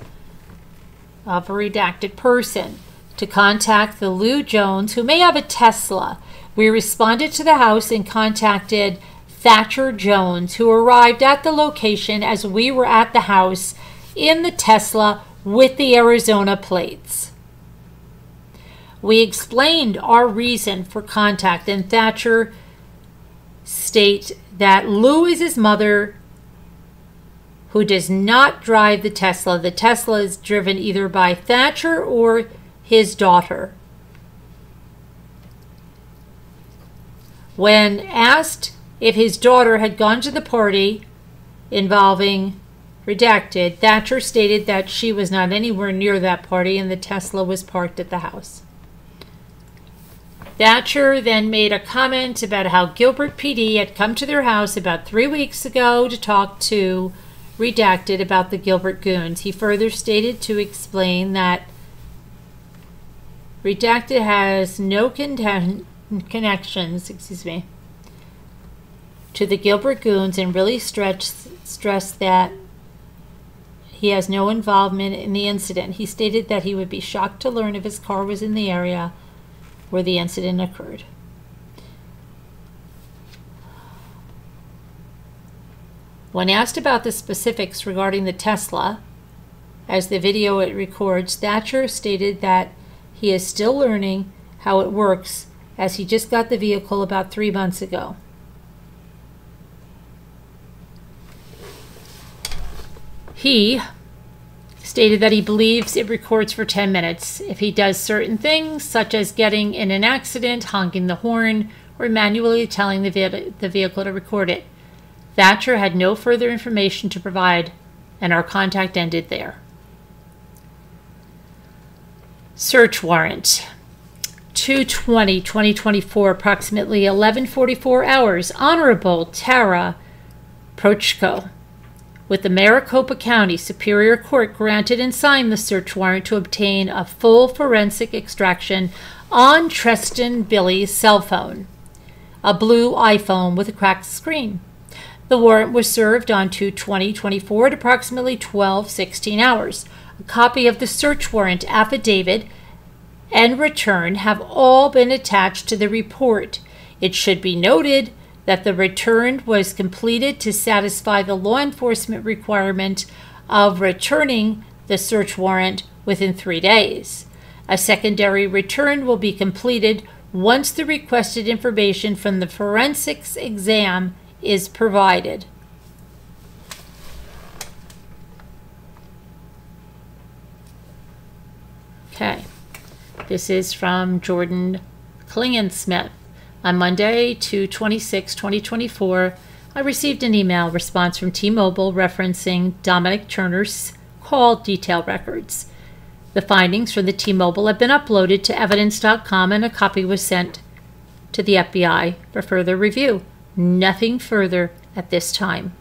A: of a redacted person to contact the Lou Jones, who may have a Tesla. We responded to the house and contacted Thatcher Jones, who arrived at the location as we were at the house in the Tesla with the Arizona plates. We explained our reason for contact, and Thatcher state that Lou is his mother who does not drive the Tesla. The Tesla is driven either by Thatcher or his daughter. When asked if his daughter had gone to the party involving Redacted, Thatcher stated that she was not anywhere near that party and the Tesla was parked at the house. Thatcher then made a comment about how Gilbert PD had come to their house about three weeks ago to talk to Redacted about the Gilbert Goons. He further stated to explain that Redacted has no connections, excuse me, to the Gilbert Goons and really stress, stress that he has no involvement in the incident. He stated that he would be shocked to learn if his car was in the area where the incident occurred. When asked about the specifics regarding the Tesla, as the video it records, Thatcher stated that he is still learning how it works as he just got the vehicle about three months ago. He stated that he believes it records for 10 minutes if he does certain things, such as getting in an accident, honking the horn, or manually telling the, ve- the vehicle to record it. Thatcher had no further information to provide, and our contact ended there. Search warrant. 220 2024 approximately 1144 hours honorable tara prochko with the maricopa county superior court granted and signed the search warrant to obtain a full forensic extraction on Treston Billey's cell phone a blue iphone with a cracked screen the warrant was served on 2024 at approximately 1216 hours a copy of the search warrant affidavit and return have all been attached to the report. It should be noted that the return was completed to satisfy the law enforcement requirement of returning the search warrant within three days. A secondary return will be completed once the requested information from the forensics exam is provided. Okay. This is from Jordan Klingensmith. On Monday, 226, 2024, I received an email response from T Mobile referencing Dominic Turner's call detail records. The findings from the T Mobile have been uploaded to evidence.com and a copy was sent to the FBI for further review. Nothing further at this time.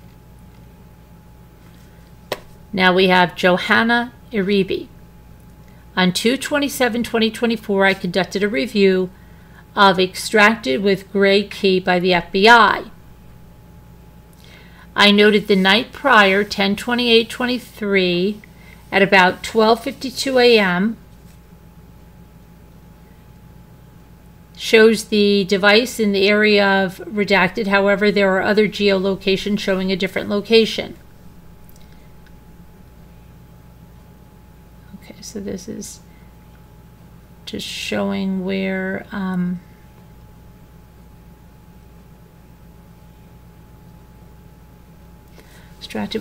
A: Now we have Johanna Iribe. On 227 2024, I conducted a review of Extracted with GrayKey by the FBI. I noted the night prior, 1028 at about 12:52 a.m. shows the device in the area of redacted. However, there are other geolocations showing a different location. Okay, so this is just showing where um,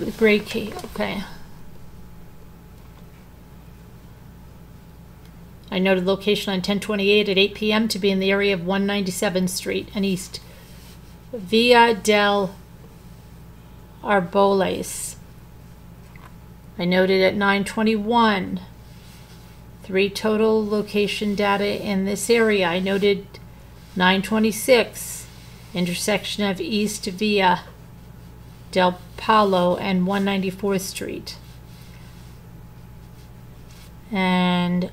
A: with GrayKey. Okay. I noted location on 1028 at 8 p.m. to be in the area of 197th Street and East Via del Arboles. I noted at 921 Three total location data in this area. I noted 926, intersection of East Via Del Palo and 194th Street. And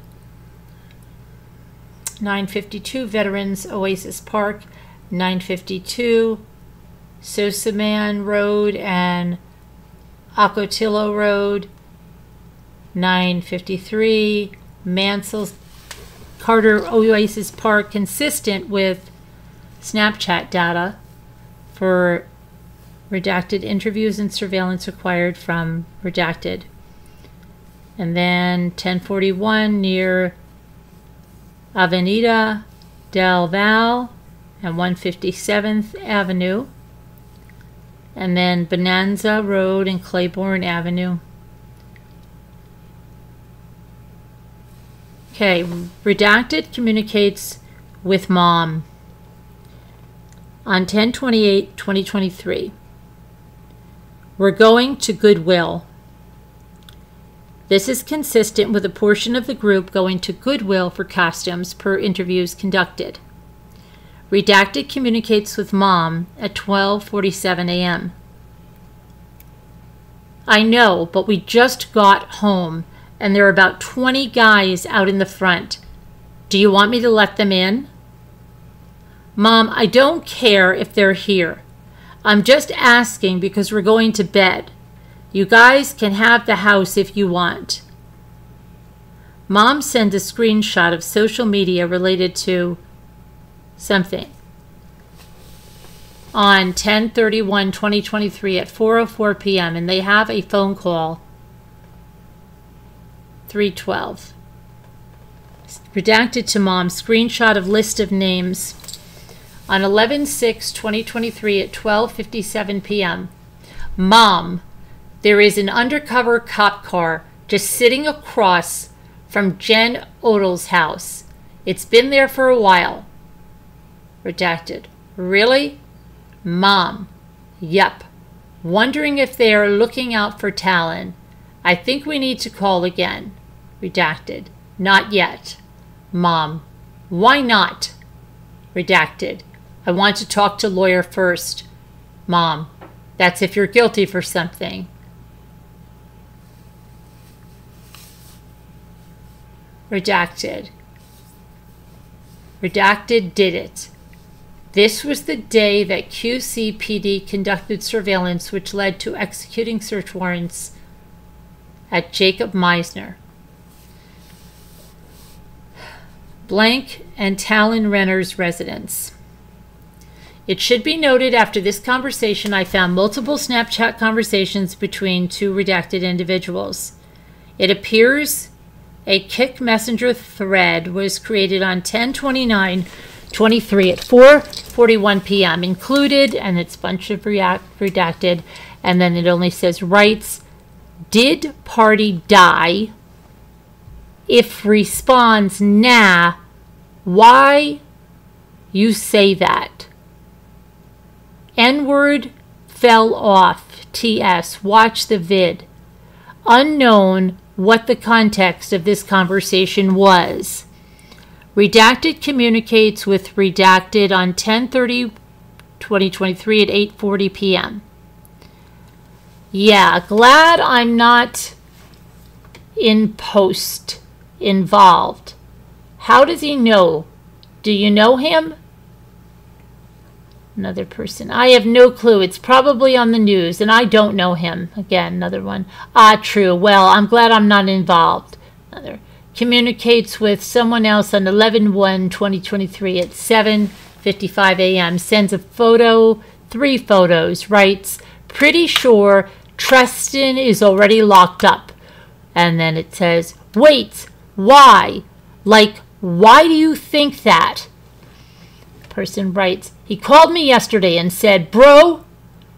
A: 952 Veterans Oasis Park, 952 Sossaman Road and Ocotillo Road, 953 Mansell's Carter Oasis Park consistent with Snapchat data for redacted interviews and surveillance required from redacted. And then 1041 near Avenida del Val and 157th Avenue. And then Bonanza Road and Claiborne Avenue. Okay, redacted communicates with mom on 1028 2023. We're going to Goodwill. This is consistent with a portion of the group going to Goodwill for costumes per interviews conducted. Redacted communicates with mom at 12:47 a.m. I know, but we just got home and there are about 20 guys out in the front. Do you want me to let them in? Mom, I don't care if they're here. I'm just asking because we're going to bed. You guys can have the house if you want. Mom sent a screenshot of social media related to something on 1031 2023 at 4:04 p.m. and they have a phone call 312 redacted to mom screenshot of list of names on 11-6-2023 at 12.57 p.m. Mom, there is an undercover cop car just sitting across from Jen Odel's house. It's been there for a while. Redacted. Really? Mom. Yep. Wondering if they are looking out for Talan. I think we need to call again. Redacted. Not yet. Mom. Why not? Redacted. I want to talk to lawyer first. Mom, that's if you're guilty for something. Redacted. Redacted did it. This was the day that QCPD conducted surveillance which led to executing search warrants at Jacob Meisner. Blank and Talan Renner's residence. It should be noted after this conversation, I found multiple Snapchat conversations between two redacted individuals. It appears a Kik Messenger thread was created on 1029 23 at 4:41 p.m. included and it's a bunch of react, redacted and then it only says writes did party die if responds nah why you say that N word fell off. TS. Watch the vid. Unknown what the context of this conversation was. Redacted communicates with Redacted on 1030 2023 at 8:40 p.m. Yeah, glad I'm not in post involved. How does he know? Do you know him? Another person. I have no clue. It's probably on the news, and I don't know him. Again, another one. Ah, true. Well, I'm glad I'm not involved. Another. Communicates with someone else on 11 1 2023 at 7.55 a.m. Sends a photo, three photos, writes, Pretty sure Tristan is already locked up. And then it says, Wait, why? Like, why do you think that? Person writes, he called me yesterday and said, Bro,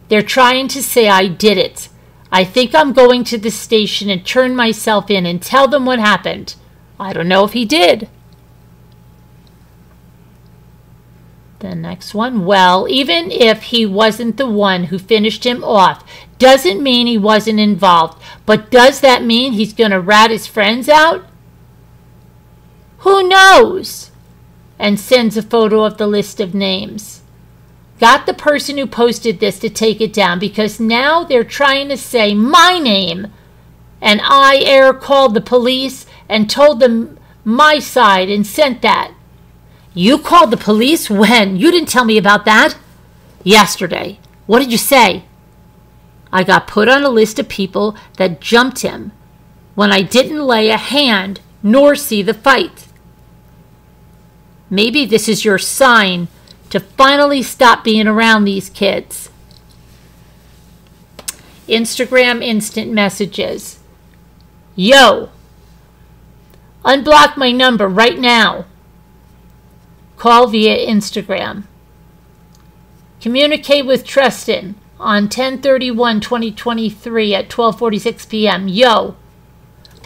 A: they're trying to say I did it. I think I'm going to the station and turn myself in and tell them what happened. I don't know if he did. The next one. Well, even if he wasn't the one who finished him off, doesn't mean he wasn't involved. But does that mean he's going to rat his friends out? Who knows? And sends a photo of the list of names got the person who posted this to take it down because now they're trying to say my name. And I air called the police and told them my side and sent that. You called the police when? You didn't tell me about that. Yesterday. What did you say? I got put on a list of people that jumped him when I didn't lay a hand nor see the fight. Maybe this is your sign to finally stop being around these kids. Instagram instant messages. Yo, unblock my number right now. Call via Instagram. Communicate with Tristan on 1031-2023 at 12:46 p.m. Yo.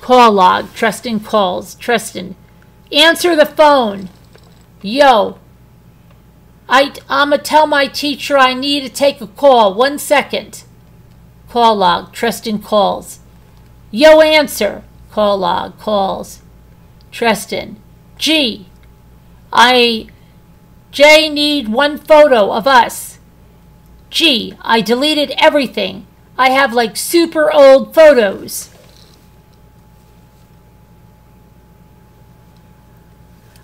A: Call log. Tristan calls. Tristan. Answer the phone. Yo. I, I'ma tell my teacher I need to take a call. One second. Call log. Tristan calls. Yo, answer. Call log. Calls. Tristan. G. I. J need one photo of us. Gee, I deleted everything. I have like super old photos.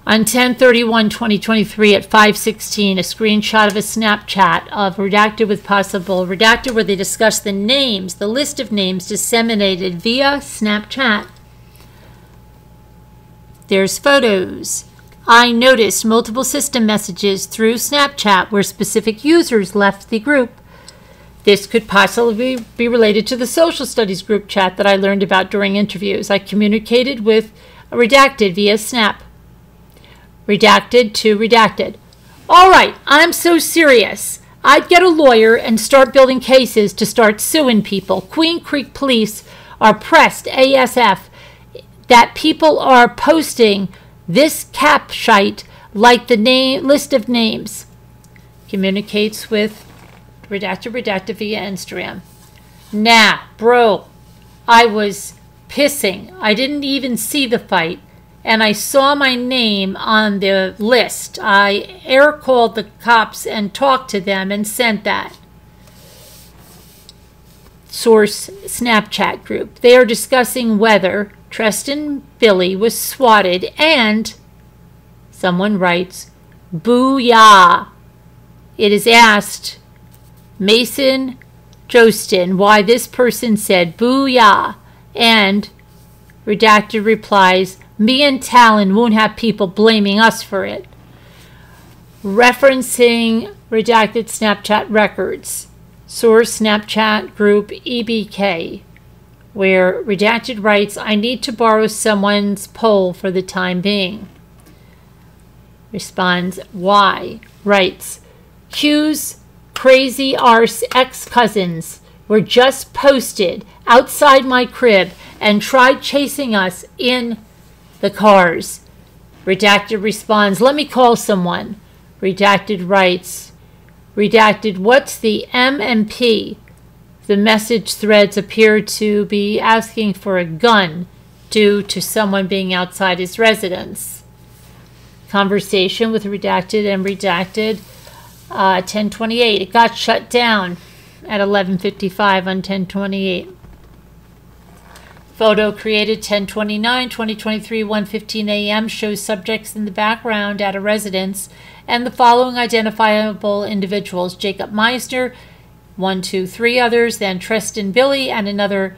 A: On 10-31-2023 at 5.16, a screenshot of a Snapchat of Redacted with Possible Redacted where they discuss the names, the list of names disseminated via Snapchat. There's photos. I noticed multiple system messages through Snapchat where specific users left the group. This could possibly be related to the social studies group chat that I learned about during interviews. I communicated with Redacted via Snap. Redacted to redacted. All right, I'm so serious. I'd get a lawyer and start building cases to start suing people. Queen Creek Police are pressed ASF that people are posting this cap shite like the name list of names. Communicates with redacted redacted via Instagram. Nah, bro, I was pissing. I didn't even see the fight and I saw my name on the list. I air called the cops and talked to them and sent that. Source Snapchat group. They are discussing whether Tristan Billey was swatted and someone writes, Booyah! It is asked Mason Jostin why this person said Booyah and Redacted replies, me and Talan won't have people blaming us for it. Referencing redacted Snapchat records. Source Snapchat group EBK, where redacted writes, I need to borrow someone's poll for the time being. Responds, why? Writes, Q's crazy arse ex cousins were just posted outside my crib and tried chasing us in the cars. Redacted responds, let me call someone. Redacted writes, Redacted, what's the MMP? The message threads appear to be asking for a gun due to someone being outside his residence. Conversation with Redacted and Redacted, uh, 1028. It got shut down at 1155 on 1028. Photo created 1029 2023 1:15 a.m. shows subjects in the background at a residence and the following identifiable individuals: Jacob Meisner, one, two, three others, then Tristan Billey, and another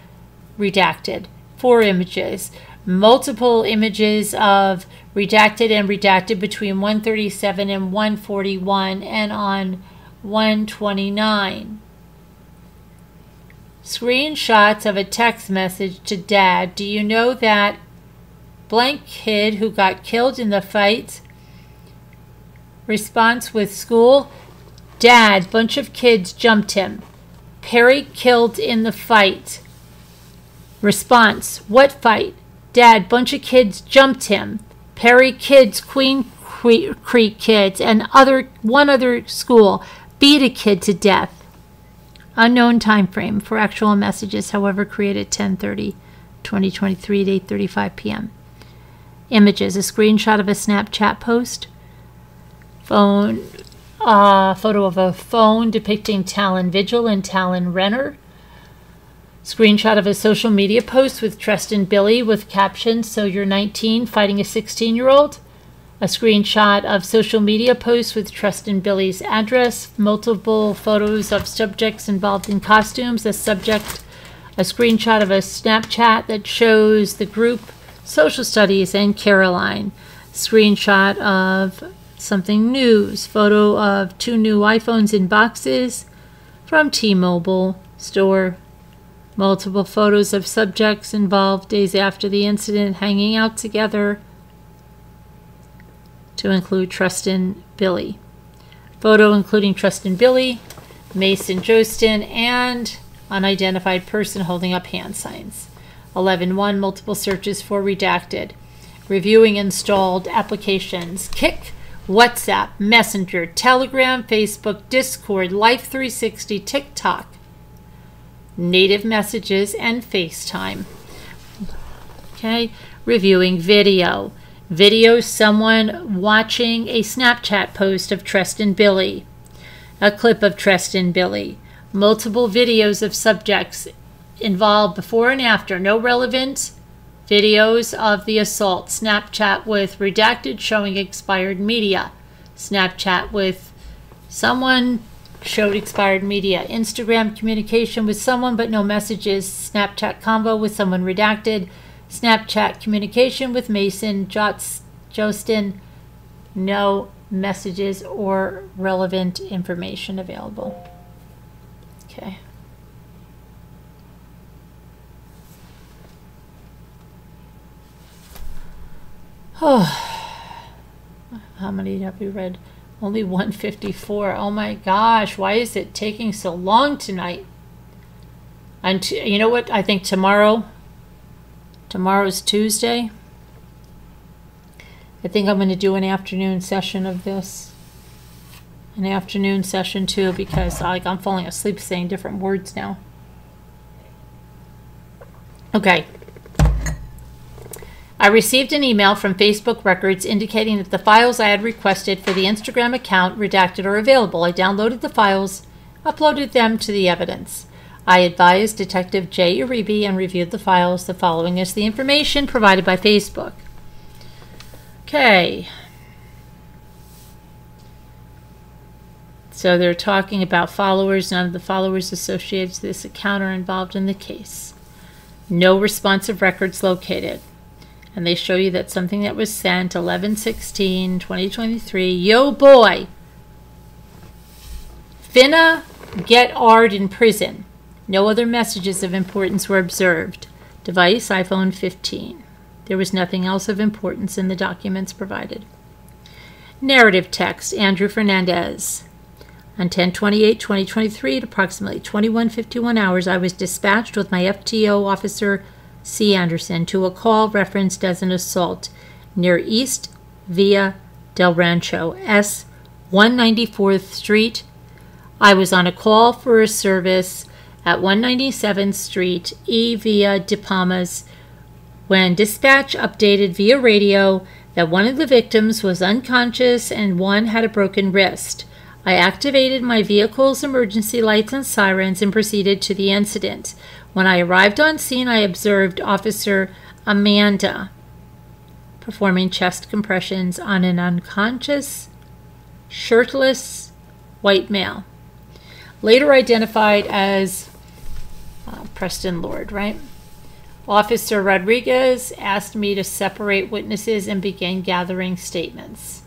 A: redacted. Four images, multiple images of redacted and redacted between 137 and 141, and on 129. Screenshots of a text message to dad. Do you know that blank kid who got killed in the fight? Response with school. Dad, bunch of kids jumped him. Perry killed in the fight. Response. What fight? Dad, bunch of kids jumped him. Perry kids, Queen Creek kids, and other one other school beat a kid to death. Unknown time frame for actual messages, however, created 10:30, 2023 at 8:35 p.m. Images: a screenshot of a Snapchat post. Phone, uh, photo of a phone depicting Talon Vigil and Talan Renner. Screenshot of a social media post with Tristan Billey with caption, So you're 19 fighting a 16 year old a screenshot of social media posts with Tristan Billey's address, multiple photos of subjects involved in costumes, a subject, a screenshot of a Snapchat that shows the group social studies and Caroline, screenshot of something news, photo of two new iPhones in boxes from T-Mobile store. Multiple photos of subjects involved days after the incident hanging out together to include Tristan Billey. Photo including Tristan Billey, Mason Jostin, and unidentified person holding up hand signs. 11.1 Multiple searches for redacted. Reviewing installed applications. Kik, WhatsApp, Messenger, Telegram, Facebook, Discord, Life360, TikTok, native messages, and FaceTime. Okay, reviewing video. Video someone watching a Snapchat post of Tristan Billey. A clip of Tristan Billey. Multiple videos of subjects involved before and after. No relevant videos of the assault. Snapchat with redacted showing expired media. Snapchat with someone showed expired media. Instagram communication with someone but no messages. Snapchat convo with someone redacted. Snapchat communication with Mason Jots, Jostin. No messages or relevant information available. Okay. Oh, how many have we read? Only 154. Oh my gosh, why is it taking so long tonight? And you know what? I think tomorrow, tomorrow's Tuesday. I think I'm going to do an afternoon session of this. An afternoon session too, because like I'm falling asleep saying different words now. Okay. I received an email from Facebook Records indicating that the files I had requested for the Instagram account redacted are available. I downloaded the files, uploaded them to the evidence. I advised Detective Jay Iribe and reviewed the files. The following is the information provided by Facebook. Okay. So they're talking about followers. None of the followers associated to this account are involved in the case. No responsive records located and they show you that something that was sent 11 16 2023 yo boy finna get ard in prison no other messages of importance were observed device iphone 15 there was nothing else of importance in the documents provided narrative text andrew fernandez on 1028 2023 at approximately 2151 hours i was dispatched with my fto officer C. Anderson to a call referenced as an assault near East Via del Rancho, S. 194th Street. I was on a call for a service at 197th Street, E. Via de Palmas, when dispatch updated via radio that one of the victims was unconscious and one had a broken wrist. I activated my vehicle's emergency lights and sirens and proceeded to the incident. When I arrived on scene, I observed Officer Amanda performing chest compressions on an unconscious, shirtless white male, later identified as Preston Lord, right? Officer Rodriguez asked me to separate witnesses and began gathering statements.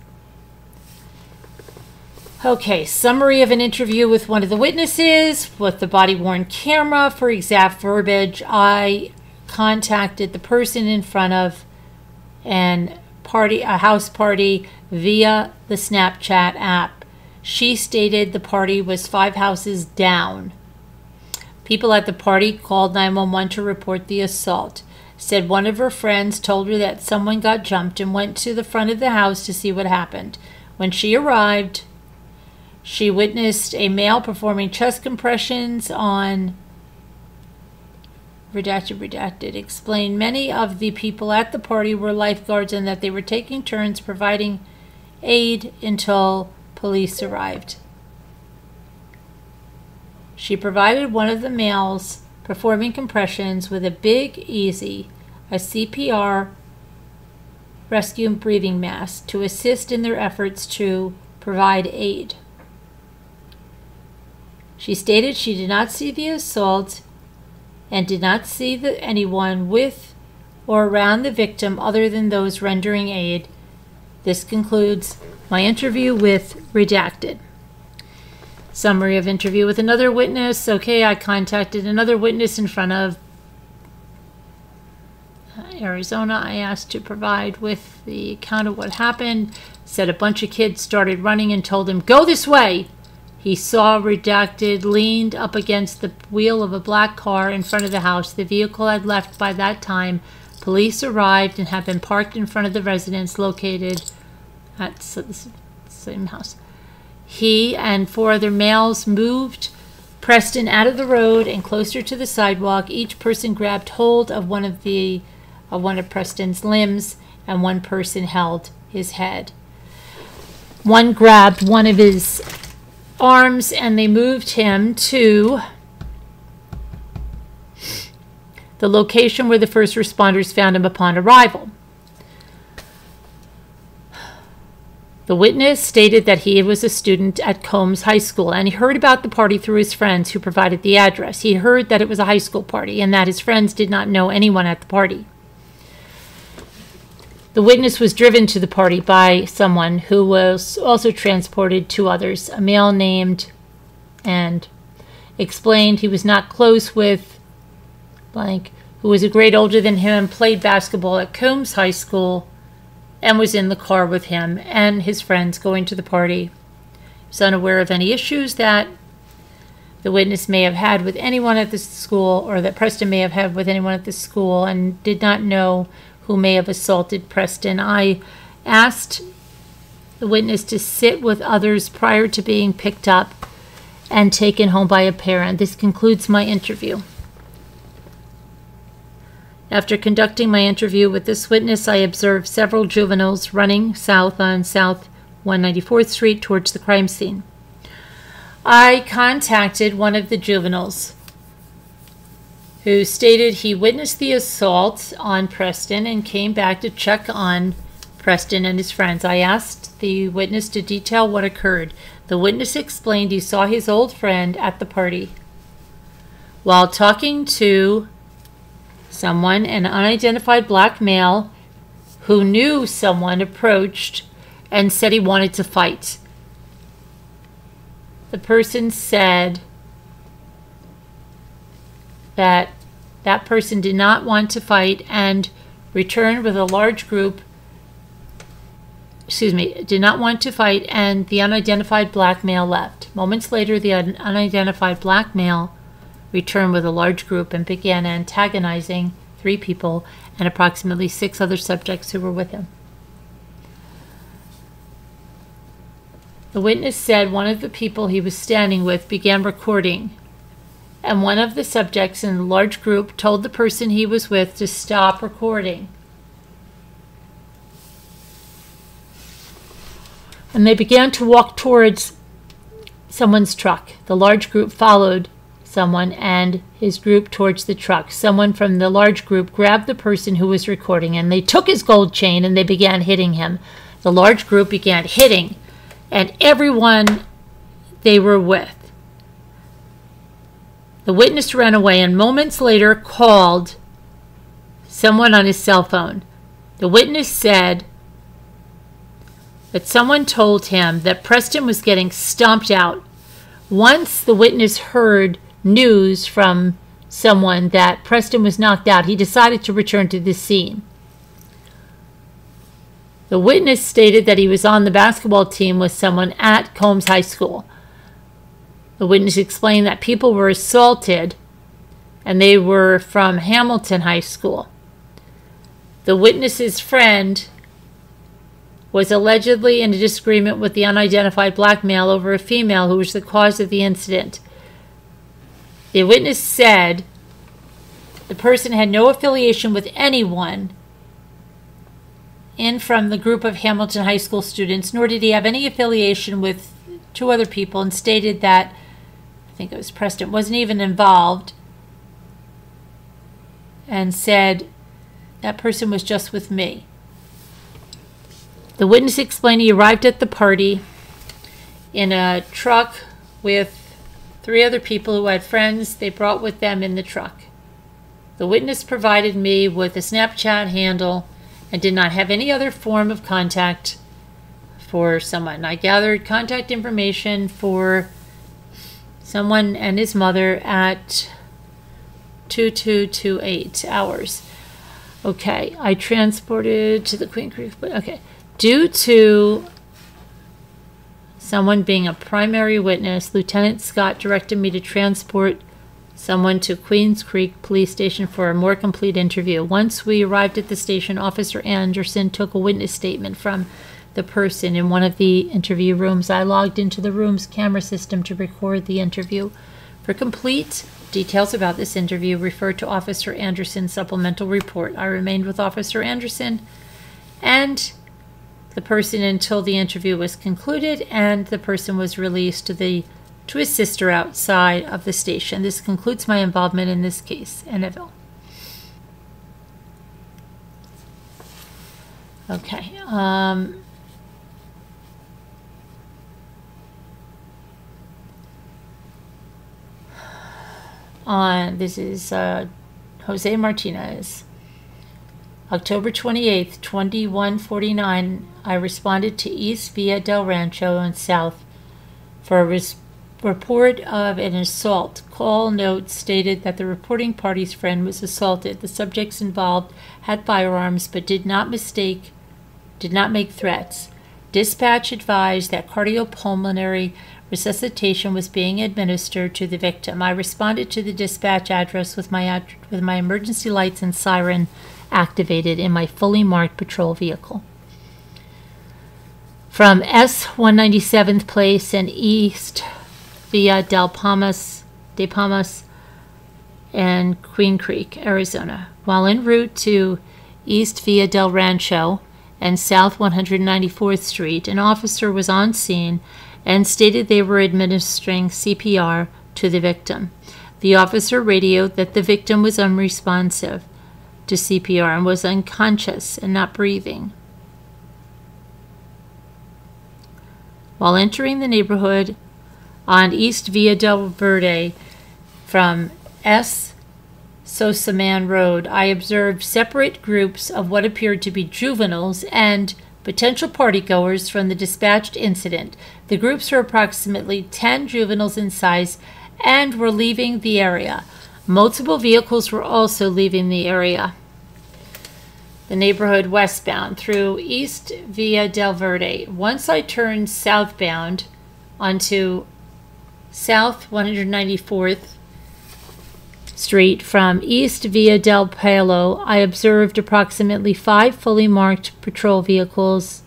A: Okay, summary of an interview with one of the witnesses with the body worn camera. For exact verbiage, I contacted the person in front of an party, a house party via the Snapchat app. She stated the party was five houses down. People at the party called 911 to report the assault. Said one of her friends told her that someone got jumped and went to the front of the house to see what happened. When she arrived, she witnessed a male performing chest compressions on redacted redacted explained many of the people at the party were lifeguards and that they were taking turns providing aid until police arrived. She provided one of the males performing compressions with a big easy, a CPR rescue breathing mask to assist in their efforts to provide aid. She stated she did not see the assault and did not see the, anyone with or around the victim other than those rendering aid. This concludes my interview with Redacted. Summary of interview with another witness. Okay, I contacted another witness in front of Arizona. I asked to provide with the account of what happened. Said a bunch of kids started running and told him, Go this way. He saw redacted leaned up against the wheel of a black car in front of the house. The vehicle had left by that time. Police arrived and had been parked in front of the residence located at the same house. He and four other males moved Preston out of the road and closer to the sidewalk. Each person grabbed hold of one of the of one of Preston's limbs, and one person held his head. One grabbed one of his arms and they moved him to the location where the first responders found him upon arrival. The witness stated that he was a student at Combs High School and he heard about the party through his friends who provided the address. He heard that it was a high school party and that his friends did not know anyone at the party. The witness was driven to the party by someone who was also transported to others, a male named, and explained he was not close with blank, who was a grade older than him and played basketball at Combs High School and was in the car with him and his friends going to the party. He was unaware of any issues that the witness may have had with anyone at the school or that Preston may have had with anyone at the school and did not know who may have assaulted Preston. I asked the witness to sit with others prior to being picked up and taken home by a parent. This concludes my interview. After conducting my interview with this witness, I observed several juveniles running south on South 194th Street towards the crime scene. I contacted one of the juveniles who stated he witnessed the assault on Preston and came back to check on Preston and his friends. I asked the witness to detail what occurred. The witness explained he saw his old friend at the party. While talking to someone, an unidentified black male who knew someone approached and said he wanted to fight. The person said that that person did not want to fight and returned with a large group excuse me, did not want to fight, and the unidentified black male left. Moments later, the un unidentified black male returned with a large group and began antagonizing three people and approximately six other subjects who were with him. The witness said one of the people he was standing with began recording, and one of the subjects in the large group told the person he was with to stop recording. And they began to walk towards someone's truck. The large group followed someone and his group towards the truck. Someone from the large group grabbed the person who was recording and they took his gold chain and they began hitting him. The large group began hitting and everyone they were with. The witness ran away and moments later called someone on his cell phone. The witness said that someone told him that Preston was getting stomped out. Once the witness heard news from someone that Preston was knocked out, he decided to return to the scene. The witness stated that he was on the basketball team with someone at Combs High School. The witness explained that people were assaulted and they were from Hamilton High School. The witness's friend was allegedly in a disagreement with the unidentified black male over a female who was the cause of the incident. The witness said the person had no affiliation with anyone in from the group of Hamilton High School students, nor did he have any affiliation with two other people, and stated that I think it was Preston wasn't even involved, and said that person was just with me. The witness explained he arrived at the party in a truck with three other people who had friends they brought with them in the truck. The witness provided me with a Snapchat handle and did not have any other form of contact for someone. I gathered contact information for someone and his mother at 2228 hours. Okay, I transported to the Queen Creek, okay. Due to someone being a primary witness, Lieutenant Scott directed me to transport someone to Queens Creek Police Station for a more complete interview. Once we arrived at the station, Officer Anderson took a witness statement from the person in one of the interview rooms. I logged into the room's camera system to record the interview. For complete details about this interview, refer to Officer Anderson's supplemental report. I remained with Officer Anderson and the person until the interview was concluded and the person was released to the to his sister outside of the station. This concludes my involvement in this case. NFL. Okay. Um, on this is uh, Jose Martinez. October 28th, 2149, I responded to East Via del Rancho and South for a res- report of an assault. Call note stated that the reporting party's friend was assaulted. The subjects involved had firearms but did not mistake, did not make threats. Dispatch advised that cardiopulmonary resuscitation was being administered to the victim. I responded to the dispatch address with my ad- with my emergency lights and siren activated in my fully marked patrol vehicle. From S 197th Place and east via Del Palmas, De Palmas, and Queen Creek, Arizona. While en route to East Via Del Rancho and South 194th Street, an officer was on scene and stated they were administering CPR to the victim. The officer radioed that the victim was unresponsive to CPR and was unconscious and not breathing. While entering the neighborhood on East Via del Verde from S. Sossaman Road, I observed separate groups of what appeared to be juveniles and potential partygoers from the dispatched incident. The groups were approximately 10 juveniles in size and were leaving the area. Multiple vehicles were also leaving the area. The neighborhood westbound through East Via Del Verde. Once I turned southbound onto South 194th Street from East Via Del Palo, I observed approximately five fully marked patrol vehicles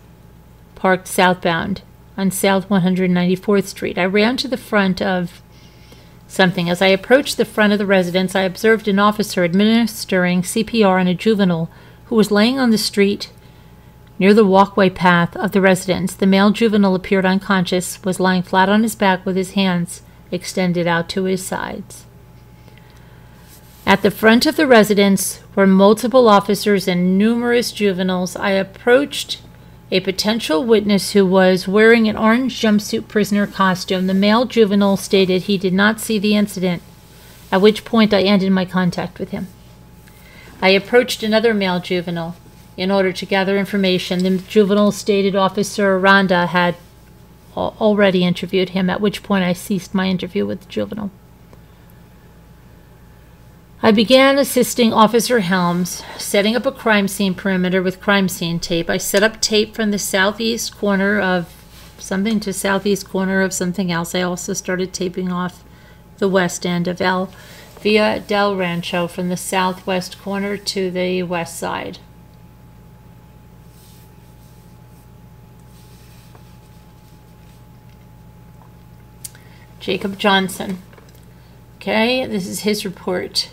A: parked southbound on South 194th Street. I ran to the front of something. As I approached the front of the residence, I observed an officer administering CPR on a juvenile who was laying on the street near the walkway path of the residence. The male juvenile appeared unconscious, was lying flat on his back with his hands extended out to his sides. At the front of the residence were multiple officers and numerous juveniles. I approached a potential witness who was wearing an orange jumpsuit prisoner costume. The male juvenile stated he did not see the incident, at which point I ended my contact with him. I approached another male juvenile in order to gather information. The juvenile stated Officer Aranda had already interviewed him, at which point I ceased my interview with the juvenile. I began assisting Officer Helms, setting up a crime scene perimeter with crime scene tape. I set up tape from the southeast corner of something to southeast corner of something else. I also started taping off the west end of El Via Del Rancho from the southwest corner to the west side. Jacob Johnson. Okay, this is his report.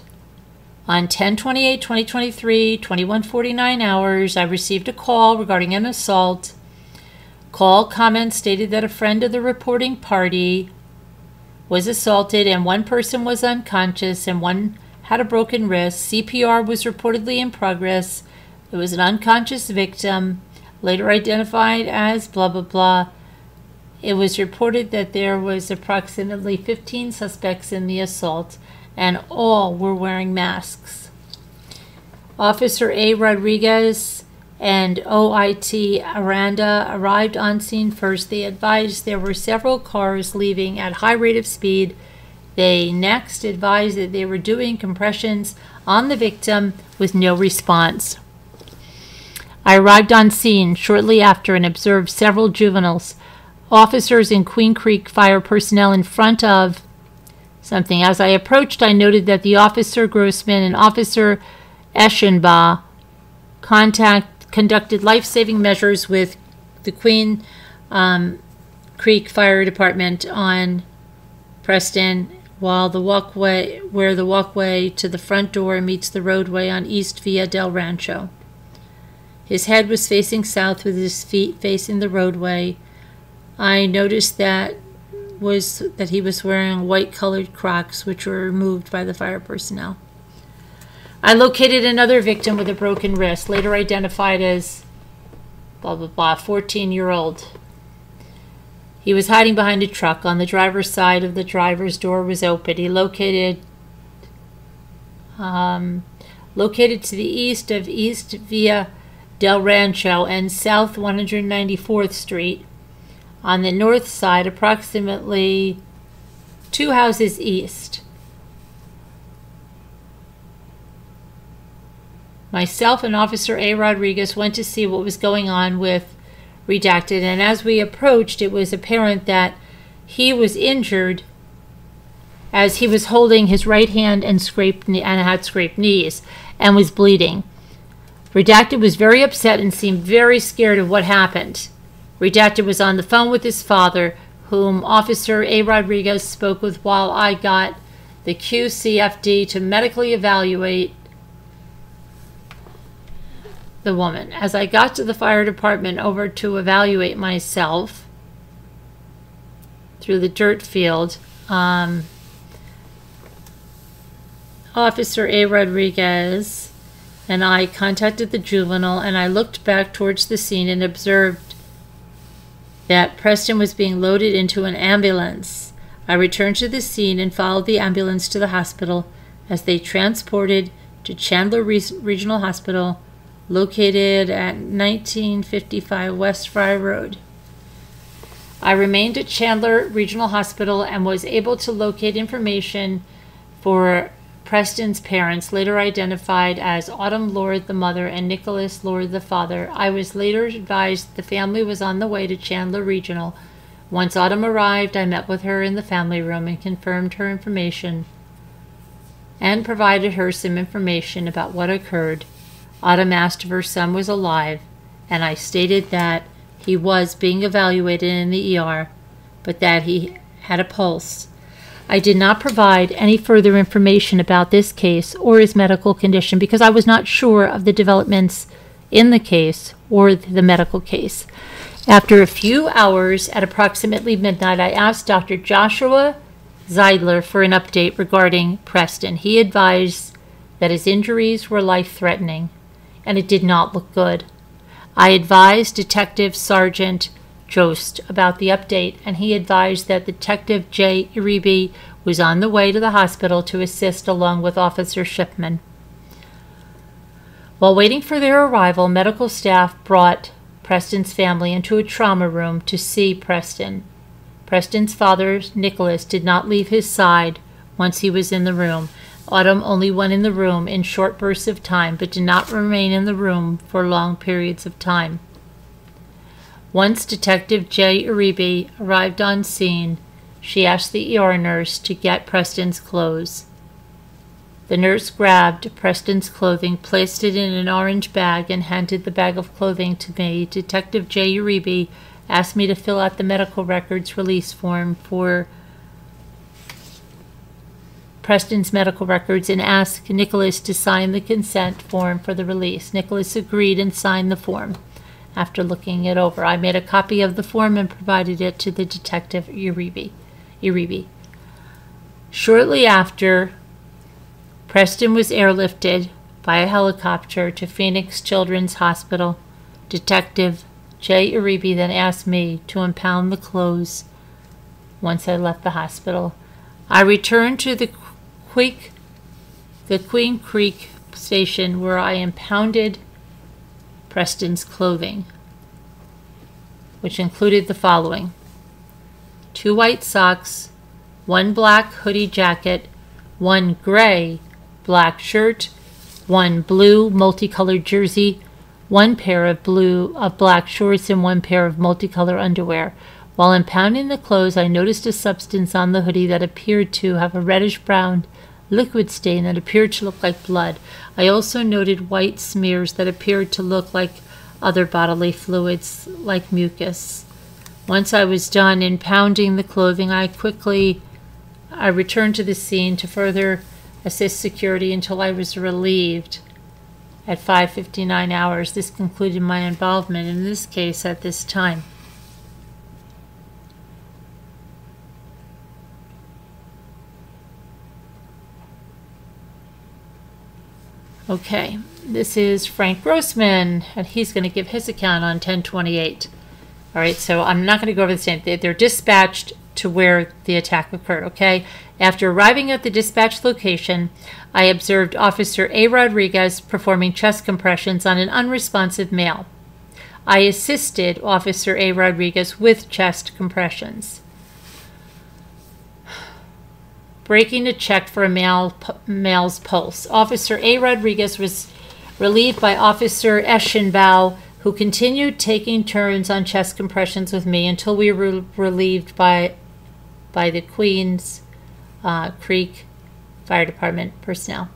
A: On 10 28 2023, 2149 hours, I received a call regarding an assault. Call comment stated that a friend of the reporting party was assaulted and one person was unconscious and one had a broken wrist. CPR was reportedly in progress. It was an unconscious victim, later identified as blah blah blah. It was reported that there was approximately 15 suspects in the assault and all were wearing masks. Officer A. Rodriguez and OIT Aranda arrived on scene first. They advised there were several cars leaving at high rate of speed They next advised that they were doing compressions on the victim with no response. I arrived on scene shortly after and observed several juveniles, officers and Queen Creek fire personnel in front of something. As I approached, I noted that the officer Grossman and officer Eschenbaugh contact conducted life-saving measures with the Queen um, Creek Fire Department on Preston, while the walkway where the walkway to the front door meets the roadway on East Via del Rancho. His head was facing south with his feet facing the roadway. I noticed that was that he was wearing white colored Crocs which were removed by the fire personnel. I located another victim with a broken wrist, later identified as blah blah blah, 14 year old. He was hiding behind a truck. On the driver's side of the driver's door was open. He located um, located to the east of East Via del Rancho and South 194th Street. On the north side, approximately two houses east. Myself and Officer A. Rodriguez went to see what was going on with Redacted, and as we approached, it was apparent that he was injured as he was holding his right hand and scraped and had scraped knees and was bleeding. Redacted was very upset and seemed very scared of what happened. Redacted was on the phone with his father, whom Officer A. Rodriguez spoke with while I got the QCFD to medically evaluate the woman. As I got to the fire department over to evaluate myself through the dirt field, um, Officer A. Rodriguez and I contacted the juvenile and I looked back towards the scene and observed that Preston was being loaded into an ambulance. I returned to the scene and followed the ambulance to the hospital as they transported to Chandler Re- Regional Hospital located at 1955 West Frye Road. I remained at Chandler Regional Hospital and was able to locate information for Preston's parents, later identified as Autumn Lord the mother and Nicholas Lord the father. I was later advised the family was on the way to Chandler Regional. Once Autumn arrived, I met with her in the family room and confirmed her information and provided her some information about what occurred. Autumn asked if her son was alive, and I stated that he was being evaluated in the ER, but that he had a pulse. I did not provide any further information about this case or his medical condition because I was not sure of the developments in the case or the medical case. After a few hours at approximately midnight, I asked Dr. Joshua Zeidler for an update regarding Preston. He advised that his injuries were life threatening and it did not look good. I advised Detective Sergeant Jost about the update, and he advised that Detective J. Iribe was on the way to the hospital to assist along with Officer Shipman. While waiting for their arrival, medical staff brought Preston's family into a trauma room to see Preston. Preston's father, Nicholas, did not leave his side once he was in the room, Autumn only went in the room in short bursts of time, but did not remain in the room for long periods of time. Once Detective J. Iribe arrived on scene, she asked the ER nurse to get Preston's clothes. The nurse grabbed Preston's clothing, placed it in an orange bag, and handed the bag of clothing to me. Detective J. Iribe asked me to fill out the medical records release form for Preston's medical records and asked Nicholas to sign the consent form for the release. Nicholas agreed and signed the form. After looking it over, I made a copy of the form and provided it to the detective Iribe. Iribe. Shortly after, Preston was airlifted by a helicopter to Phoenix Children's Hospital. Detective J. Iribe then asked me to impound the clothes once I left the hospital. I returned to the the Queen Creek station where I impounded Preston's clothing, which included the following two white socks, one black hoodie jacket, one gray black shirt, one blue multicolored jersey, one pair of blue of black shorts, and one pair of multicolored underwear. While impounding the clothes, I noticed a substance on the hoodie that appeared to have a reddish brown liquid stain that appeared to look like blood. I also noted white smears that appeared to look like other bodily fluids, like mucus. Once I was done impounding the clothing, I quickly I returned to the scene to further assist security until I was relieved at 5:59 hours. This concluded my involvement in this case at this time. Okay, this is Frank Grossman, and he's going to give his account on 1028. All right, so I'm not going to go over the same. They're dispatched to where the attack occurred, okay? After arriving at the dispatch location, I observed Officer A. Rodriguez performing chest compressions on an unresponsive male. I assisted Officer A. Rodriguez with chest compressions. Breaking a check for a male, male's pulse. Officer A. Rodriguez was relieved by Officer Eschenbaugh, who continued taking turns on chest compressions with me until we were relieved by, by the Queens uh, Creek Fire Department personnel.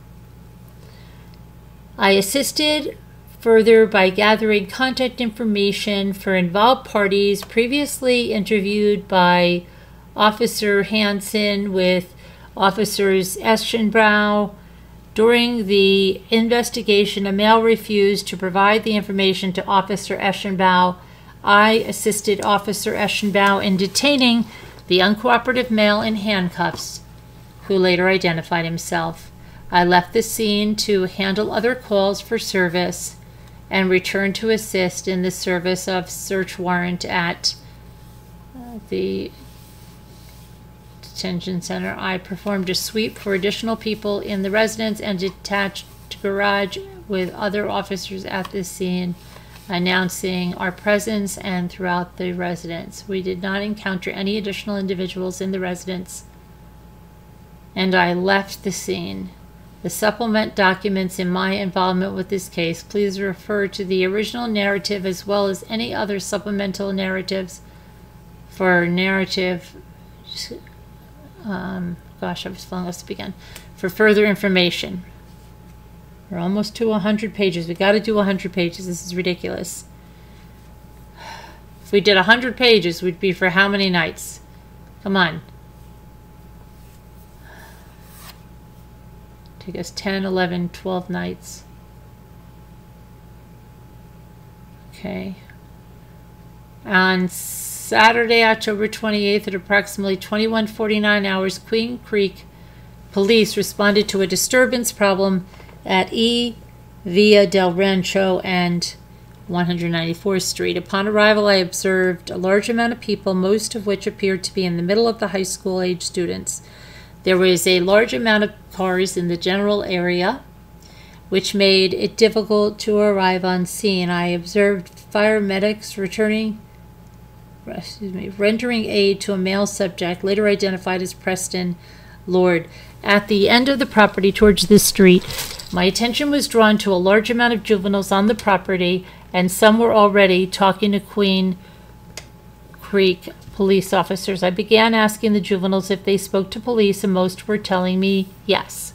A: I assisted further by gathering contact information for involved parties previously interviewed by Officer Hanson with Officers Eschenbaugh. During the investigation, a male refused to provide the information to Officer Eschenbaugh. I assisted Officer Eschenbaugh in detaining the uncooperative male in handcuffs who later identified himself. I left the scene to handle other calls for service and returned to assist in the service of search warrant at uh, the detention center. I performed a sweep for additional people in the residence and detached garage with other officers at the scene announcing our presence and throughout the residence. We did not encounter any additional individuals in the residence and I left the scene. The supplement documents in my involvement with this case, please refer to the original narrative as well as any other supplemental narratives for narrative. Um, gosh, I was falling off again. For further information. We're almost to 100 pages. We got to do 100 pages. This is ridiculous. If we did 100 pages, we'd be for how many nights? Come on. take us 10, 11, 12 nights. Okay. On Saturday, October 28th at approximately 21:49 hours, Queen Creek police responded to a disturbance problem at E Via del Rancho and 194th Street. Upon arrival, I observed a large amount of people, most of which appeared to be in the middle of the high school age students. There was a large amount of cars in the general area, which made it difficult to arrive on scene. I observed fire medics returning, excuse me, rendering aid to a male subject, later identified as Preston Lord. At the end of the property towards this street, my attention was drawn to a large amount of juveniles on the property, and some were already talking to Queen Creek police officers. I began asking the juveniles if they spoke to police, and most were telling me yes.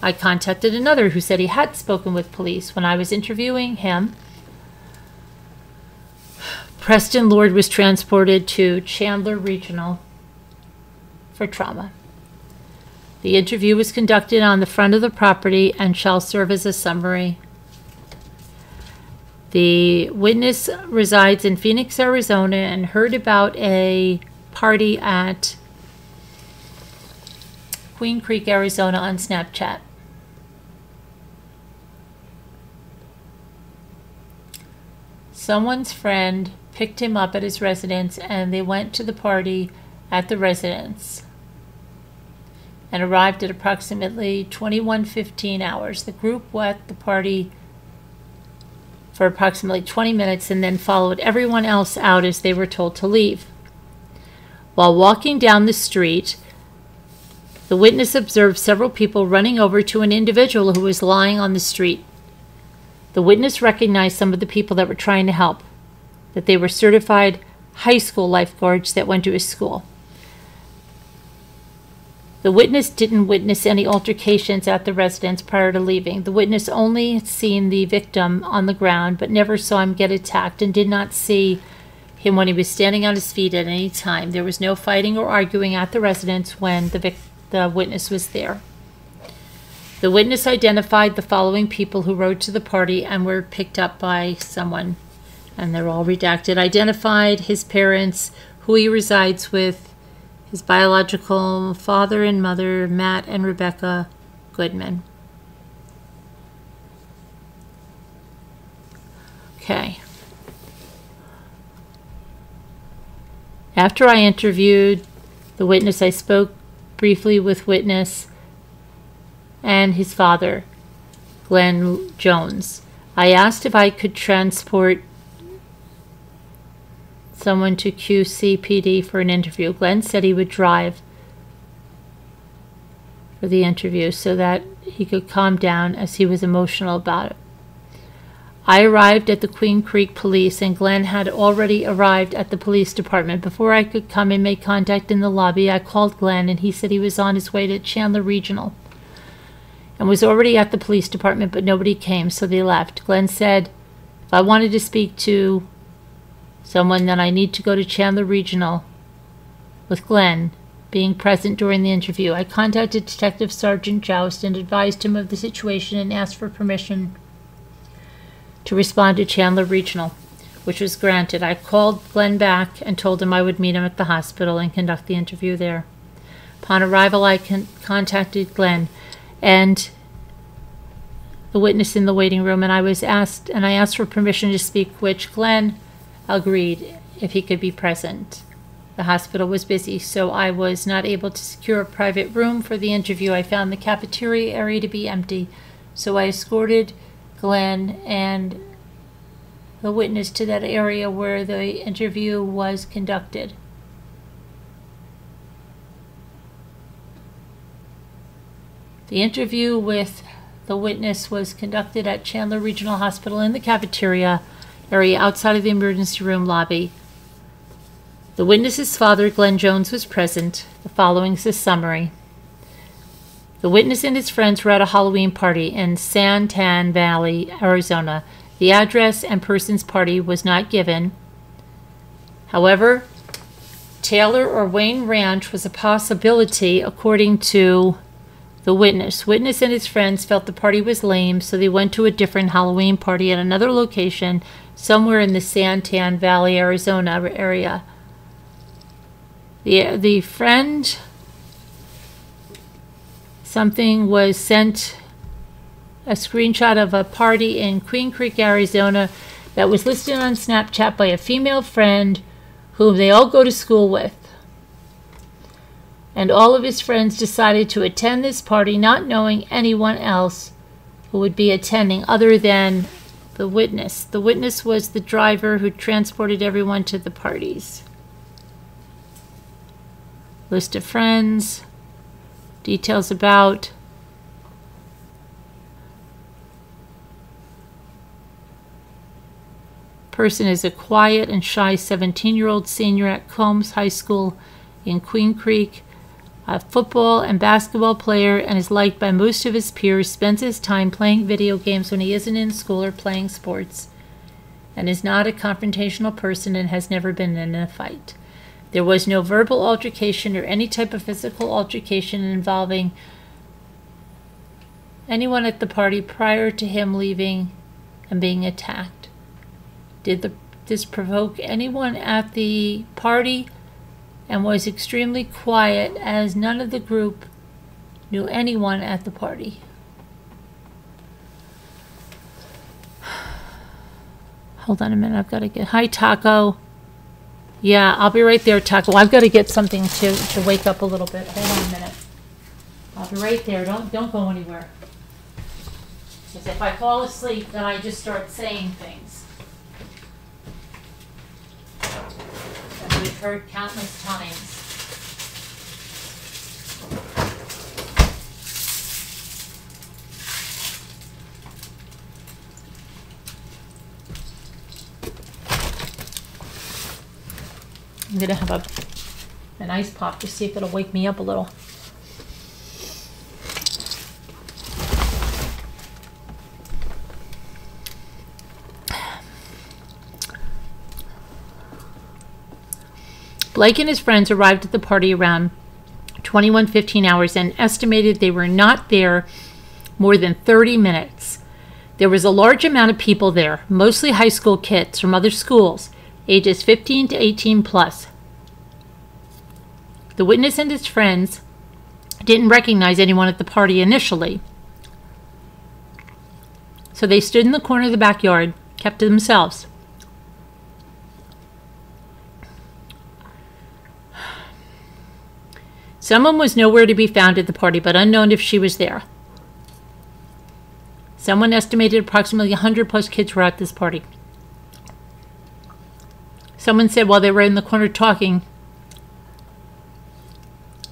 A: I contacted another who said he had spoken with police. When I was interviewing him, Preston Lord was transported to Chandler Regional for trauma. The interview was conducted on the front of the property and shall serve as a summary the witness resides in Phoenix, Arizona, and heard about a party at Queen Creek, Arizona on Snapchat. Someone's friend picked him up at his residence and they went to the party at the residence and arrived at approximately 21:15 hours. The group were at the party for approximately 20 minutes and then followed everyone else out as they were told to leave. While walking down the street, The witness observed several people running over to an individual who was lying on the street. The witness recognized some of the people that were trying to help, that they were certified high school lifeguards that went to his school. The witness didn't witness any altercations at the residence prior to leaving. The witness only seen the victim on the ground, but never saw him get attacked and did not see him when he was standing on his feet at any time. There was no fighting or arguing at the residence when the, vic- the witness was there. The witness identified the following people who rode to the party and were picked up by someone, and they're all redacted. Identified his parents, who he resides with, his biological father and mother, Matt and Rebecca Goodman. Okay. After I interviewed the witness, I spoke briefly with witness and his father, Glenn Jones. I asked if I could transport someone to QCPD for an interview. Glenn said he would drive for the interview so that he could calm down as he was emotional about it. I arrived at the Queen Creek Police, and Glenn had already arrived at the police department. Before I could come and make contact in the lobby, I called Glenn, and he said he was on his way to Chandler Regional and was already at the police department, but nobody came, so they left. Glenn said if I wanted to speak to someone, then I need to go to Chandler Regional with Glenn being present during the interview. I contacted Detective Sergeant Joust and advised him of the situation and asked for permission to respond to Chandler Regional, which was granted. I called Glenn back and told him I would meet him at the hospital and conduct the interview there. Upon arrival, I con- contacted Glenn and the witness in the waiting room, and I was asked, and I asked for permission to speak, which Glenn agreed if he could be present. The hospital was busy, so I was not able to secure a private room for the interview. I found the cafeteria area to be empty, so I escorted Glenn and the witness to that area where the interview was conducted. The interview with the witness was conducted at Chandler Regional Hospital in the cafeteria area outside of the emergency room lobby. The witness's father, Glenn Jones, was present. The following is a summary. The witness and his friends were at a Halloween party in San Tan Valley, Arizona. The address and person's party was not given. However, Taylor or Wayne Ranch was a possibility according to the witness. Witness and his friends felt the party was lame, so they went to a different Halloween party at another location somewhere in the San Tan Valley, Arizona area. The, the friend something was sent a screenshot of a party in Queen Creek, Arizona that was listed on Snapchat by a female friend whom they all go to school with. And all of his friends decided to attend this party, not knowing anyone else who would be attending other than the witness. The witness was the driver who transported everyone to the parties. List of friends, details about person is a quiet and shy 17 year old senior at Combs High School in Queen Creek, a football and basketball player, and is liked by most of his peers. Spends his time playing video games when he isn't in school or playing sports, and is not a confrontational person and has never been in a fight. There was no verbal altercation or any type of physical altercation involving anyone at the party prior to him leaving and being attacked. Did the, this provoke anyone at the party and was extremely quiet as none of the group knew anyone at the party. Hold on a minute, I've got to get. Hi, Taco. Yeah, I'll be right there, Taco. I've got to get something to, to wake up a little bit. Hold on a minute. I'll be right there. Don't don't go anywhere. Because if I fall asleep, then I just start saying things. we've heard countless times. I'm gonna have a, an ice pop to see if it'll wake me up a little. Blake and his friends arrived at the party around 2115 hours and estimated they were not there more than 30 minutes. There was a large amount of people there, mostly high school kids from other schools, ages 15 to 18 plus. The witness and his friends didn't recognize anyone at the party initially. So they stood in the corner of the backyard, kept to themselves. Someone was nowhere to be found at the party, but unknown if she was there. Someone estimated approximately 100 plus kids were at this party. Someone said while they were in the corner talking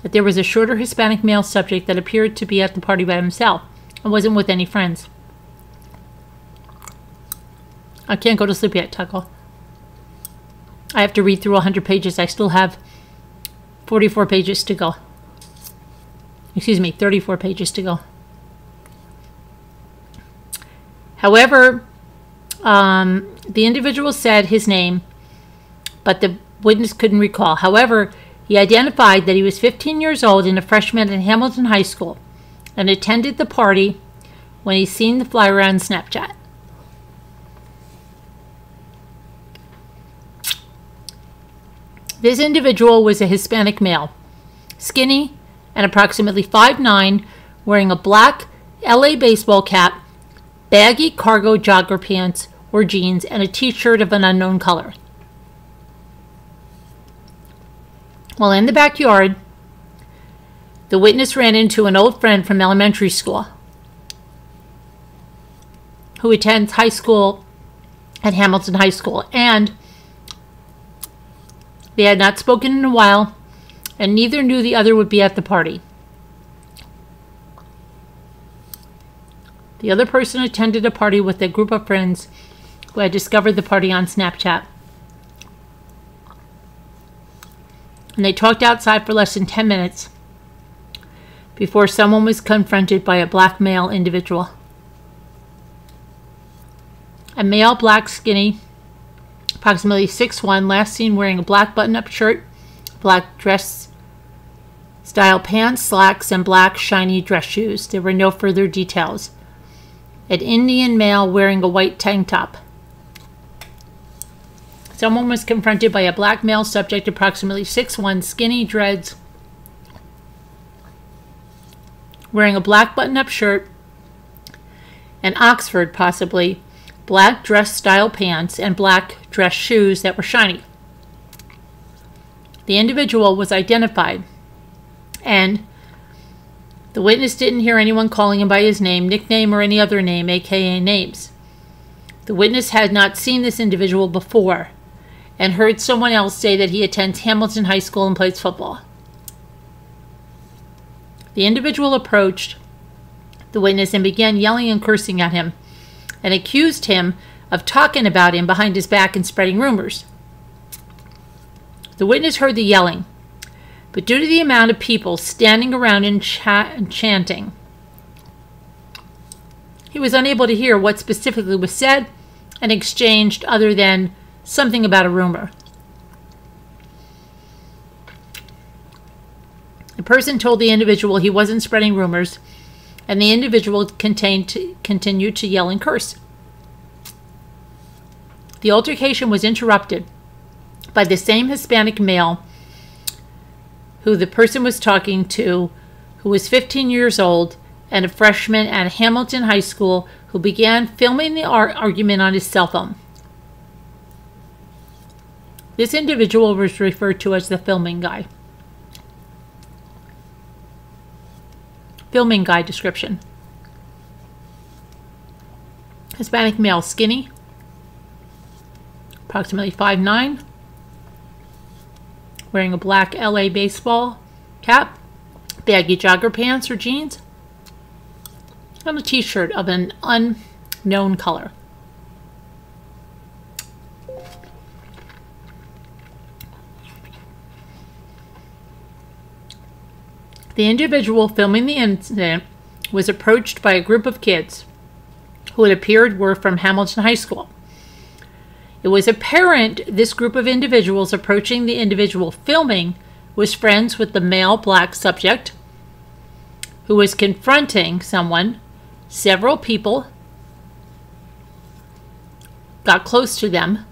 A: that there was a shorter Hispanic male subject that appeared to be at the party by himself and wasn't with any friends. I can't go to sleep yet, Tuckle. I have to read through 100 pages. I still have 44 pages to go. Excuse me, 34 pages to go. However, um, the individual said his name, but the witness couldn't recall. However, he identified that he was 15 years old and a freshman at Hamilton High School and attended the party when he seen the flyer on Snapchat. This individual was a Hispanic male, skinny and approximately 5'9, wearing a black LA baseball cap, baggy cargo jogger pants or jeans, and a t shirt of an unknown color. While in the backyard, the witness ran into an old friend from elementary school who attends high school at Hamilton High School, and they had not spoken in a while, and neither knew the other would be at the party. The other person attended a party with a group of friends who had discovered the party on Snapchat. And they talked outside for less than 10 minutes before someone was confronted by a black male individual. A male, black, skinny, approximately 6'1, last seen wearing a black button up shirt, black dress style pants, slacks, and black shiny dress shoes. There were no further details. An Indian male wearing a white tank top. Someone was confronted by a black male subject, approximately 6'1, skinny dreads, wearing a black button up shirt, and Oxford, possibly, black dress style pants, and black dress shoes that were shiny. The individual was identified, and the witness didn't hear anyone calling him by his name, nickname, or any other name, aka names. The witness had not seen this individual before and heard someone else say that he attends Hamilton High School and plays football. The individual approached the witness and began yelling and cursing at him and accused him of talking about him behind his back and spreading rumors. The witness heard the yelling, but due to the amount of people standing around and, and chanting, he was unable to hear what specifically was said and exchanged other than something about a rumor. The person told the individual he wasn't spreading rumors, and the individual continued to yell and curse. The altercation was interrupted by the same Hispanic male who the person was talking to, who was 15 years old and a freshman at Hamilton High School, who began filming the argument on his cell phone. This individual was referred to as the filming guy. Filming guy description. Hispanic male, skinny, approximately 5'9", wearing a black LA baseball cap, baggy jogger pants or jeans, and a t shirt of an unknown color. The individual filming the incident was approached by a group of kids who it appeared were from Hamilton High School. It was apparent this group of individuals approaching the individual filming was friends with the male black subject who was confronting someone. Several people got close to them.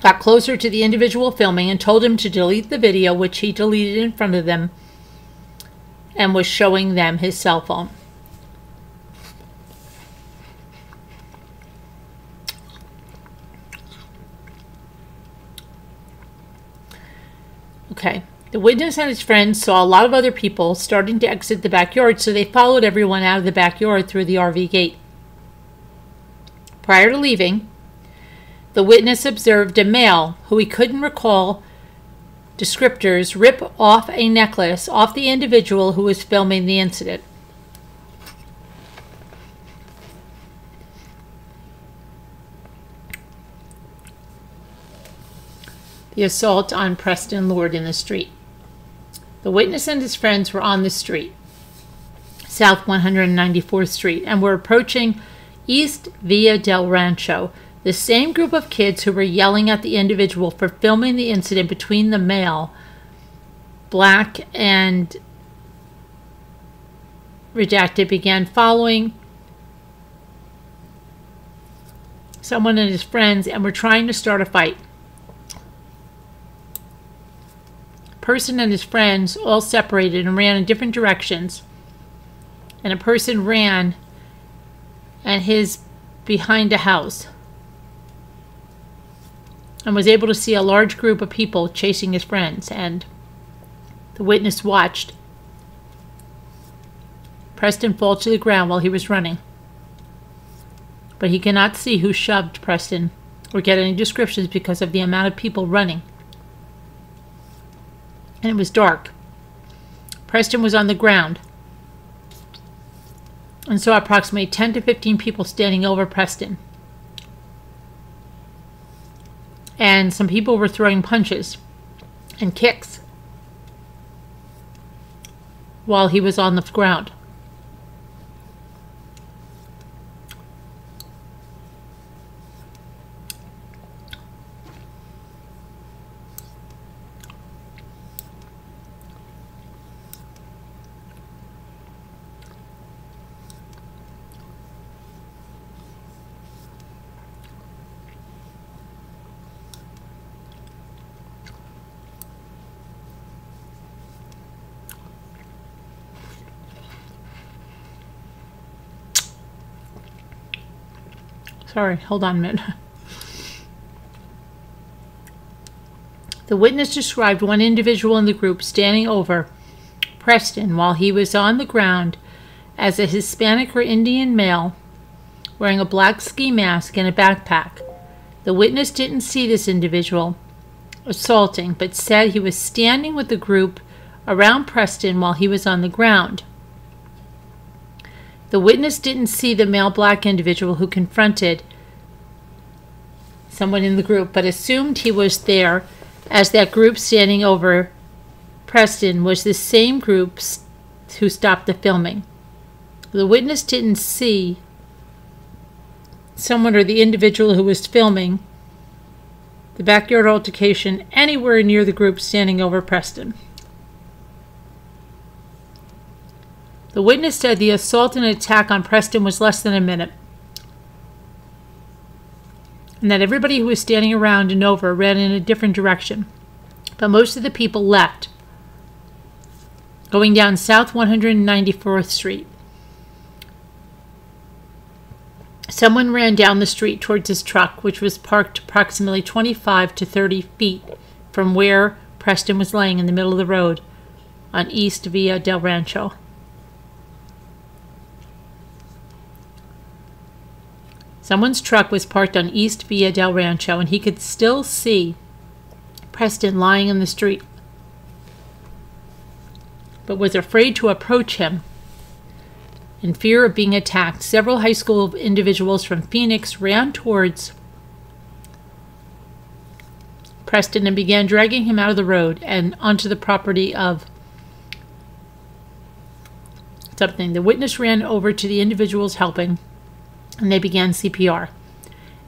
A: Got closer to the individual filming and told him to delete the video, which he deleted in front of them and was showing them his cell phone. Okay. The witness and his friends saw a lot of other people starting to exit the backyard, so they followed everyone out of the backyard through the RV gate. Prior to leaving, the witness observed a male who he couldn't recall descriptors rip off a necklace off the individual who was filming the incident. The assault on Preston Lord in the street. The witness and his friends were on the street, South 194th Street, and were approaching East Via del Rancho the same group of kids who were yelling at the individual for filming the incident between the male, black, and redacted began following someone and his friends and were trying to start a fight. Person and his friends all separated and ran in different directions. And a person ran and his behind a house and was able to see a large group of people chasing his friends, and the witness watched Preston fall to the ground while he was running. But he cannot see who shoved Preston or get any descriptions because of the amount of people running. And it was dark. Preston was on the ground and saw approximately 10 to 15 people standing over Preston. and some people were throwing punches and kicks while he was on the ground. Sorry, hold on a minute. The witness described one individual in the group standing over Preston while he was on the ground as a Hispanic or Indian male wearing a black ski mask and a backpack. The witness didn't see this individual assaulting, but said he was standing with the group around Preston while he was on the ground. The witness didn't see the male black individual who confronted someone in the group, but assumed he was there as that group standing over Preston was the same group who stopped the filming. The witness didn't see someone or the individual who was filming the backyard altercation anywhere near the group standing over Preston. The witness said the assault and attack on Preston was less than a minute, and that everybody who was standing around and over ran in a different direction. But most of the people left, going down South 194th Street. Someone ran down the street towards his truck, which was parked approximately 25 to 30 feet from where Preston was laying in the middle of the road on East Via del Rancho. Someone's truck was parked on East Via del Rancho, and he could still see Preston lying in the street, but was afraid to approach him. In fear of being attacked, several high school individuals from Phoenix ran towards Preston and began dragging him out of the road and onto the property of something. The witness ran over to the individuals helping and they began CPR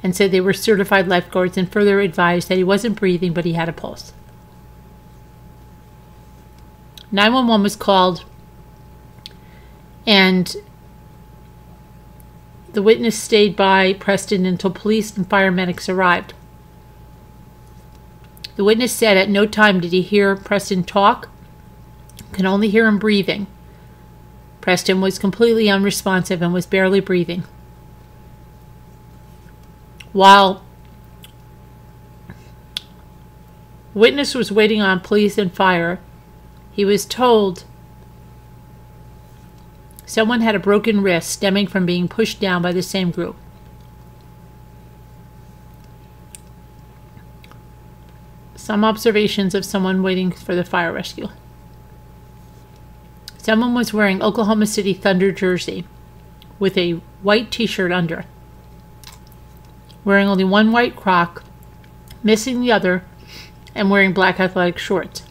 A: and said they were certified lifeguards and further advised that he wasn't breathing but he had a pulse. 911 was called and the witness stayed by Preston until police and fire medics arrived. The witness said at no time did he hear Preston talk, could only hear him breathing. Preston was completely unresponsive and was barely breathing. While witness was waiting on police and fire, he was told someone had a broken wrist stemming from being pushed down by the same group. Some observations of someone waiting for the fire rescue. Someone was wearing Oklahoma City Thunder jersey with a white t shirt under, wearing only one white croc, missing the other, and wearing black athletic shorts.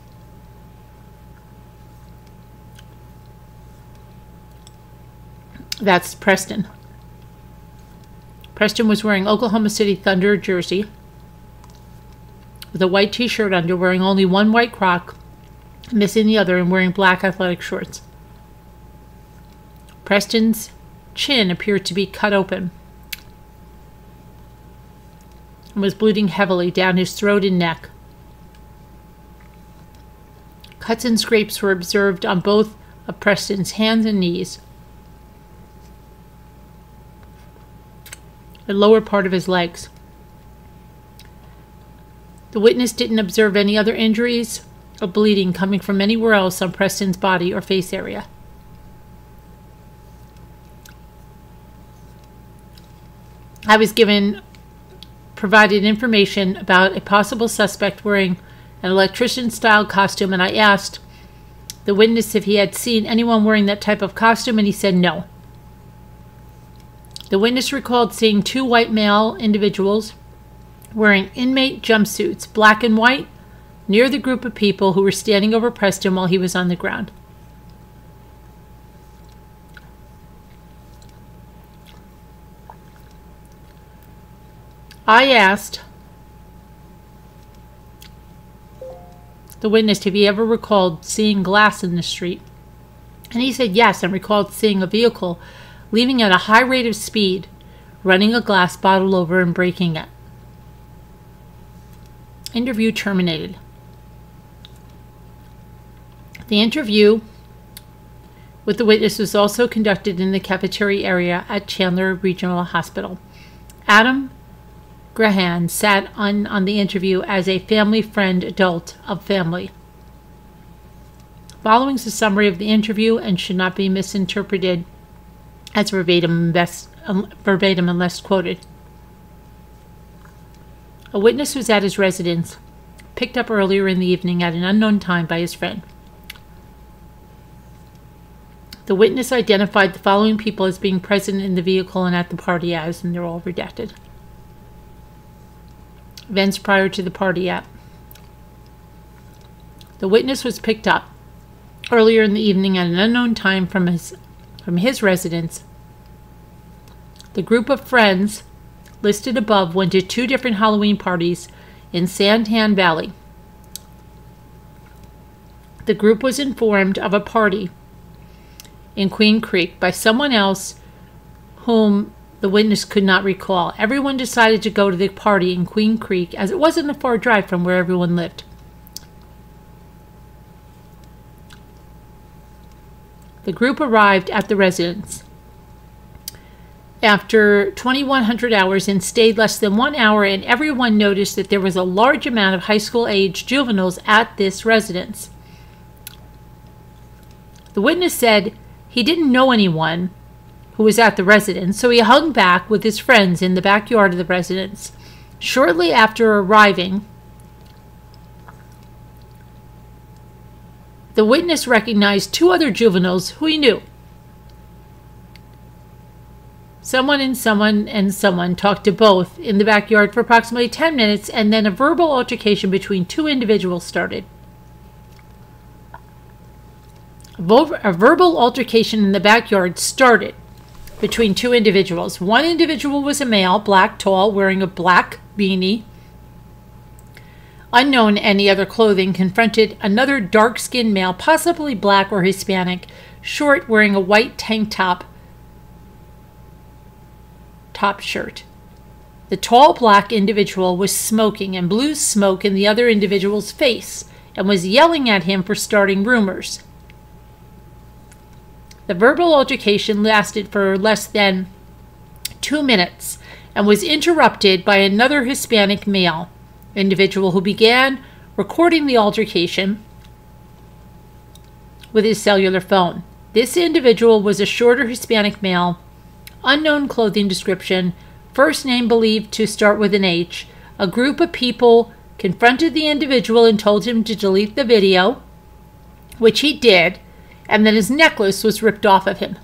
A: That's Preston. Preston was wearing Oklahoma City Thunder jersey with a white t-shirt under, wearing only one white croc, missing the other, and wearing black athletic shorts. Preston's chin appeared to be cut open and was bleeding heavily down his throat and neck. Cuts and scrapes were observed on both of Preston's hands and knees. The lower part of his legs. The witness didn't observe any other injuries or bleeding coming from anywhere else on Preston's body or face area. I was given provided information about a possible suspect wearing an electrician style costume and I asked the witness if he had seen anyone wearing that type of costume and he said no. The witness recalled seeing two white male individuals wearing inmate jumpsuits, black and white, near the group of people who were standing over Preston while he was on the ground. I asked the witness if he ever recalled seeing glass in the street. And he said yes, and recalled seeing a vehicle leaving at a high rate of speed, running a glass bottle over and breaking it. Interview terminated. The interview with the witness was also conducted in the cafeteria area at Chandler Regional Hospital. Adam Graham sat on, on the interview as a family friend adult of family. Following is a summary of the interview and should not be misinterpreted as verbatim, best, um, verbatim unless quoted. A witness was at his residence, picked up earlier in the evening at an unknown time by his friend. The witness identified the following people as being present in the vehicle and at the party as, and they're all redacted. Events prior to the party at. The witness was picked up earlier in the evening at an unknown time from his from his residence. The group of friends listed above went to two different Halloween parties in Santan Valley. The group was informed of a party in Queen Creek by someone else whom the witness could not recall. Everyone decided to go to the party in Queen Creek as it wasn't a far drive from where everyone lived. The group arrived at the residence after 2100 hours and stayed less than one hour, and everyone noticed that there was a large amount of high school age juveniles at this residence. The witness said he didn't know anyone who was at the residence, so he hung back with his friends in the backyard of the residence. Shortly after arriving, the witness recognized two other juveniles who he knew Someone and someone and someone talked to both in the backyard for approximately 10 minutes, and then a verbal altercation between two individuals started. A, verbal altercation in the backyard started between two individuals. One individual was a male, black, tall, wearing a black beanie, unknown any other clothing, confronted another dark skinned male, possibly black or Hispanic, short, wearing a white tank top, top shirt. The tall black individual was smoking and blew smoke in the other individual's face and was yelling at him for starting rumors. The verbal altercation lasted for less than two minutes and was interrupted by another Hispanic male individual who began recording the altercation with his cellular phone. This individual was a shorter Hispanic male, unknown clothing description, first name believed to start with an H. A group of people confronted the individual and told him to delete the video, which he did and then his necklace was ripped off of him.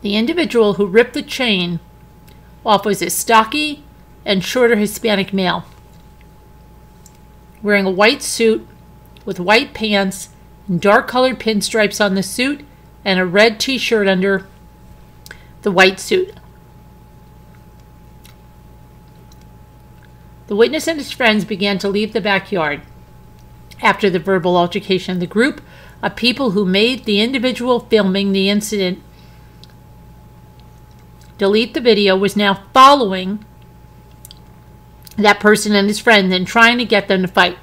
A: The individual who ripped the chain off was a stocky and shorter Hispanic male, wearing a white suit with white pants and dark colored pinstripes on the suit and a red t shirt under the white suit. The witness and his friends began to leave the backyard. After the verbal altercation, the group of people who made the individual filming the incident delete the video was now following that person and his friends and trying to get them to fight.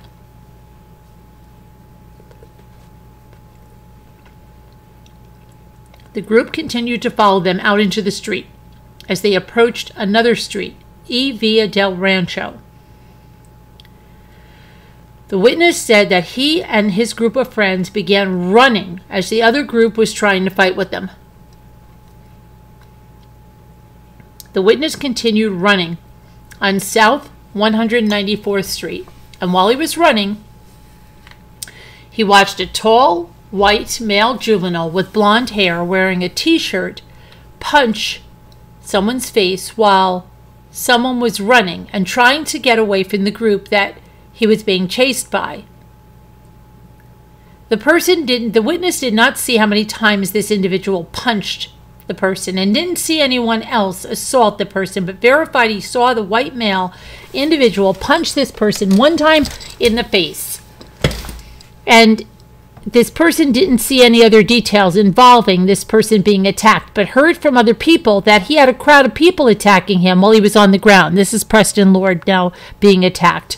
A: The group continued to follow them out into the street as they approached another street, E Via del Rancho. The witness said that he and his group of friends began running as the other group was trying to fight with them. The witness continued running on South 194th Street, and while he was running, he watched a tall, white male juvenile with blonde hair wearing a t shirt punch someone's face while someone was running and trying to get away from the group that he was being chased by. The person didn't, the witness did not see how many times this individual punched the person and didn't see anyone else assault the person, but verified he saw the white male individual punch this person one time in the face. And this person didn't see any other details involving this person being attacked, but heard from other people that he had a crowd of people attacking him while he was on the ground. This is Preston Lord now being attacked.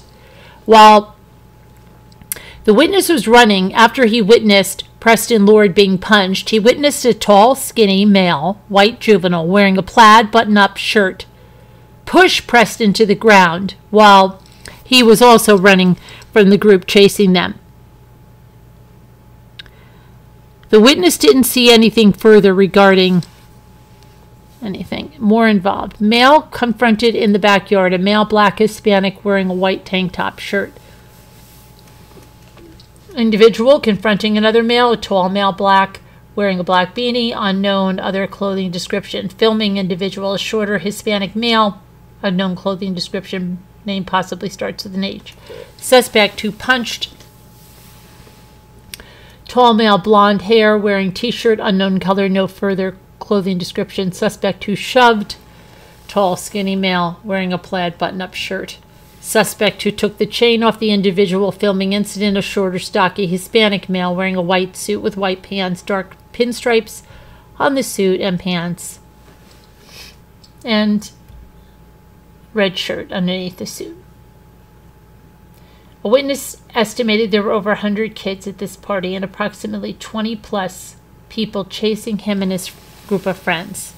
A: While the witness was running after he witnessed Preston Lord being punched, he witnessed a tall, skinny male, white juvenile, wearing a plaid button up shirt, push Preston to the ground while he was also running from the group chasing them. The witness didn't see anything further regarding anything more involved. Male confronted in the backyard, a male black Hispanic wearing a white tank top shirt. Individual confronting another male, a tall male black wearing a black beanie, unknown other clothing description. Filming individual, a shorter Hispanic male, unknown clothing description, name possibly starts with an H. Suspect who punched tall male blonde hair wearing t-shirt unknown color no further clothing description suspect who shoved tall skinny male wearing a plaid button-up shirt. Suspect who took the chain off the individual filming incident a shorter stocky hispanic male wearing a white suit with white pants dark pinstripes on the suit and pants and red shirt underneath the suit. A witness estimated there were over 100 kids at this party and approximately 20 plus people chasing him and his group of friends.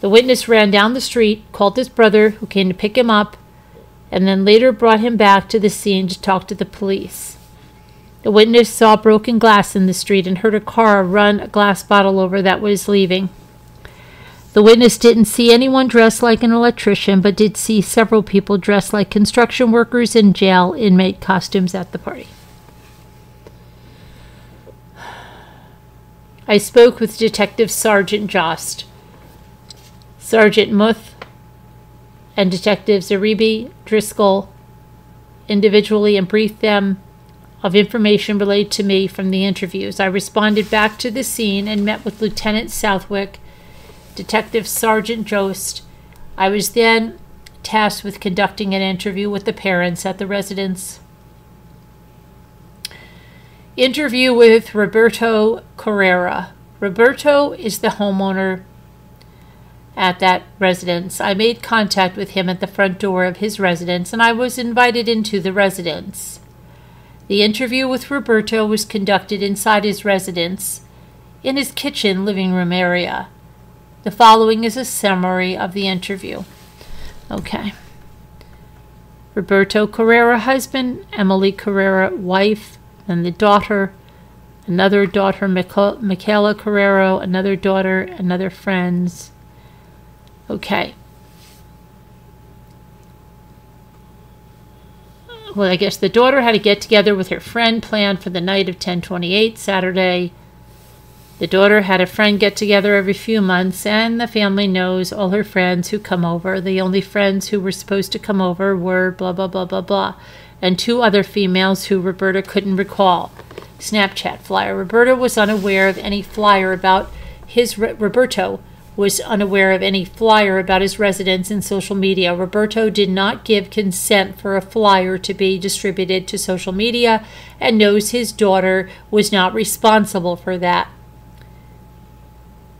A: The witness ran down the street, called his brother, who came to pick him up, and then later brought him back to the scene to talk to the police. The witness saw broken glass in the street and heard a car run a glass bottle over that was leaving. The witness didn't see anyone dressed like an electrician, but did see several people dressed like construction workers in jail inmate costumes at the party. I spoke with Detective Sergeant Jost, Sergeant Muth, and Detectives Iribe, Driscoll, individually and briefed them of information relayed to me from the interviews. I responded back to the scene and met with Lieutenant Southwick, Detective Sergeant Jost. I was then tasked with conducting an interview with the parents at the residence. Interview with Roberto Carrera. Roberto is the homeowner at that residence. I made contact with him at the front door of his residence and I was invited into the residence. The interview with Roberto was conducted inside his residence, in his kitchen living room area. The following is a summary of the interview. Okay. Roberto Carrera, husband, Emily Carrera, wife, and the daughter, another daughter, Michaela Carrero, another daughter, another friends. Okay. Well, I guess the daughter had a get together with her friend planned for the night of 1028, Saturday. The daughter had a friend get together every few months, and the family knows all her friends who come over. The only friends who were supposed to come over were blah, blah, blah, blah, blah, and two other females who Roberta couldn't recall. Snapchat flyer. Roberta was unaware of any flyer about his Roberto was unaware of any flyer about his residence in social media. Roberto did not give consent for a flyer to be distributed to social media and knows his daughter was not responsible for that.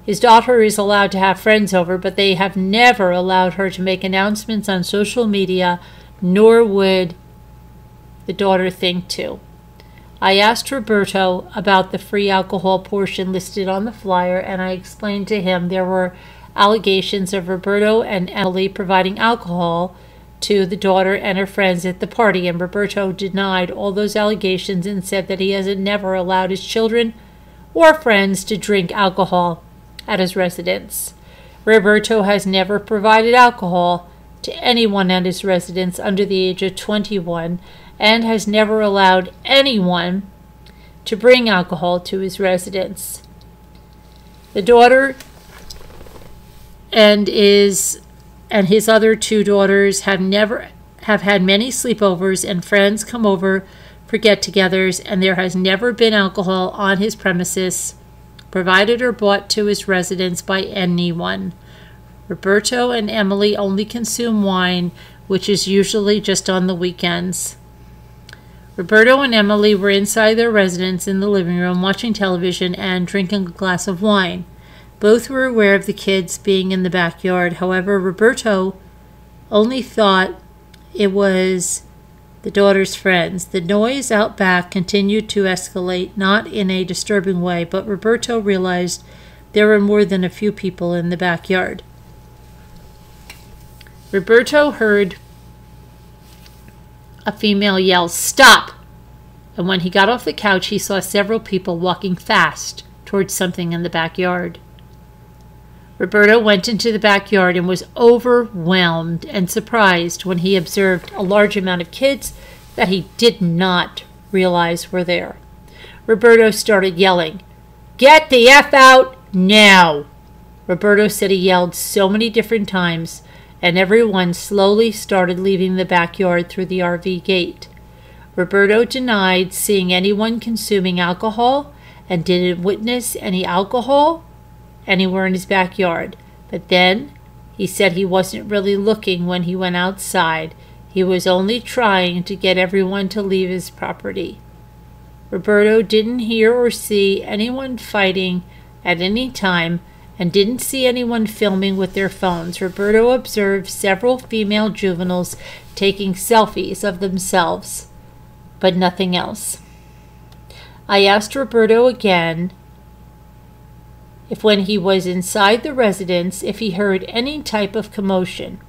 A: His daughter is allowed to have friends over, but they have never allowed her to make announcements on social media, nor would the daughter think too. I asked Roberto about the free alcohol portion listed on the flyer, and I explained to him there were allegations of Roberto and Emily providing alcohol to the daughter and her friends at the party, and Roberto denied all those allegations and said that he has never allowed his children or friends to drink alcohol at his residence. Roberto has never provided alcohol to anyone at his residence under the age of 21 and has never allowed anyone to bring alcohol to his residence. The daughter and is and his other two daughters have never have had many sleepovers and friends come over for get-togethers and there has never been alcohol on his premises provided or bought to his residence by anyone. Roberto and Emily only consume wine, which is usually just on the weekends. Roberto and Emily were inside their residence in the living room watching television and drinking a glass of wine. Both were aware of the kids being in the backyard. However, Roberto only thought it was the daughter's friends. The noise out back continued to escalate, not in a disturbing way, but Roberto realized there were more than a few people in the backyard. Roberto heard a female yelled, Stop! And when he got off the couch, he saw several people walking fast towards something in the backyard. Roberto went into the backyard and was overwhelmed and surprised when he observed a large amount of kids that he did not realize were there. Roberto started yelling, Get the F out now! Roberto said he yelled so many different times and everyone slowly started leaving the backyard through the RV gate. Roberto denied seeing anyone consuming alcohol and didn't witness any alcohol anywhere in his backyard. But then he said he wasn't really looking when he went outside. He was only trying to get everyone to leave his property. Roberto didn't hear or see anyone fighting at any time and didn't see anyone filming with their phones. Roberto observed several female juveniles taking selfies of themselves, but nothing else. I asked Roberto again if when he was inside the residence if he heard any type of commotion.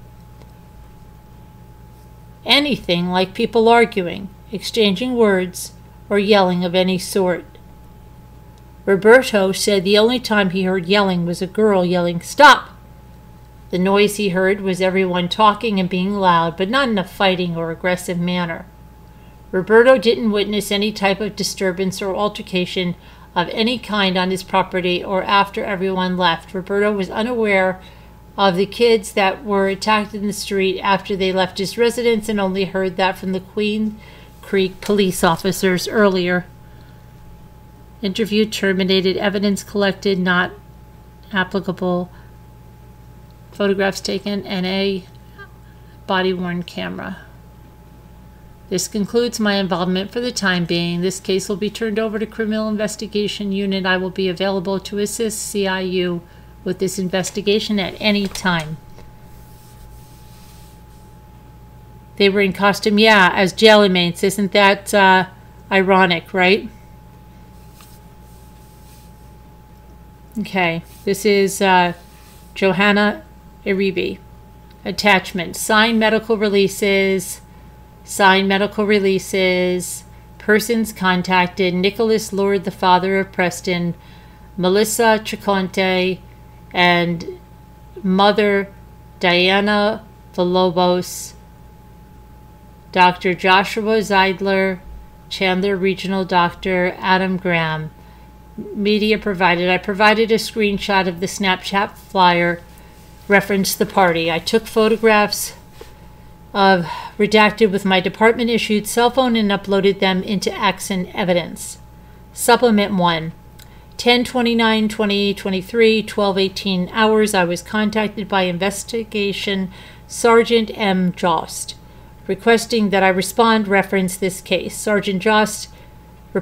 A: Anything like people arguing, exchanging words, or yelling of any sort. Roberto said the only time he heard yelling was a girl yelling, Stop! The noise he heard was everyone talking and being loud, but not in a fighting or aggressive manner. Roberto didn't witness any type of disturbance or altercation of any kind on his property or after everyone left. Roberto was unaware of the kids that were attacked in the street after they left his residence and only heard that from the Queen Creek police officers earlier. Interview terminated, evidence collected not applicable, photographs taken, and a body worn camera. This concludes my involvement for the time being. This case will be turned over to Criminal Investigation Unit. I will be available to assist CIU with this investigation at any time. They were in costume, yeah, as jail inmates. Isn't that uh, ironic, right? Okay, this is uh, Johanna Iribe. Attachment signed medical releases, signed medical releases, persons contacted Nicholas Lord, the father of Preston, Melissa Triconte, and mother Diana Villalobos, Dr. Joshua Zeidler, Chandler Regional Doctor Adam Graham. Media provided. I provided a screenshot of the Snapchat flyer, referenced the party. I took photographs of redacted with my department issued cell phone and uploaded them into Axon Evidence. Supplement 1. 10 29 2023 12 18 hours i was contacted by investigation sergeant m jost requesting that i respond reference this case sergeant jost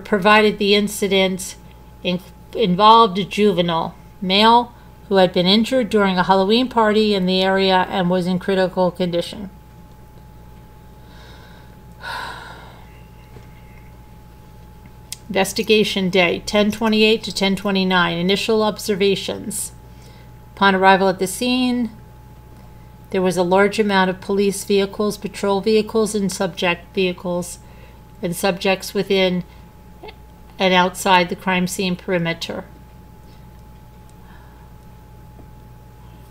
A: provided the incident in, involved a juvenile male who had been injured during a halloween party in the area and was in critical condition Investigation day 1028 to 1029. Initial observations. Upon arrival at the scene, there was a large amount of police vehicles, patrol vehicles, and subject vehicles, and subjects within and outside the crime scene perimeter.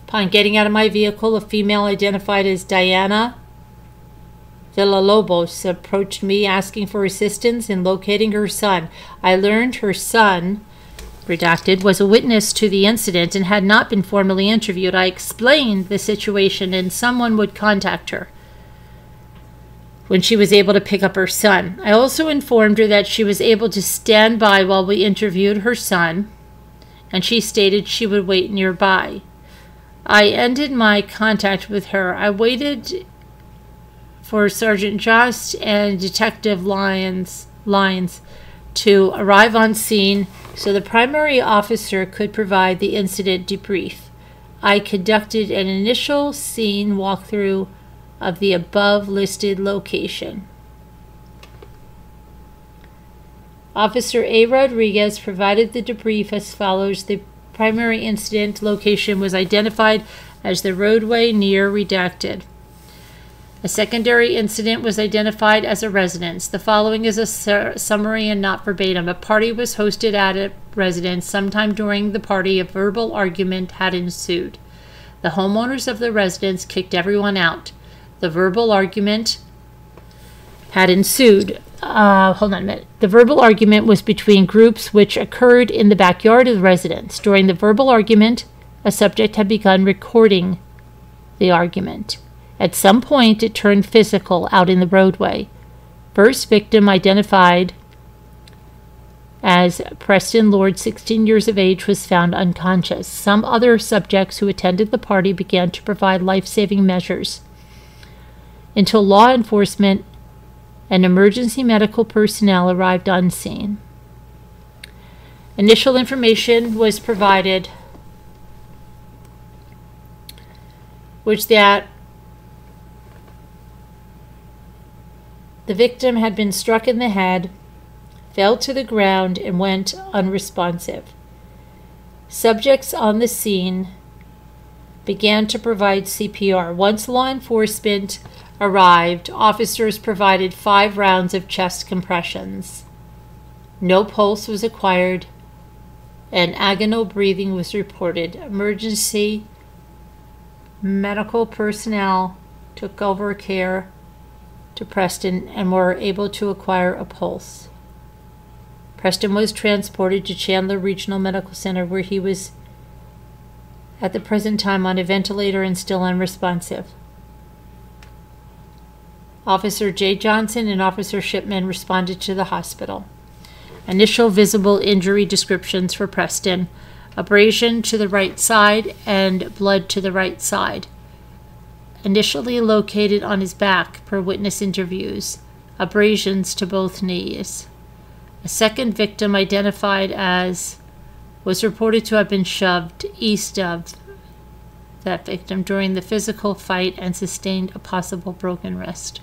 A: Upon getting out of my vehicle, a female identified as Diana Villalobos approached me asking for assistance in locating her son. I learned her son, redacted, was a witness to the incident and had not been formally interviewed. I explained the situation and someone would contact her when she was able to pick up her son. I also informed her that she was able to stand by while we interviewed her son, and she stated she would wait nearby. I ended my contact with her. I waited for Sergeant Jost and Detective Lyons, Lyons to arrive on scene so the primary officer could provide the incident debrief. I conducted an initial scene walkthrough of the above listed location. Officer A. Rodriguez provided the debrief as follows. The primary incident location was identified as the roadway near redacted. A secondary incident was identified as a residence. The following is a su- summary and not verbatim. A party was hosted at a residence. Sometime during the party, a verbal argument had ensued. The homeowners of the residence kicked everyone out. The verbal argument had ensued. Uh, hold on a minute. The verbal argument was between groups which occurred in the backyard of the residence. During the verbal argument, a subject had begun recording the argument. At some point, it turned physical out in the roadway. First victim identified as Preston Lord, 16 years of age, was found unconscious. Some other subjects who attended the party began to provide life saving measures until law enforcement and emergency medical personnel arrived on scene. Initial information was provided, which that The victim had been struck in the head, fell to the ground, and went unresponsive. Subjects on the scene began to provide CPR. Once law enforcement arrived, officers provided five rounds of chest compressions. No pulse was acquired, and agonal breathing was reported. Emergency medical personnel took over care to Preston and were able to acquire a pulse. Preston was transported to Chandler Regional Medical Center where he was at the present time on a ventilator and still unresponsive. Officer J. Johnson and Officer Shipman responded to the hospital. Initial visible injury descriptions for Preston abrasion to the right side and blood to the right side. Initially located on his back, per witness interviews, abrasions to both knees. A second victim, identified as, was reported to have been shoved east of that victim during the physical fight and sustained a possible broken wrist.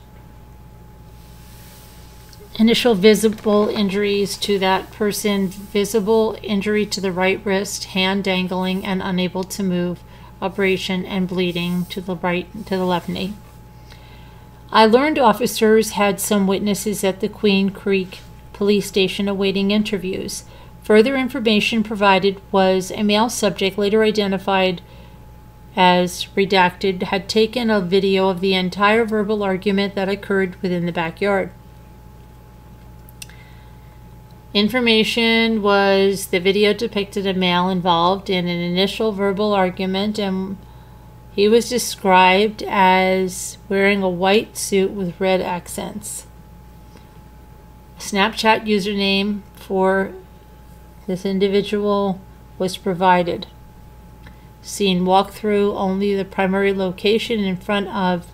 A: Initial visible injuries to that person visible injury to the right wrist, hand dangling and unable to move, abrasion and bleeding to the right to the left knee. I learned officers had some witnesses at the Queen Creek police station awaiting interviews. Further information provided was a male subject later identified as redacted had taken a video of the entire verbal argument that occurred within the backyard. Information was the video depicted a male involved in an initial verbal argument and he was described as wearing a white suit with red accents. Snapchat username for this individual was provided. Scene walkthrough, only the primary location in front of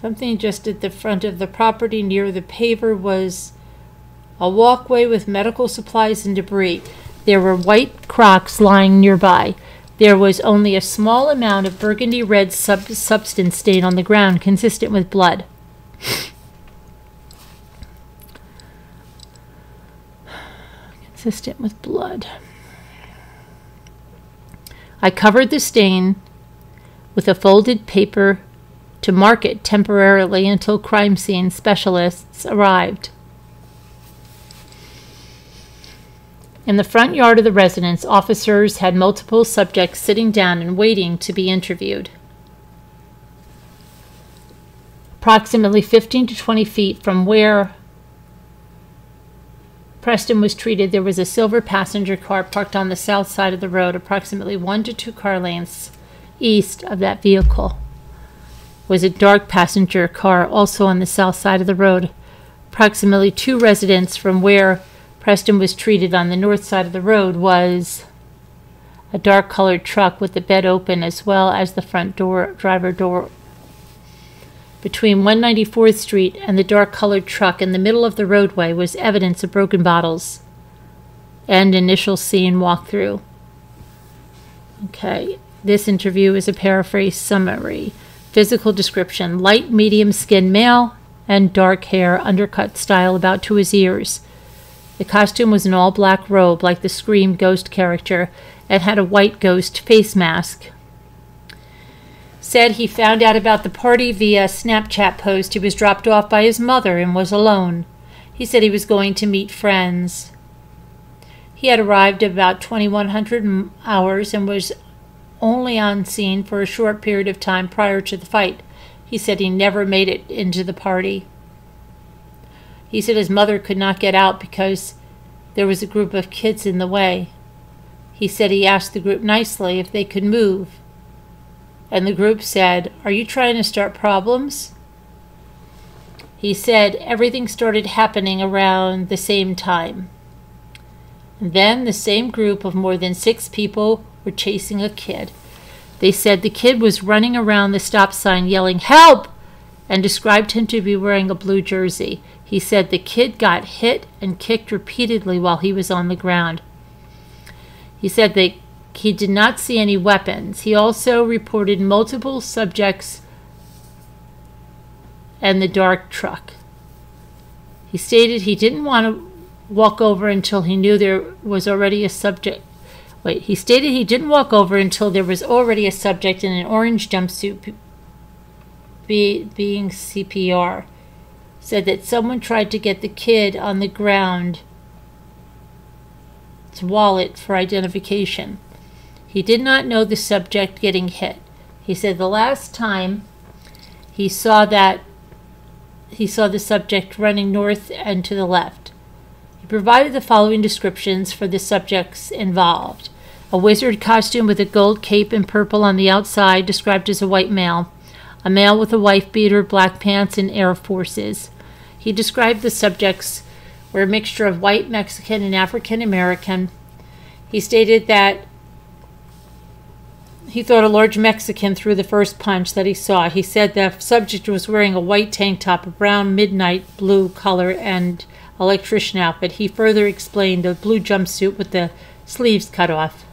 A: something just at the front of the property near the paver was a walkway with medical supplies and debris. There were white crocs lying nearby. There was only a small amount of burgundy red sub- substance stain on the ground, consistent with blood. consistent with blood. I covered the stain with a folded paper to mark it temporarily until crime scene specialists arrived. In the front yard of the residence, officers had multiple subjects sitting down and waiting to be interviewed. Approximately 15 to 20 feet from where Preston was treated, there was a silver passenger car parked on the south side of the road, approximately one to two car lengths east of that vehicle. Was a dark passenger car also on the south side of the road, approximately two residents from where Preston was treated on the north side of the road was a dark colored truck with the bed open as well as the front door driver door between 194th Street and the dark colored truck in the middle of the roadway was evidence of broken bottles and initial scene walkthrough. Okay, this interview is a paraphrase summary. Physical description light medium skinned male and dark hair, undercut style about to his ears. The costume was an all black robe like the Scream ghost character and had a white ghost face mask said he found out about the party via Snapchat post. He was dropped off by his mother and was alone. He said he was going to meet friends. He had arrived about 2100 hours and was only on scene for a short period of time prior to the fight. He said he never made it into the party. He said his mother could not get out because there was a group of kids in the way. He said he asked the group nicely if they could move and the group said, Are you trying to start problems? He said everything started happening around the same time. And then the same group of more than six people were chasing a kid. They said the kid was running around the stop sign yelling, Help! and described him to be wearing a blue jersey. He said the kid got hit and kicked repeatedly while he was on the ground. He said that he did not see any weapons. He also reported multiple subjects and the dark truck. He stated he didn't want to walk over until he knew there was already a subject. Wait, he stated he didn't walk over until there was already a subject in an orange jumpsuit be, being CPR. Said that someone tried to get the kid on the ground wallet for identification. He did not know the subject getting hit. He said the last time he saw that he saw the subject running north and to the left. He provided the following descriptions for the subjects involved a wizard costume with a gold cape and purple on the outside, described as a white male, a male with a wife beater, black pants, and Air Forces. He described the subjects were a mixture of white, Mexican, and African American. He stated that he thought a large Mexican threw the first punch that he saw. He said the subject was wearing a white tank top, a brown midnight blue color, and electrician outfit. He further explained a blue jumpsuit with the sleeves cut off.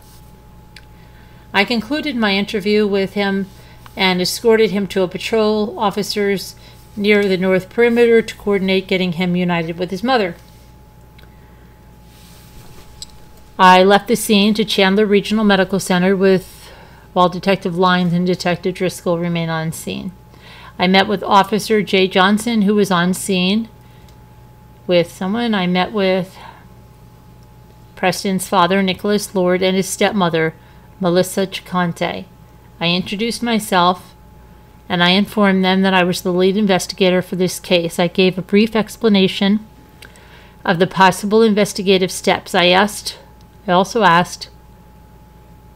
A: I concluded my interview with him and escorted him to a patrol officers near the north perimeter to coordinate getting him united with his mother. I left the scene to Chandler Regional Medical Center with while Detective Lyons and Detective Driscoll remain on scene. I met with Officer Jay Johnson, who was on scene with someone. I met with Preston's father, Nicholas Lord, and his stepmother, Melissa Chicante. I introduced myself and I informed them that I was the lead investigator for this case. I gave a brief explanation of the possible investigative steps. I asked I also asked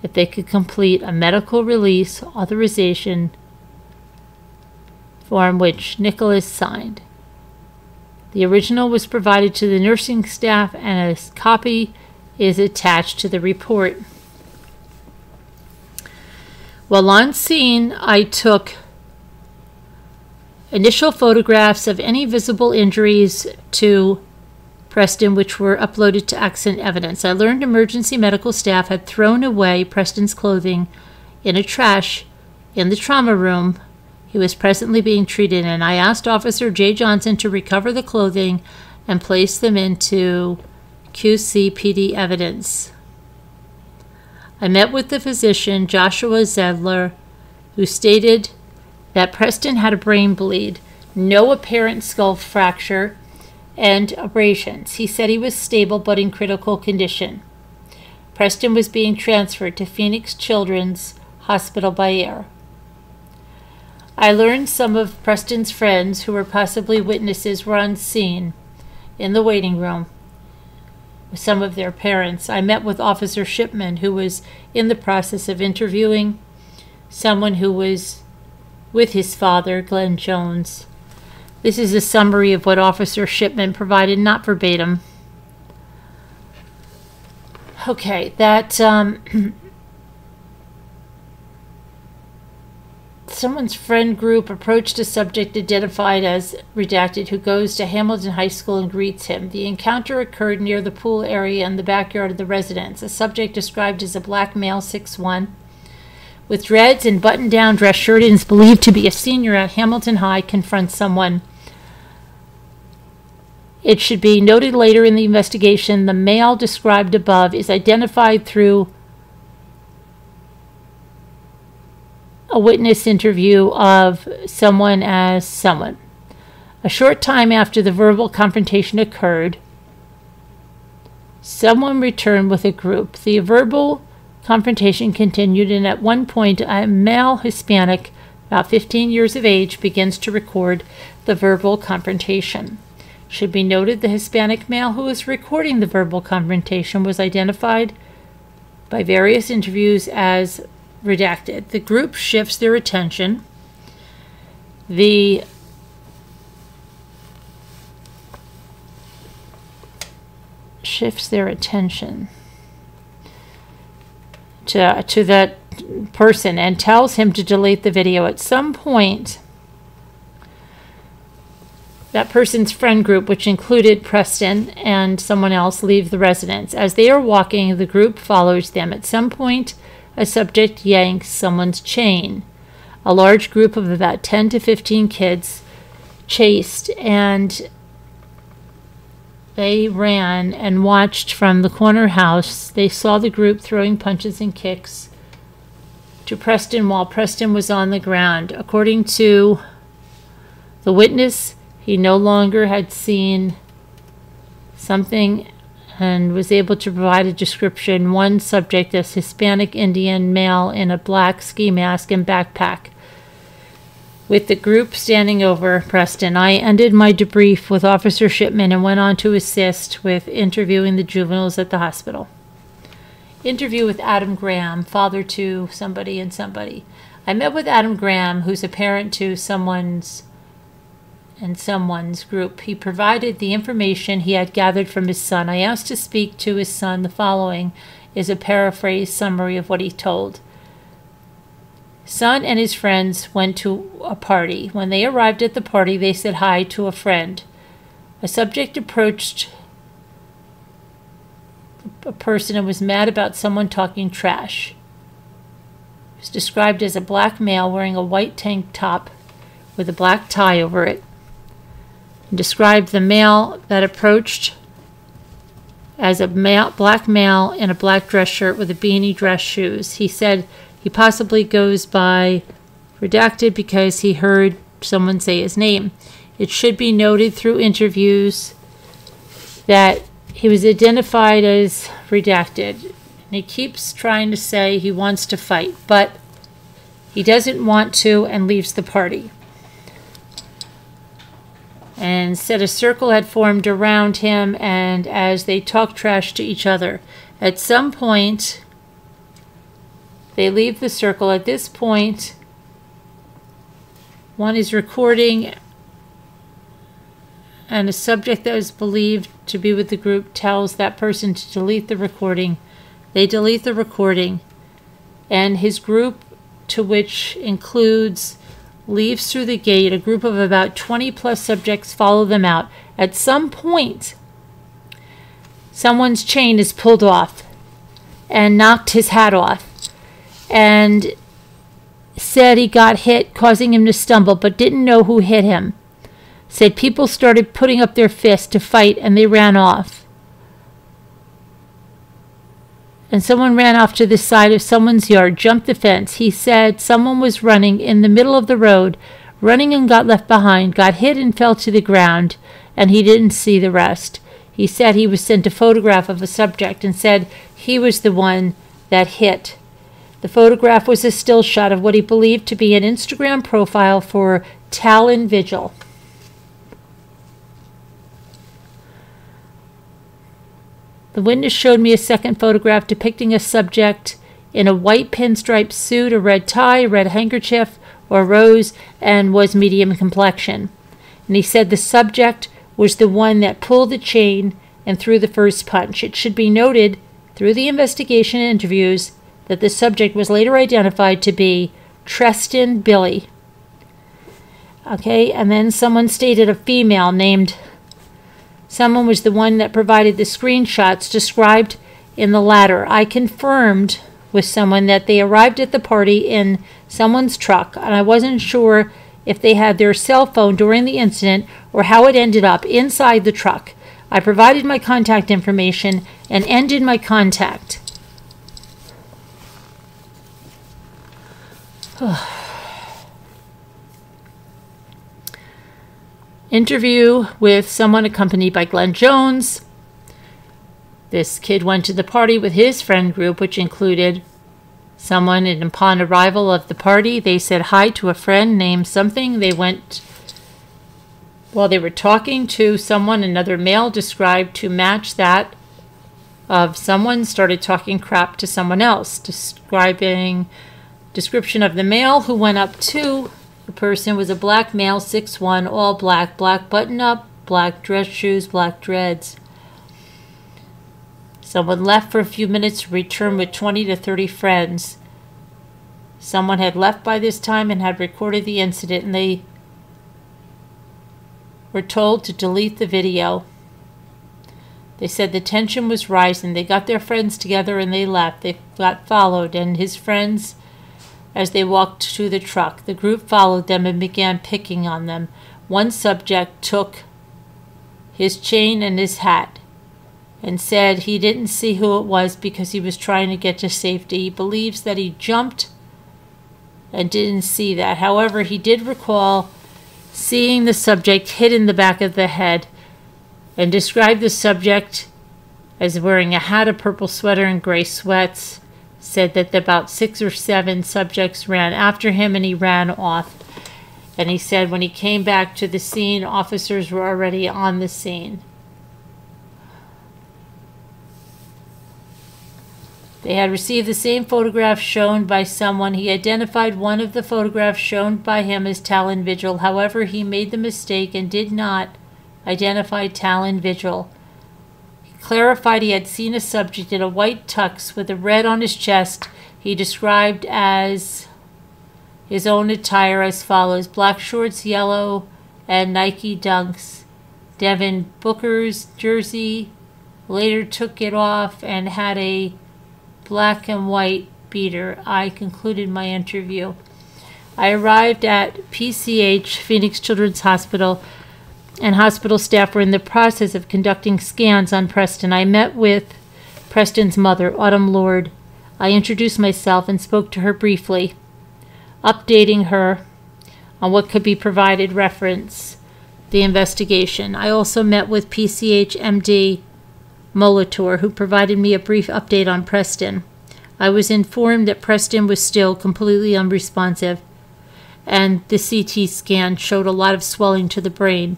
A: if they could complete a medical release authorization form which Nicholas signed. The original was provided to the nursing staff and a copy is attached to the report. While on scene, I took initial photographs of any visible injuries to Preston, which were uploaded to Axon evidence. I learned emergency medical staff had thrown away Preston's clothing in a trash in the trauma room he was presently being treated in. I asked Officer Jay Johnson to recover the clothing and place them into QCPD evidence. I met with the physician, Joshua Zedler, who stated that Preston had a brain bleed, no apparent skull fracture, and abrasions. He said he was stable but in critical condition. Preston was being transferred to Phoenix Children's Hospital by air. I learned some of Preston's friends, who were possibly witnesses, were on scene in the waiting room with some of their parents. I met with Officer Shipman, who was in the process of interviewing someone who was with his father, Glenn Jones. This is a summary of what Officer Shipman provided, not verbatim. Okay, that um, someone's friend group approached a subject identified as redacted who goes to Hamilton High School and greets him. The encounter occurred near the pool area in the backyard of the residence. A subject described as a black male, six one with dreads and button down dress shirt and is believed to be a senior at Hamilton High, confronts someone. It should be noted later in the investigation the male described above is identified through a witness interview of someone as someone. A short time after the verbal confrontation occurred, someone returned with a group. The verbal confrontation continued, and at one point, a male Hispanic, about 15 years of age, begins to record the verbal confrontation. Should be noted the Hispanic male who was recording the verbal confrontation was identified by various interviews as redacted. The group shifts their attention. The shifts their attention to, to that person and tells him to delete the video. At some point, that person's friend group, which included Preston and someone else, leave the residence. As they are walking, the group follows them. At some point, a subject yanks someone's chain. A large group of about 10 to 15 kids chased and they ran and watched from the corner house. They saw the group throwing punches and kicks to Preston while Preston was on the ground. According to the witness, he no longer had seen something and was able to provide a description. One subject as Hispanic Indian male in a black ski mask and backpack. With the group standing over Preston, I ended my debrief with Officer Shipman and went on to assist with interviewing the juveniles at the hospital. Interview with Adam Graham, father to somebody and somebody. I met with Adam Graham, who's a parent to someone's and someone's group. He provided the information he had gathered from his son. I asked to speak to his son. The following is a paraphrased summary of what he told. Son and his friends went to a party. When they arrived at the party, they said hi to a friend. A subject approached a person and was mad about someone talking trash. He was described as a black male wearing a white tank top with a black tie over it. And described the male that approached as a male, black male in a black dress shirt with a beanie dress shoes. He said he possibly goes by redacted because he heard someone say his name. It should be noted through interviews that he was identified as redacted. And he keeps trying to say he wants to fight, but he doesn't want to and leaves the party. And said a circle had formed around him, and as they talked trash to each other, at some point, they leave the circle. At this point. one is recording, and a subject that is believed to be with the group tells that person to delete the recording. They delete the recording, and his group, to which includes leaves through the gate. A group of about 20 plus subjects follow them out. At some point, someone's chain is pulled off and knocked his hat off and said he got hit, causing him to stumble, but didn't know who hit him. Said people started putting up their fists to fight and they ran off. And someone ran off to the side of someone's yard, jumped the fence. He said someone was running in the middle of the road, running and got left behind, got hit and fell to the ground, and he didn't see the rest. He said he was sent a photograph of a subject and said he was the one that hit the photograph was a still shot of what he believed to be an Instagram profile for Talon Vigil. The witness showed me a second photograph depicting a subject in a white pinstripe suit, a red tie, a red handkerchief, or rose, and was medium complexion. And he said the subject was the one that pulled the chain and threw the first punch. It should be noted through the investigation interviews that the subject was later identified to be Treston Billey. Okay, and then someone stated a female named, someone was the one that provided the screenshots described in the latter. I confirmed with someone that they arrived at the party in someone's truck, and I wasn't sure if they had their cell phone during the incident or how it ended up inside the truck. I provided my contact information and ended my contact. Interview with someone accompanied by Glenn Jones. This kid went to the party with his friend group, which included someone, and upon arrival of the party, they said hi to a friend named something. They went while they were talking to someone, another male described to match that of someone started talking crap to someone else, describing Description of the male who went up to the person was a black male, six one, all black, black button up, black dress shoes, black dreads. Someone left for a few minutes, returned with 20 to 30 friends. Someone had left by this time and had recorded the incident, and they were told to delete the video. They said the tension was rising. They got their friends together and they left. They got followed, and his friends as they walked to the truck. The group followed them and began picking on them. One subject took his chain and his hat and said he didn't see who it was because he was trying to get to safety. He believes that he jumped and didn't see that. However, he did recall seeing the subject hit in the back of the head and described the subject as wearing a hat, a purple sweater, and gray sweats said that about six or seven subjects ran after him and he ran off. And he said when he came back to the scene, officers were already on the scene. They had received the same photograph shown by someone. He identified one of the photographs shown by him as Talon Vigil. However, he made the mistake and did not identify Talon Vigil. Clarified he had seen a subject in a white tux with a red on his chest. He described as his own attire as follows black shorts, yellow, and Nike dunks. Devin Booker's jersey later took it off and had a black and white beater. I concluded my interview. I arrived at PCH, Phoenix Children's Hospital, and hospital staff were in the process of conducting scans on Preston. I met with Preston's mother, Autumn Lord. I introduced myself and spoke to her briefly, updating her on what could be provided reference the investigation. I also met with PCHMD Molitor, who provided me a brief update on Preston. I was informed that Preston was still completely unresponsive, and the CT scan showed a lot of swelling to the brain.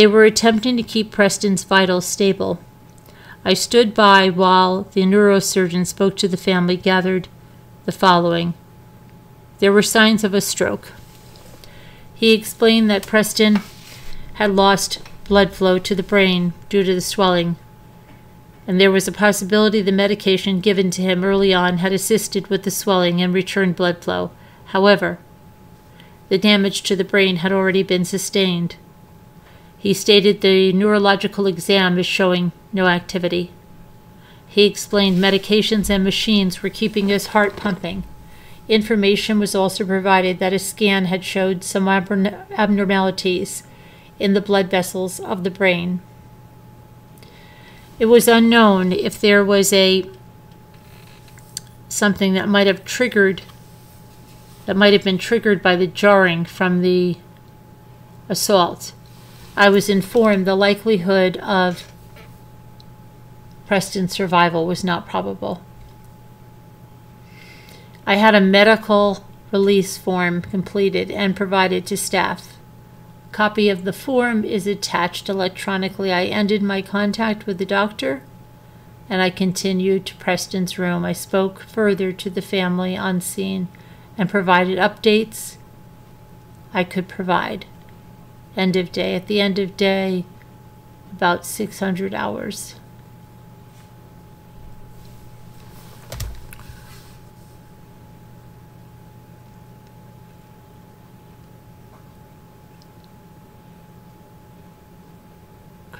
A: They were attempting to keep Preston's vitals stable. I stood by while the neurosurgeon spoke to the family, gathered the following. There were signs of a stroke. He explained that Preston had lost blood flow to the brain due to the swelling, and there was a possibility the medication given to him early on had assisted with the swelling and returned blood flow. However, the damage to the brain had already been sustained. He stated the neurological exam is showing no activity. He explained medications and machines were keeping his heart pumping. Information was also provided that a scan had showed some abnormalities in the blood vessels of the brain. It was unknown if there was a something that might have triggered that might have been triggered by the jarring from the assault. I was informed the likelihood of Preston's survival was not probable. I had a medical release form completed and provided to staff. A copy of the form is attached electronically. I ended my contact with the doctor and I continued to Preston's room. I spoke further to the family on scene and provided updates I could provide end of day. At the end of day, about 600 hours.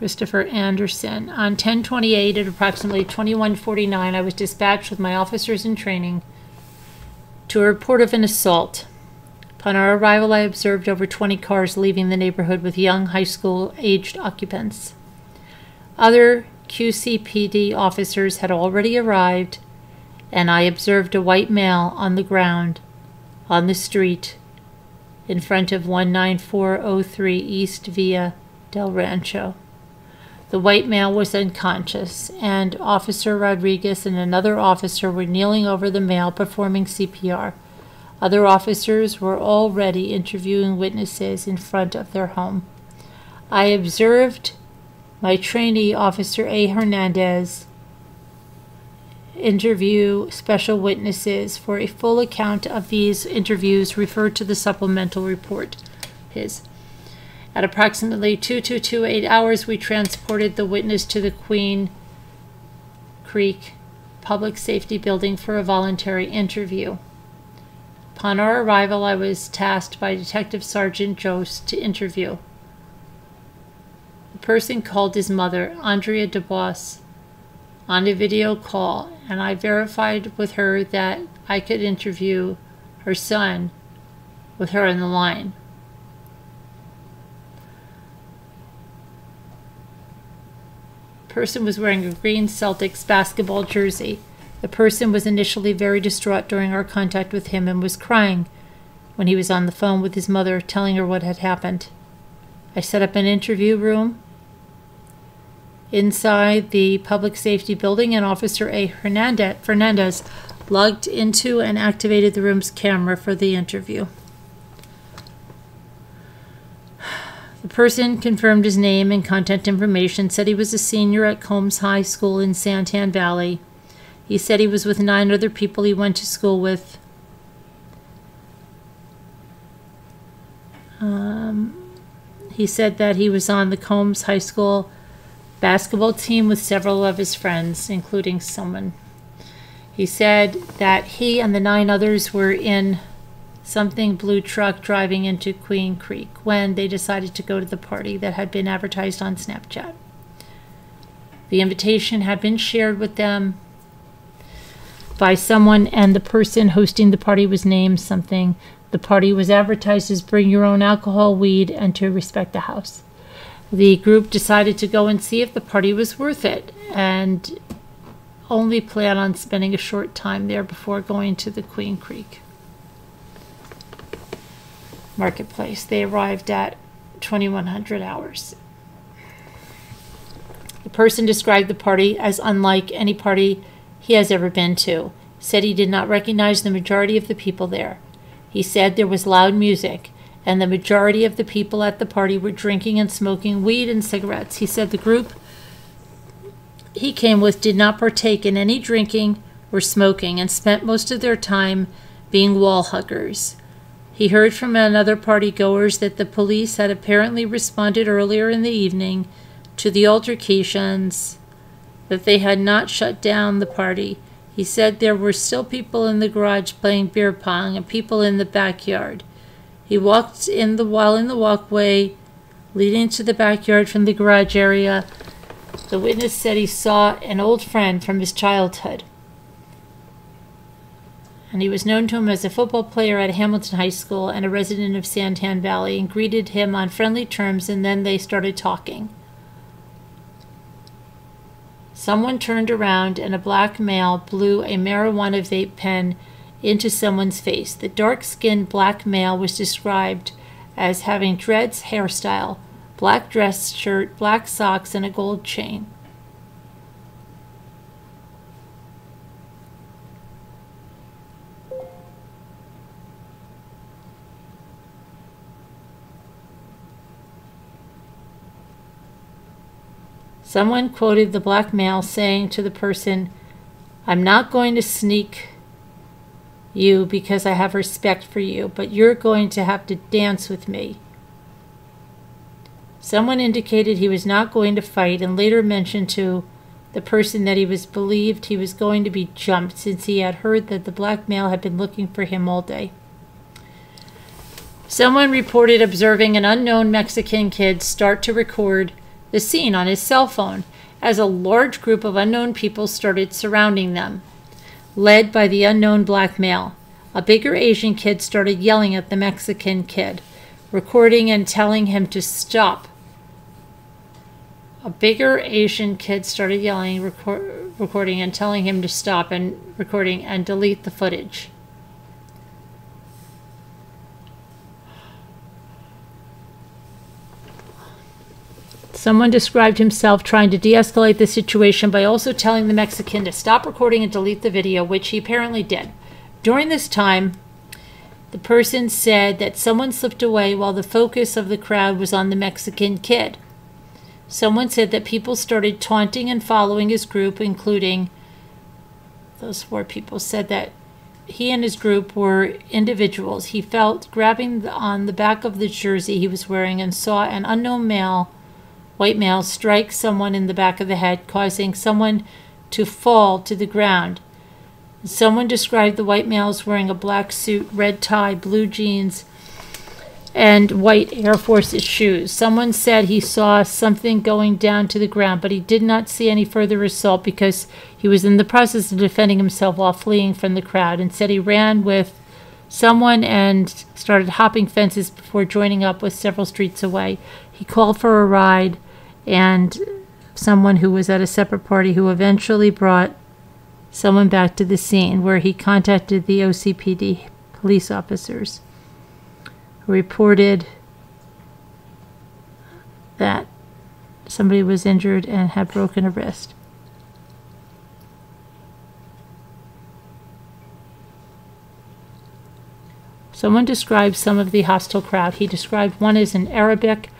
A: Christopher Anderson. On 1028 at approximately 2149, I was dispatched with my officers in training to a report of an assault. Upon our arrival, I observed over 20 cars leaving the neighborhood with young high school aged occupants. Other QCPD officers had already arrived, and I observed a white male on the ground on the street in front of 19403 East Via del Rancho. The white male was unconscious, and Officer Rodriguez and another officer were kneeling over the male performing CPR. Other officers were already interviewing witnesses in front of their home. I observed my trainee, Officer A. Hernandez, interview special witnesses. For a full account of these interviews, refer to the supplemental report. His. At approximately 2228 hours, we transported the witness to the Queen Creek Public Safety Building for a voluntary interview. Upon our arrival, I was tasked by Detective Sergeant Jost to interview. The person called his mother, Andrea DeBoss, on a video call, and I verified with her that I could interview her son with her on the line. The person was wearing a green Celtics basketball jersey. The person was initially very distraught during our contact with him and was crying when he was on the phone with his mother, telling her what had happened. I set up an interview room inside the public safety building, and Officer A. Fernandez logged into and activated the room's camera for the interview. The person confirmed his name and contact information, said he was a senior at Combs High School in Santan Valley. He said he was with nine other people he went to school with. Um, he said that he was on the Combs High School basketball team with several of his friends, including someone. He said that he and the nine others were in something blue truck driving into Queen Creek when they decided to go to the party that had been advertised on Snapchat. The invitation had been shared with them by someone, and the person hosting the party was named something. The party was advertised as bring your own alcohol, weed, and to respect the house. The group decided to go and see if the party was worth it and only plan on spending a short time there before going to the Queen Creek marketplace. They arrived at 2100 hours. The person described the party as unlike any party he has ever been to. Said he did not recognize the majority of the people there. He said there was loud music, and the majority of the people at the party were drinking and smoking weed and cigarettes. He said the group he came with did not partake in any drinking or smoking and spent most of their time being wall huggers. He heard from another party goers that the police had apparently responded earlier in the evening to the altercations, that they had not shut down the party. He said there were still people in the garage playing beer pong and people in the backyard. He walked in the while in the walkway leading to the backyard from the garage area. The witness said he saw an old friend from his childhood and he was known to him as a football player at Hamilton High School and a resident of Santan Valley, and greeted him on friendly terms, and then they started talking. Someone turned around, and a black male blew a marijuana vape pen into someone's face. The dark skinned black male was described as having dreads hairstyle, black dress shirt, black socks, and a gold chain. Someone quoted the black male saying to the person, I'm not going to sneak you because I have respect for you, but you're going to have to dance with me. Someone indicated he was not going to fight and later mentioned to the person that he was believed he was going to be jumped since he had heard that the black male had been looking for him all day. Someone reported observing an unknown Mexican kid start to record the scene on his cell phone as a large group of unknown people started surrounding them, led by the unknown black male. A bigger Asian kid started yelling at the Mexican kid, recording and telling him to stop. A bigger Asian kid started yelling, record, recording, and telling him to stop and recording and delete the footage. Someone described himself trying to de escalate the situation by also telling the Mexican to stop recording and delete the video, which he apparently did. During this time, the person said that someone slipped away while the focus of the crowd was on the Mexican kid. Someone said that people started taunting and following his group, including those four people said that he and his group were individuals. He felt grabbing on the back of the jersey he was wearing and saw an unknown male white male strikes someone in the back of the head, causing someone to fall to the ground. Someone described the white male as wearing a black suit, red tie, blue jeans, and white Air Force shoes. Someone said he saw something going down to the ground, but he did not see any further assault because he was in the process of defending himself while fleeing from the crowd and said he ran with someone and started hopping fences before joining up with several streets away. He called for a ride and someone who was at a separate party who eventually brought someone back to the scene where he contacted the OCPD police officers who reported that somebody was injured and had broken a wrist. Someone described some of the hostile crowd. He described one as an Arabic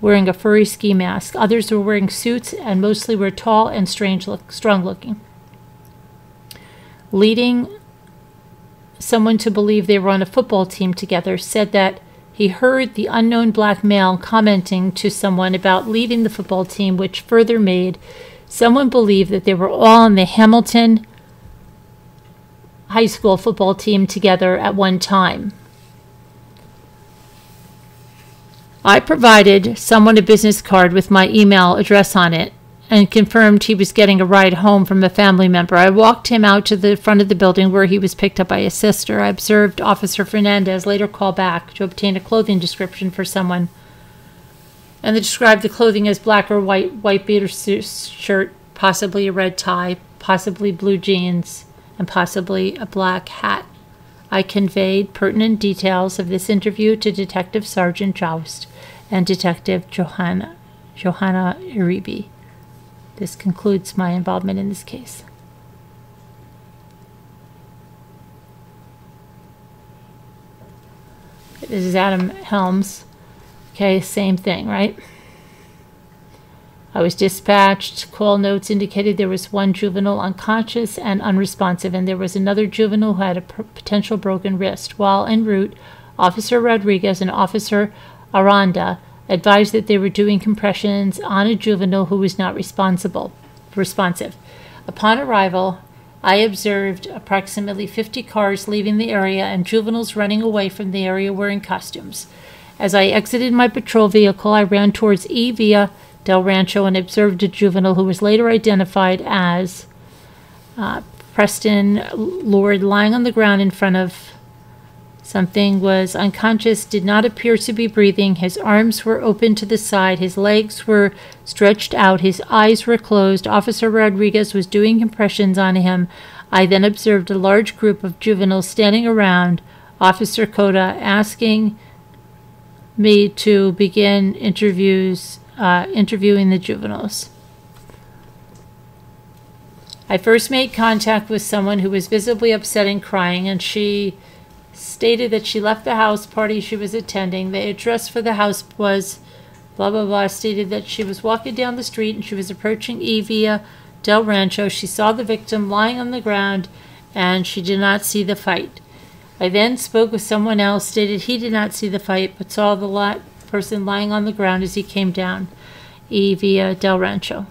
A: wearing a furry ski mask. Others were wearing suits and mostly were tall and strange look, strong looking. Leading someone to believe they were on a football team together said that he heard the unknown black male commenting to someone about leaving the football team, which further made someone believe that they were all on the Hamilton high school football team together at one time. I provided someone a business card with my email address on it and confirmed he was getting a ride home from a family member. I walked him out to the front of the building where he was picked up by his sister. I observed Officer Fernandez later call back to obtain a clothing description for someone and they described the clothing as black or white, white beater shirt, possibly a red tie, possibly blue jeans, and possibly a black hat. I conveyed pertinent details of this interview to Detective Sergeant Joust and Detective Johanna, Johanna Iribe. This concludes my involvement in this case. This is Adam Helms. Okay, same thing, right? I was dispatched. Call notes indicated there was one juvenile unconscious and unresponsive, and there was another juvenile who had a potential broken wrist. While en route, Officer Rodriguez and Officer Aranda advised that they were doing compressions on a juvenile who was not responsible, responsive. Upon arrival, I observed approximately 50 cars leaving the area and juveniles running away from the area wearing costumes. As I exited my patrol vehicle, I ran towards E Via Del Rancho and observed a juvenile who was later identified as uh, Preston Lord lying on the ground in front of something was unconscious, did not appear to be breathing. His arms were open to the side, his legs were stretched out, his eyes were closed. Officer Rodriguez was doing compressions on him. I then observed a large group of juveniles standing around Officer Coda asking me to begin interviews uh, interviewing the juveniles. I first made contact with someone who was visibly upset and crying, and she stated that she left the house party she was attending. The address for the house was blah blah blah. Stated that she was walking down the street and she was approaching Evia Del Rancho. She saw the victim lying on the ground, and she did not see the fight. I then spoke with someone else, stated he did not see the fight, but saw the lot person lying on the ground as he came down Evia Del Rancho.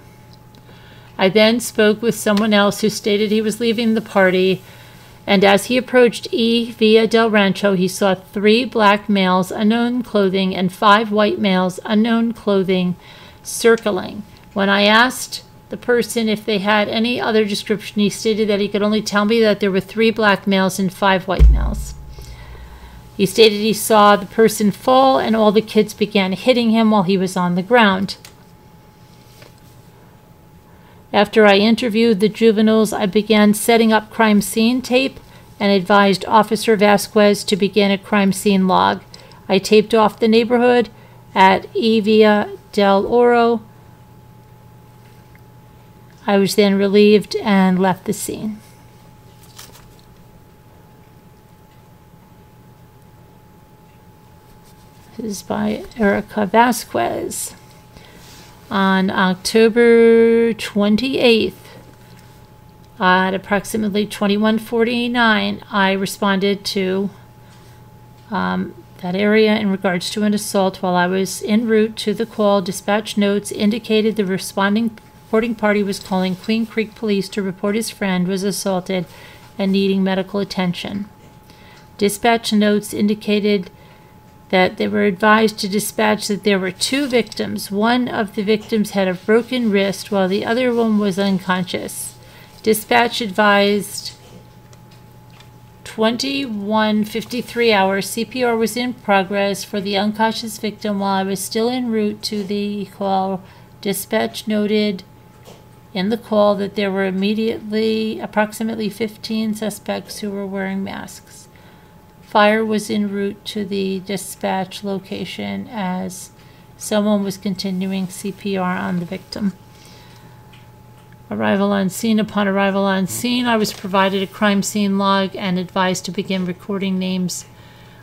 A: I then spoke with someone else who stated he was leaving the party, and as he approached E via Del Rancho, he saw three black males, unknown clothing, and five white males, unknown clothing, circling. When I asked the person if they had any other description, he stated that he could only tell me that there were three black males and five white males. He stated he saw the person fall and all the kids began hitting him while he was on the ground. After I interviewed the juveniles, I began setting up crime scene tape and advised Officer Vasquez to begin a crime scene log. I taped off the neighborhood at Evia del Oro. I was then relieved and left the scene. This is by Erica Vasquez. On October 28th, at approximately 2149, I responded to um, that area in regards to an assault while I was en route to the call. Dispatch notes indicated the responding reporting party was calling Queen Creek Police to report his friend was assaulted and needing medical attention. Dispatch notes indicated that they were advised to dispatch that there were two victims. One of the victims had a broken wrist while the other one was unconscious. Dispatch advised 2153 hours. CPR was in progress for the unconscious victim while I was still en route to the call. Dispatch noted in the call that there were immediately approximately 15 suspects who were wearing masks. Fire was en route to the dispatch location as someone was continuing CPR on the victim. Arrival on scene. Upon arrival on scene, I was provided a crime scene log and advised to begin recording names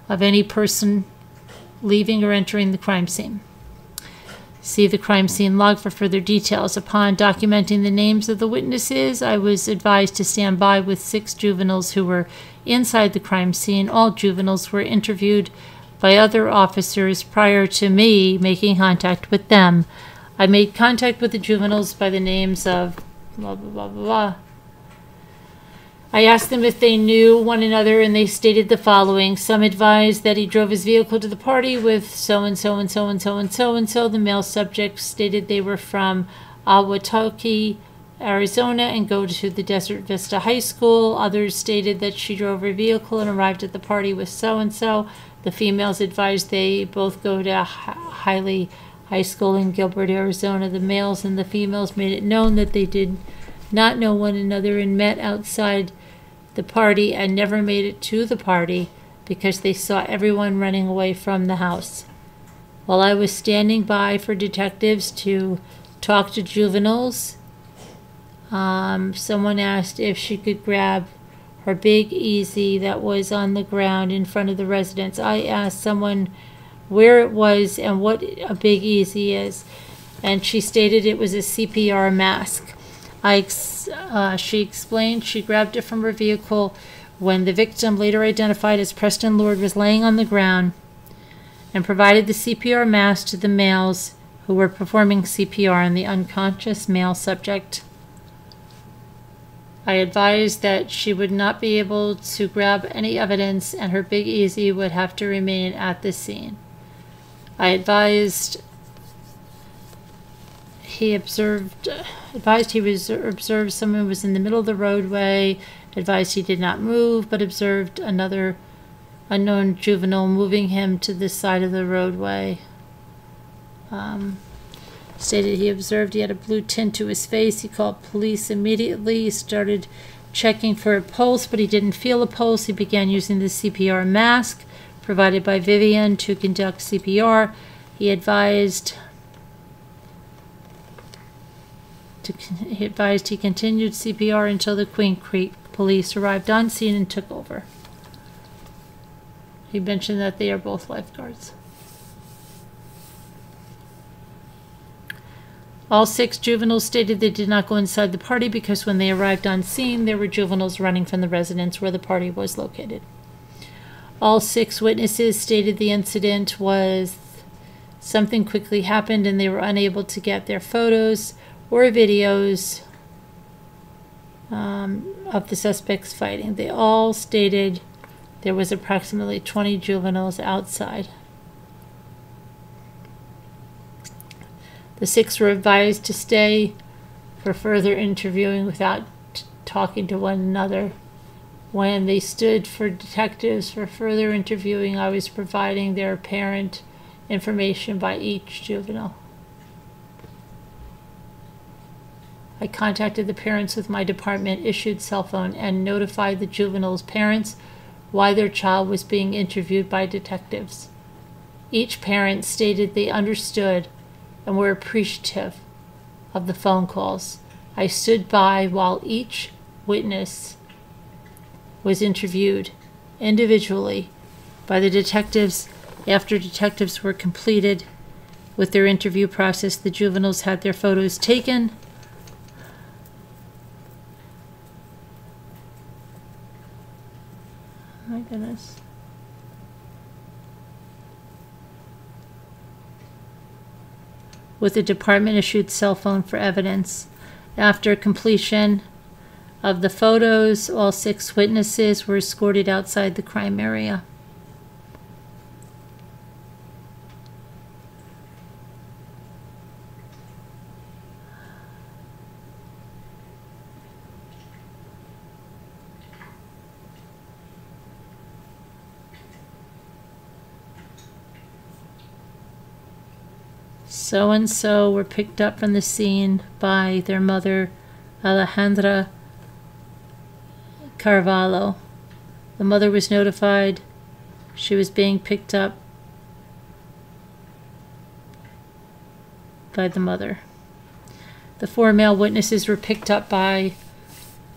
A: of any person leaving or entering the crime scene. See the crime scene log for further details. Upon documenting the names of the witnesses, I was advised to stand by with six juveniles who were inside the crime scene. All juveniles were interviewed by other officers prior to me making contact with them. I made contact with the juveniles by the names of blah, blah, blah, blah, blah. I asked them if they knew one another, and they stated the following. Some advised that he drove his vehicle to the party with so and so and so and so and so and so. The male subjects stated they were from Ahwatukee, Arizona, and go to the Desert Vista High School. Others stated that she drove her vehicle and arrived at the party with so and so. The females advised they both go to Highland High School in Gilbert, Arizona. The males and the females made it known that they did not know one another and met outside the party and never made it to the party because they saw everyone running away from the house. While I was standing by for detectives to talk to juveniles, um, someone asked if she could grab her big easy that was on the ground in front of the residence. I asked someone where it was and what a big easy is, and she stated it was a CPR mask. Ex- uh, she explained she grabbed it from her vehicle when the victim, later identified as Preston Lord, was laying on the ground and provided the CPR mask to the males who were performing CPR on the unconscious male subject. I advised that she would not be able to grab any evidence and her Big Easy would have to remain at the scene. I advised he observed advised he was observed someone was in the middle of the roadway advised he did not move but observed another unknown juvenile moving him to the side of the roadway. Um, stated he observed he had a blue tint to his face. He called police immediately he started checking for a pulse but he didn't feel a pulse. He began using the cpr mask provided by vivian to conduct cpr he advised to, he advised he continued CPR until the Queen Creek police arrived on scene and took over. He mentioned that they are both lifeguards. All six juveniles stated they did not go inside the party because when they arrived on scene, there were juveniles running from the residence where the party was located. All six witnesses stated the incident was something quickly happened and they were unable to get their photos or videos um, of the suspects fighting. They all stated there was approximately 20 juveniles outside. The six were advised to stay for further interviewing without talking to one another. When they stood for detectives for further interviewing, I was providing their parent information by each juvenile. I contacted the parents with my department issued cell phone and notified the juvenile's parents why their child was being interviewed by detectives. Each parent stated they understood and were appreciative of the phone calls. I stood by while each witness was interviewed individually by the detectives after detectives were completed with their interview process the juveniles had their photos taken my goodness. With a department issued cell phone for evidence. After completion of the photos, all six witnesses were escorted outside the crime area. So and so were picked up from the scene by their mother, Alejandra Carvalho. The mother was notified she was being picked up by the mother. The four male witnesses were picked up by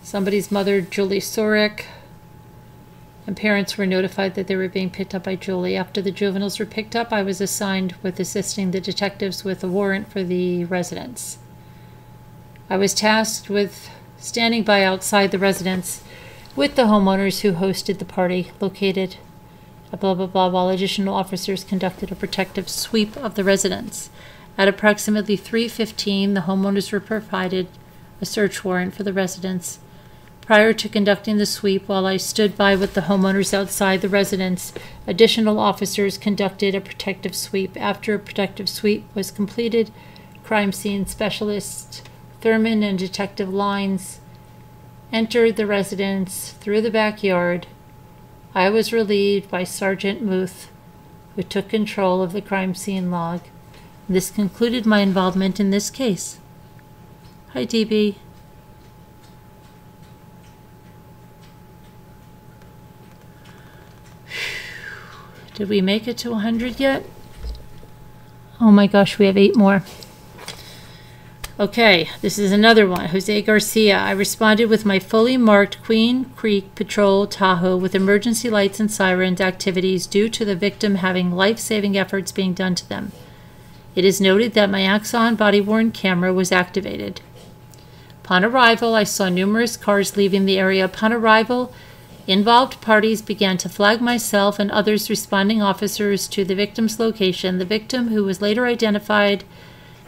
A: somebody's mother, Julie Sorek, and parents were notified that they were being picked up by Julie. After the juveniles were picked up, I was assigned with assisting the detectives with a warrant for the residence. I was tasked with standing by outside the residence with the homeowners who hosted the party located at blah blah blah while additional officers conducted a protective sweep of the residence. At approximately 3:15, the homeowners were provided a search warrant for the residence. Prior to conducting the sweep, while I stood by with the homeowners outside the residence, additional officers conducted a protective sweep. After a protective sweep was completed, crime scene specialist Thurman and Detective Lines entered the residence through the backyard. I was relieved by Sergeant Muth, who took control of the crime scene log. This concluded my involvement in this case. Hi, DB. Did we make it to 100 yet? Oh my gosh, we have eight more. Okay, this is another one. Jose Garcia. I responded with my fully marked Queen Creek Patrol Tahoe with emergency lights and sirens activities due to the victim having life saving efforts being done to them. It is noted that my Axon body worn camera was activated. Upon arrival, I saw numerous cars leaving the area. Upon arrival, involved parties began to flag myself and others responding officers to the victim's location. The victim, who was later identified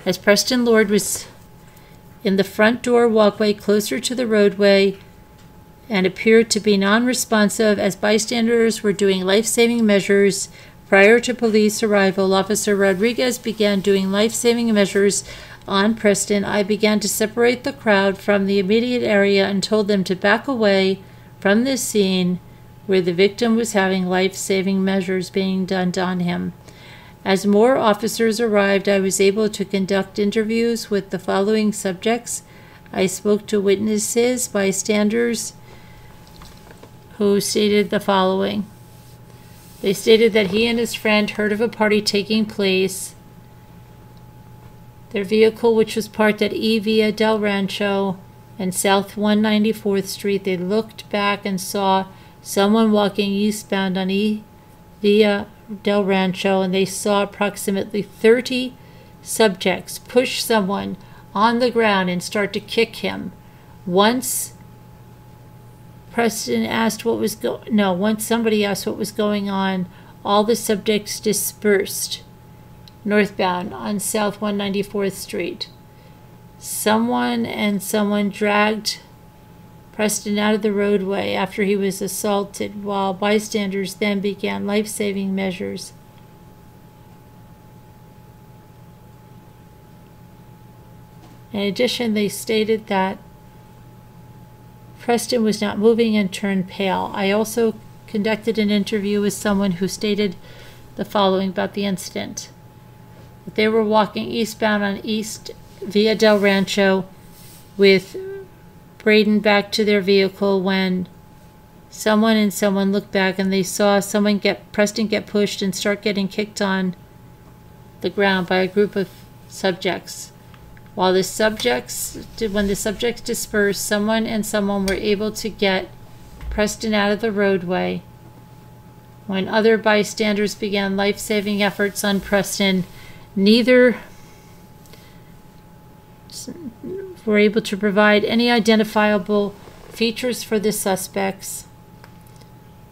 A: as Preston Lord, was in the front door walkway closer to the roadway and appeared to be non responsive as bystanders were doing life saving measures. Prior to police arrival, Officer Rodriguez began doing life saving measures on Preston. I began to separate the crowd from the immediate area and told them to back away from this scene where the victim was having life saving measures being done on him. As more officers arrived, I was able to conduct interviews with the following subjects. I spoke to witnesses, bystanders, who stated the following. They stated that he and his friend heard of a party taking place. Their vehicle, which was parked at E Via del Rancho and South 194th Street, they looked back and saw someone walking eastbound on E Via del Rancho, and they saw approximately 30 subjects push someone on the ground and start to kick him. Once Preston asked what was go no, once somebody asked what was going on, all the subjects dispersed northbound on South 194th Street. Someone and someone dragged Preston out of the roadway after he was assaulted, while bystanders then began life saving measures. In addition, they stated that Preston was not moving and turned pale. I also conducted an interview with someone who stated the following about the incident. That they were walking eastbound on East Via del Rancho with Braden back to their vehicle when someone and someone looked back and they saw someone get Preston get pushed and start getting kicked on the ground by a group of subjects. While the subjects, when the subjects dispersed, someone and someone were able to get Preston out of the roadway. When other bystanders began life saving efforts on Preston, neither were able to provide any identifiable features for the suspects.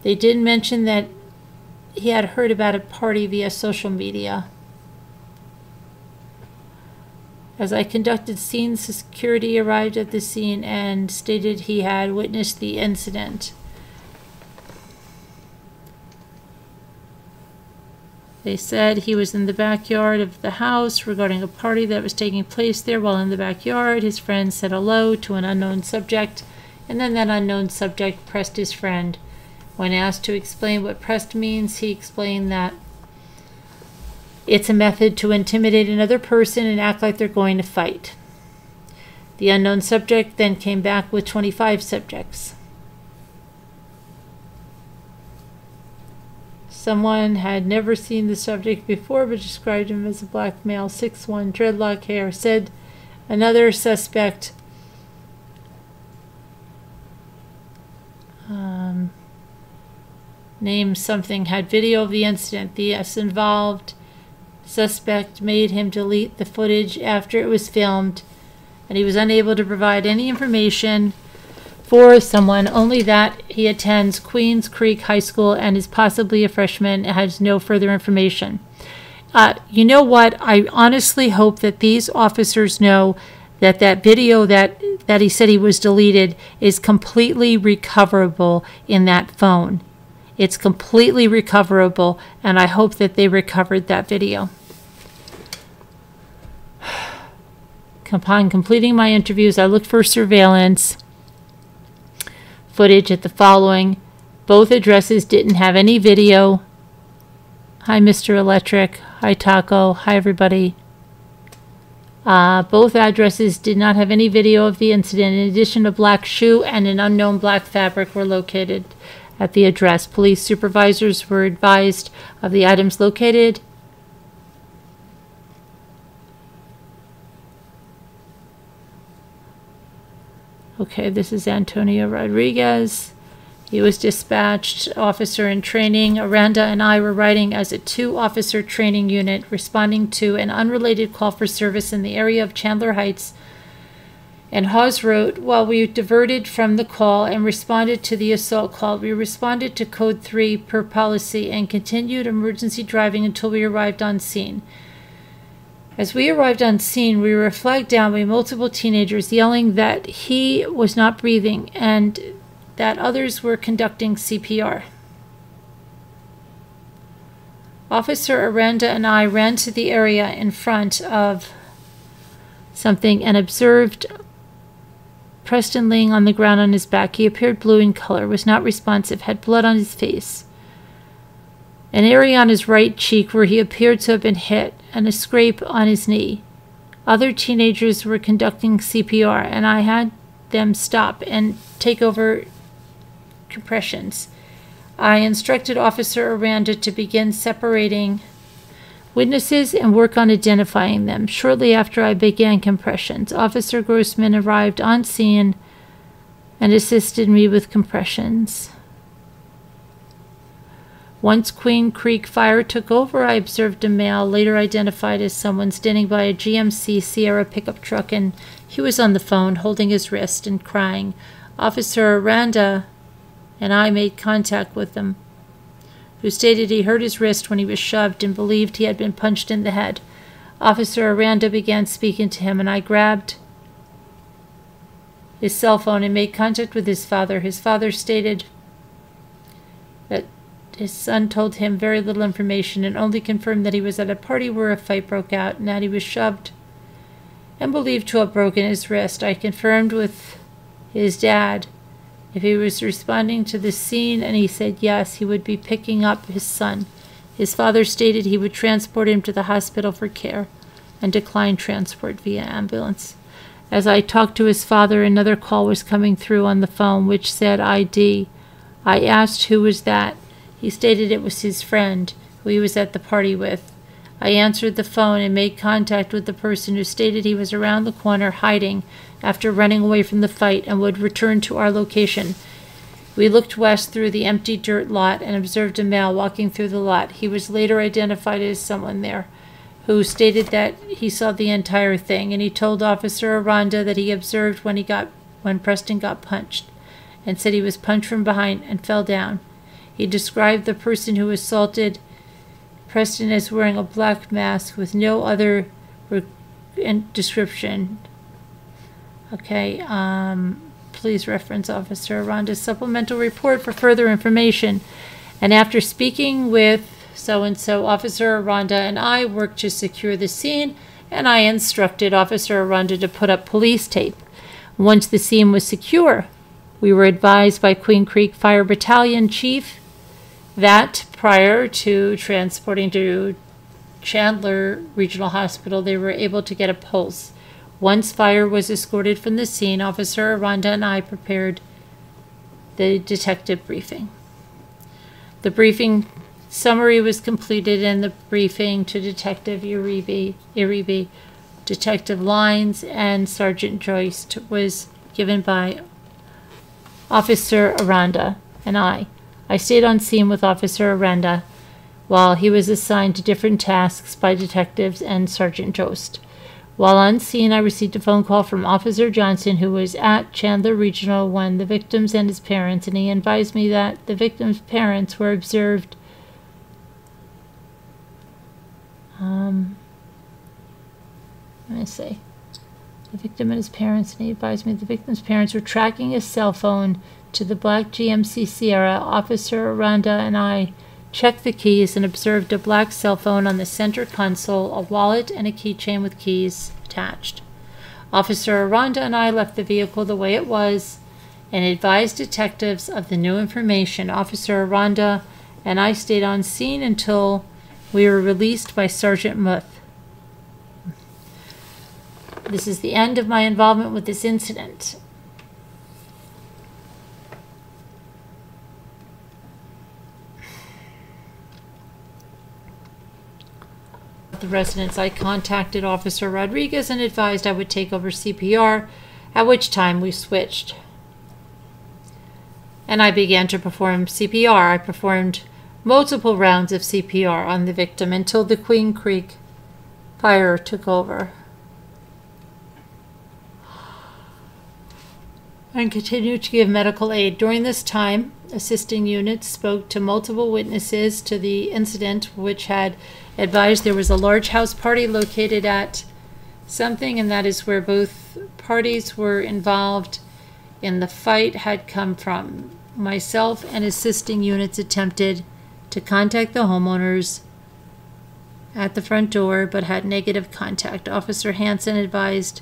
A: They did mention that he had heard about a party via social media. As I conducted scene, security arrived at the scene and stated he had witnessed the incident. They said he was in the backyard of the house regarding a party that was taking place there. While in the backyard, his friend said hello to an unknown subject, and then that unknown subject pressed his friend. When asked to explain what pressed means, he explained that it's a method to intimidate another person and act like they're going to fight. The unknown subject then came back with 25 subjects. Someone had never seen the subject before but described him as a black male, 6'1, dreadlock hair. Said another suspect um, name something, had video of the incident. The S involved suspect made him delete the footage after it was filmed, and he was unable to provide any information for someone, only that he attends Queens Creek High School and is possibly a freshman and has no further information. Uh, you know what? I honestly hope that these officers know that that video that that he said he was deleted is completely recoverable in that phone. It's completely recoverable, and I hope that they recovered that video. Upon completing my interviews, I looked for surveillance footage at the following. Both addresses didn't have any video. Hi, Mr. Electric. Hi, Taco. Hi, everybody. Uh, both addresses did not have any video of the incident. In addition, a black shoe and an unknown black fabric were located at the address. Police supervisors were advised of the items located. Okay, this is Antonio Rodriguez. He was dispatched officer in training. Aranda and I were riding as a two officer training unit responding to an unrelated call for service in the area of Chandler Heights and Hawes Road, while we diverted from the call and responded to the assault call, we responded to code 3 per policy and continued emergency driving until we arrived on scene. As we arrived on scene, we were flagged down by multiple teenagers yelling that he was not breathing and that others were conducting CPR. Officer Aranda and I ran to the area in front of something and observed Preston laying on the ground on his back. He appeared blue in color, was not responsive, had blood on his face. An area on his right cheek where he appeared to have been hit, and a scrape on his knee. Other teenagers were conducting CPR, and I had them stop and take over compressions. I instructed Officer Aranda to begin separating witnesses and work on identifying them. Shortly after I began compressions, Officer Grossman arrived on scene and assisted me with compressions. Once Queen Creek Fire took over, I observed a male, later identified as someone standing by a GMC Sierra pickup truck, and he was on the phone, holding his wrist and crying. Officer Aranda and I made contact with him who stated he hurt his wrist when he was shoved and believed he had been punched in the head. Officer Aranda began speaking to him, and I grabbed his cell phone and made contact with his father. His father stated his son told him very little information and only confirmed that he was at a party where a fight broke out and that he was shoved and believed to have broken his wrist. I confirmed with his dad if he was responding to the scene and he said yes, he would be picking up his son. His father stated he would transport him to the hospital for care and declined transport via ambulance. As I talked to his father, another call was coming through on the phone which said ID. I asked who was that. He stated it was his friend who he was at the party with. I answered the phone and made contact with the person who stated he was around the corner hiding after running away from the fight and would return to our location. We looked west through the empty dirt lot and observed a male walking through the lot. He was later identified as someone there who stated that he saw the entire thing and he told Officer Aranda that he observed when he got when Preston got punched and said he was punched from behind and fell down. He described the person who assaulted Preston as wearing a black mask with no other description. Okay, um, please reference Officer Aranda's supplemental report for further information. And after speaking with so-and-so, Officer Aranda and I worked to secure the scene, and I instructed Officer Aranda to put up police tape. Once the scene was secure, we were advised by Queen Creek Fire Battalion Chief that prior to transporting to Chandler Regional Hospital, they were able to get a pulse. Once fire was escorted from the scene, Officer Aranda and I prepared the detective briefing. The briefing summary was completed and the briefing to Detective Iribe, Iribe Detective Lines, and Sergeant Joyce was given by Officer Aranda and I. I stayed on scene with Officer Aranda while he was assigned to different tasks by detectives and Sergeant Jost. While on scene, I received a phone call from Officer Johnson, who was at Chandler Regional when the victims and his parents, and he advised me that the victims' parents were observed. Um, let me see. The victim and his parents, and he advised me the victim's parents were tracking his cell phone to the black GMC Sierra. Officer Aranda and I checked the keys and observed a black cell phone on the center console, a wallet, and a keychain with keys attached. Officer Aranda and I left the vehicle the way it was and advised detectives of the new information. Officer Aranda and I stayed on scene until we were released by Sergeant Muth. This is the end of my involvement with this incident. The residents, I contacted Officer Rodriguez and advised I would take over CPR, at which time we switched. And I began to perform CPR. I performed multiple rounds of CPR on the victim until the Queen Creek fire took over. and continued to give medical aid. During this time, assisting units spoke to multiple witnesses to the incident, which had advised there was a large house party located at something, and that is where both parties were involved in the fight had come from. Myself and assisting units attempted to contact the homeowners at the front door, but had negative contact. Officer Hanson advised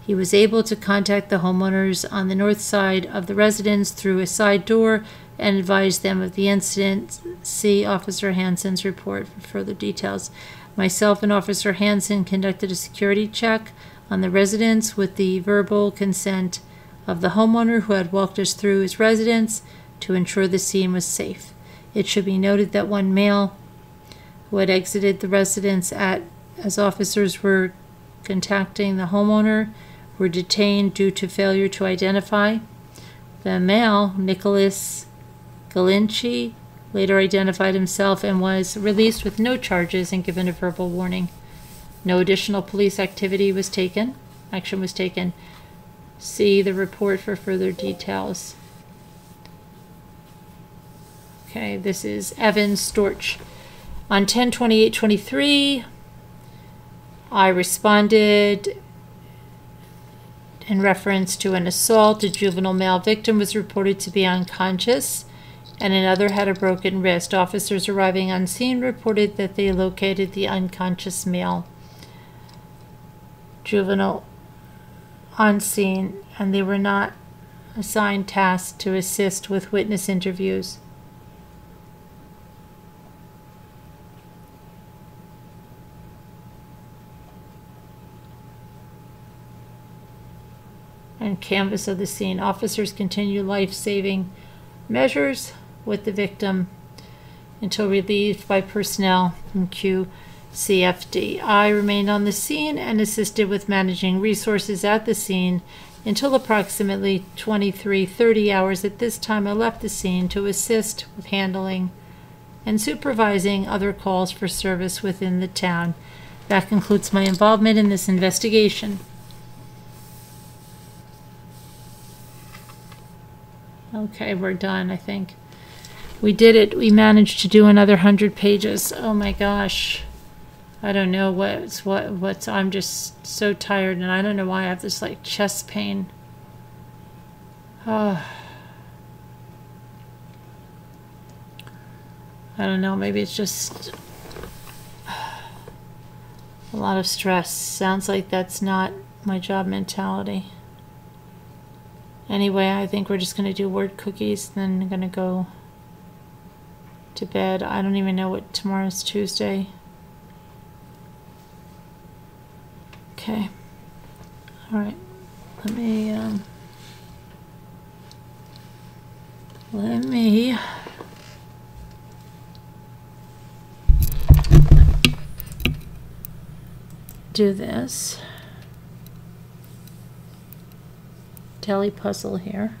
A: he was able to contact the homeowners on the north side of the residence through a side door and advised them of the incident. See Officer Hansen's report for further details. Myself and Officer Hansen conducted a security check on the residence with the verbal consent of the homeowner who had walked us through his residence to ensure the scene was safe. It should be noted that one male who had exited the residence at as officers were contacting the homeowner were detained due to failure to identify. The male, Nicholas Galinci, later identified himself and was released with no charges and given a verbal warning. No additional police activity was taken, action was taken. See the report for further details. Okay, this is Evan Storch. On 10 28 23, I responded in reference to an assault. A juvenile male victim was reported to be unconscious, and another had a broken wrist. Officers arriving on scene reported that they located the unconscious male juvenile on scene, and they were not assigned tasks to assist with witness interviews. and canvas of the scene. Officers continue life-saving measures with the victim until relieved by personnel from QCFD. I remained on the scene and assisted with managing resources at the scene until approximately 23:30 hours. At this time, I left the scene to assist with handling and supervising other calls for service within the town. That concludes my involvement in this investigation. Okay, we're done, I think. We did it. We managed to do another 100 pages. Oh my gosh. I don't know what's what what's I'm just so tired and I don't know why I have this like chest pain. Oh. I don't know, maybe it's just a lot of stress. Sounds like that's not my job mentality. Anyway, I think we're just going to do word cookies, then I'm going to go to bed. I don't even know what tomorrow's Tuesday. Okay. All right. Let me, um, let me do this. tally puzzle here.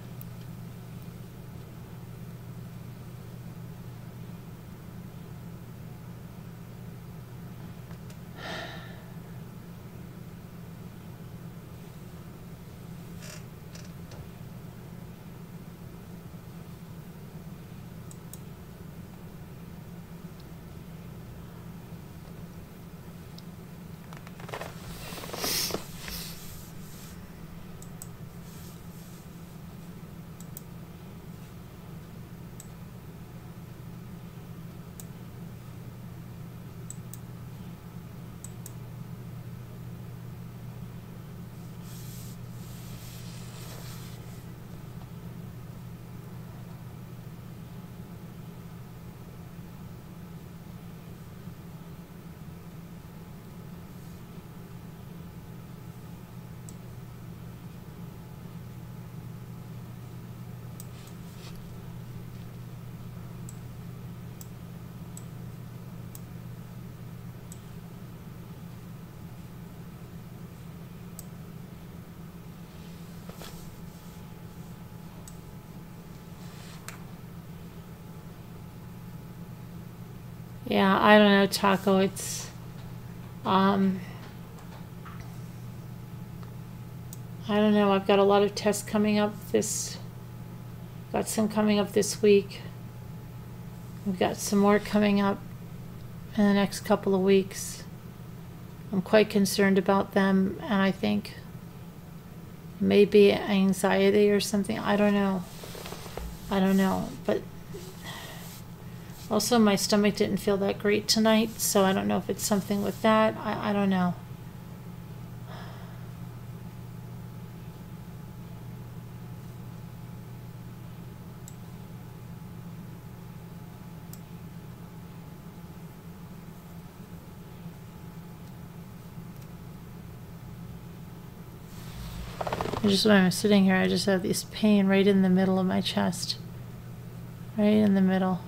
A: Yeah, I don't know, Taco. It's, um, I don't know. I've got a lot of tests coming up this, got some coming up this week. We've got some more coming up in the next couple of weeks. I'm quite concerned about them, and I think maybe anxiety or something. I don't know. I don't know. But also, my stomach didn't feel that great tonight, so I don't know if it's something with that. I, I don't know. Just when I'm sitting here, I just have this pain right in the middle of my chest. Right in the middle.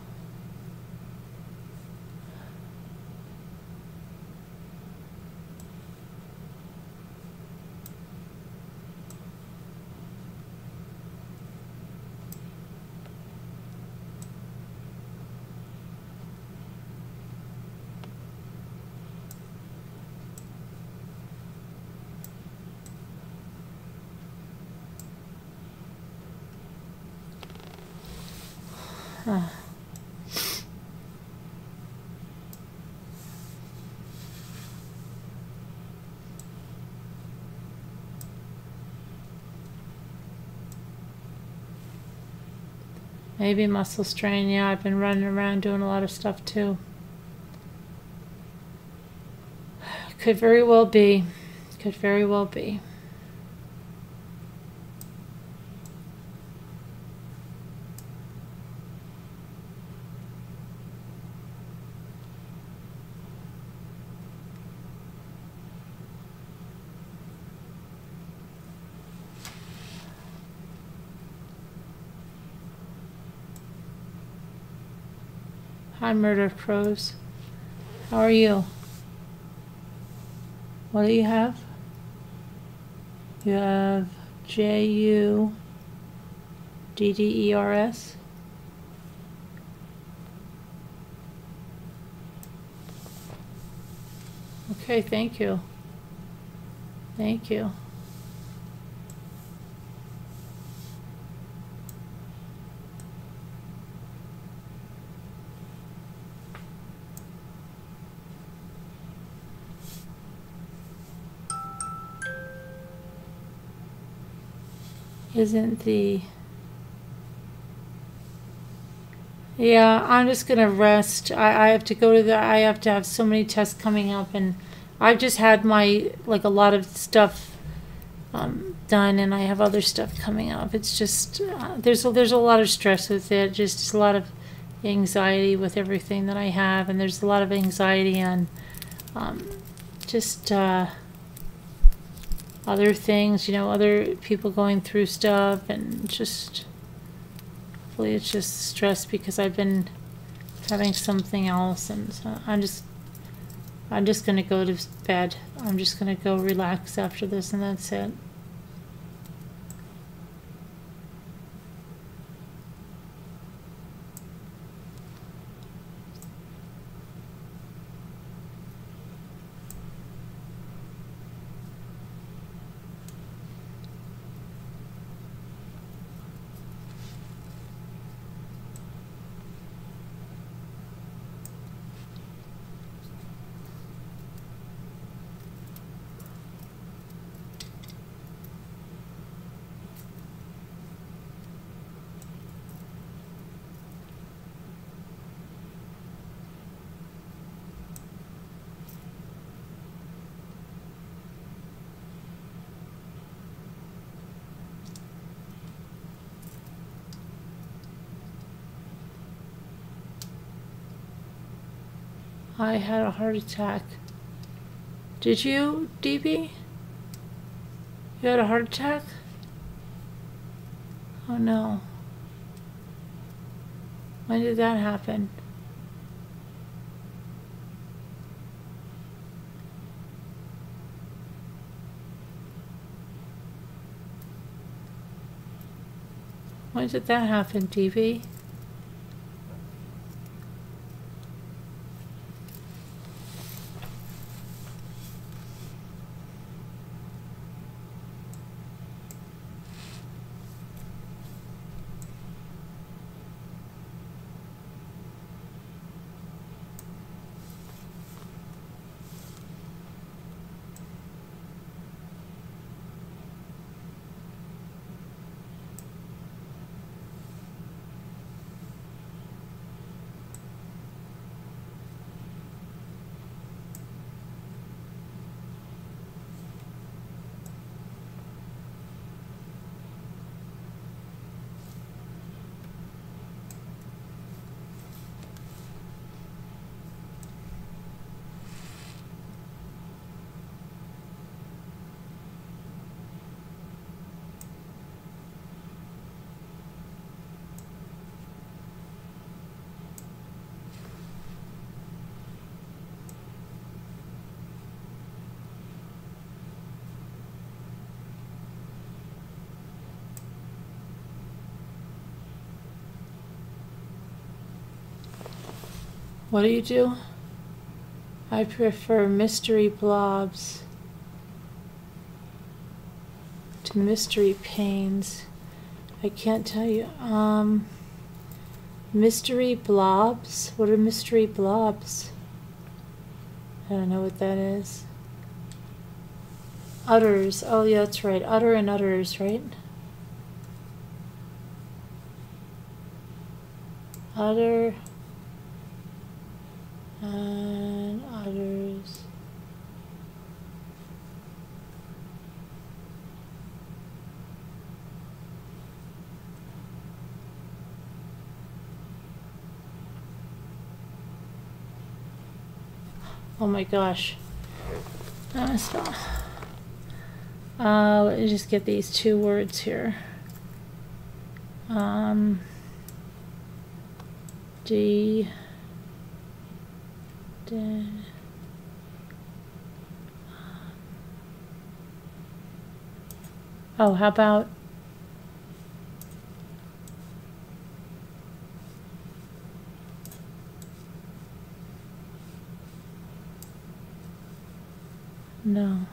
A: Ah. Maybe muscle strain. Yeah, I've been running around doing a lot of stuff too. Could very well be. Could very well be. Hi, Murder Pros. How are you? What do you have? You have J U D D E R S. Okay, thank you. Thank you. Isn't the Yeah, I'm just gonna rest. I, I have to go to the I have to have so many tests coming up and I've just had my like a lot of stuff um, done and I have other stuff coming up. It's just uh, there's a, there's a lot of stress with it, just a lot of anxiety with everything that I have and there's a lot of anxiety on um, just uh, other things, you know, other people going through stuff and just hopefully it's just stress because I've been having something else and so I'm just I'm just gonna go to bed. I'm just gonna go relax after this and that's it. I had a heart attack. Did you, DB? You had a heart attack? Oh no. When did that happen? When did that happen, DB? What do you do? I prefer mystery blobs to mystery pains. I can't tell you. Um, mystery blobs? What are mystery blobs? I don't know what that is. Utters. Oh, yeah, that's right. Utter and utters, right? Utter and utters. Oh my gosh. Uh, stop. Uh, let me just get these two words here. Um, D. D. Oh, how about No.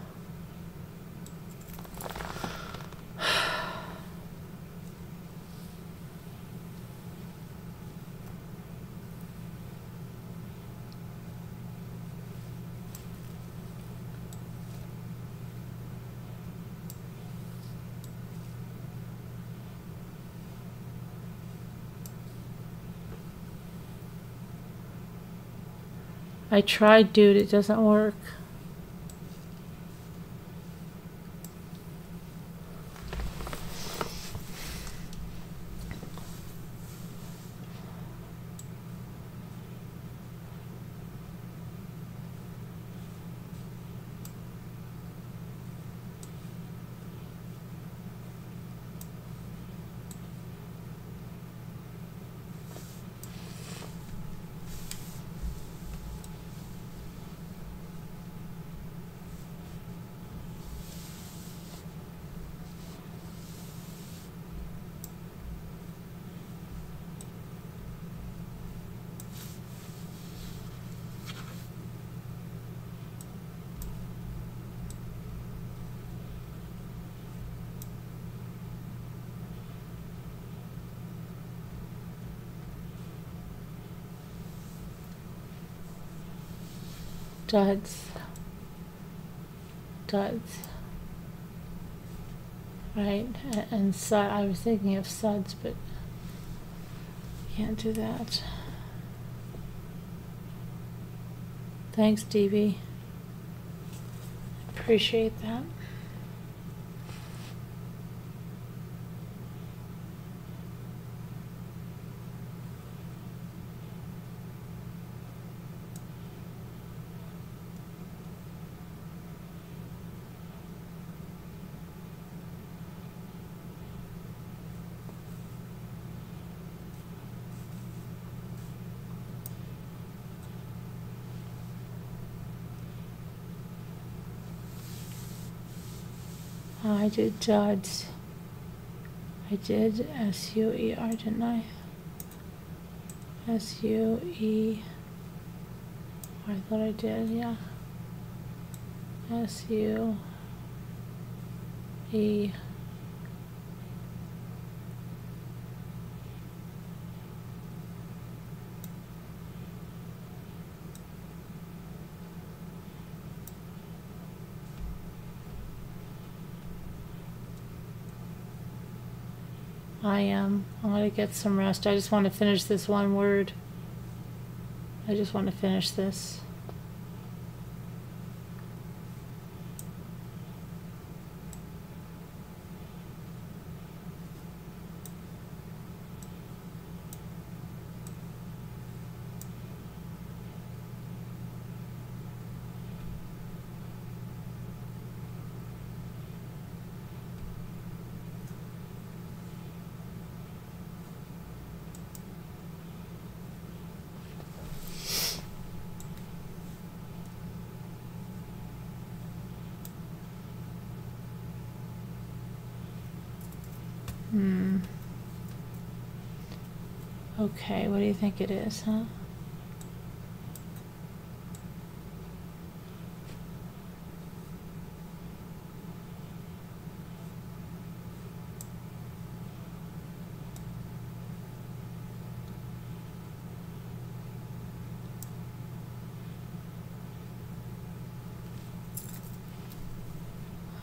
A: I tried, dude. It doesn't work. Duds, duds. Right, a- and su- I was thinking of suds, but can't do that. Thanks, DB. Appreciate that. I did duds. I did S U E R, didn't I? S U E. I thought I did, yeah. S U E. I get some rest. I just want to finish this one word. I just want to finish this. Okay, what do you think it is, huh?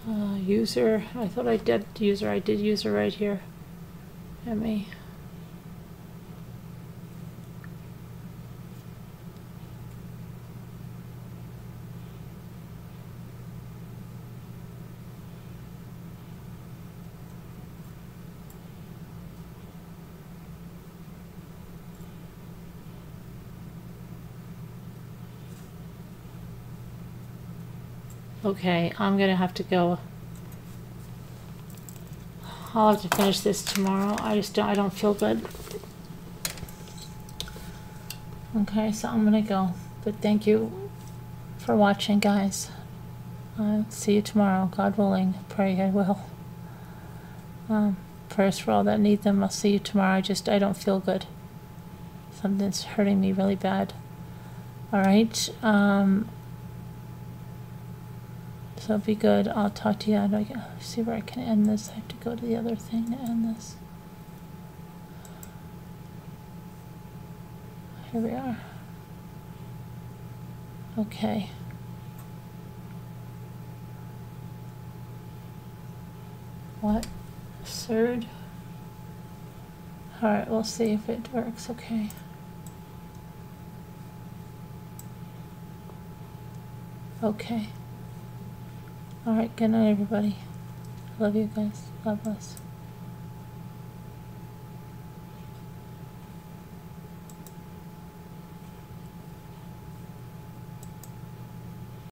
A: Uh, user. I thought I did user. I did user right here. ME. Okay, I'm gonna have to go. I'll have to finish this tomorrow. I just don't, I don't feel good. Okay, so I'm gonna go. But thank you for watching, guys. I'll see you tomorrow, God willing. Pray I will. Um, prayers for all that need them. I'll see you tomorrow. I just, I don't feel good. Something's hurting me really bad. All right. Um, so be good. I'll talk to you. I don't see where I can end this. I have to go to the other thing to end this. Here we are. Okay. What? Third? Alright, we'll see if it works. Okay. Okay. Alright, good night, everybody. Love you guys. God bless.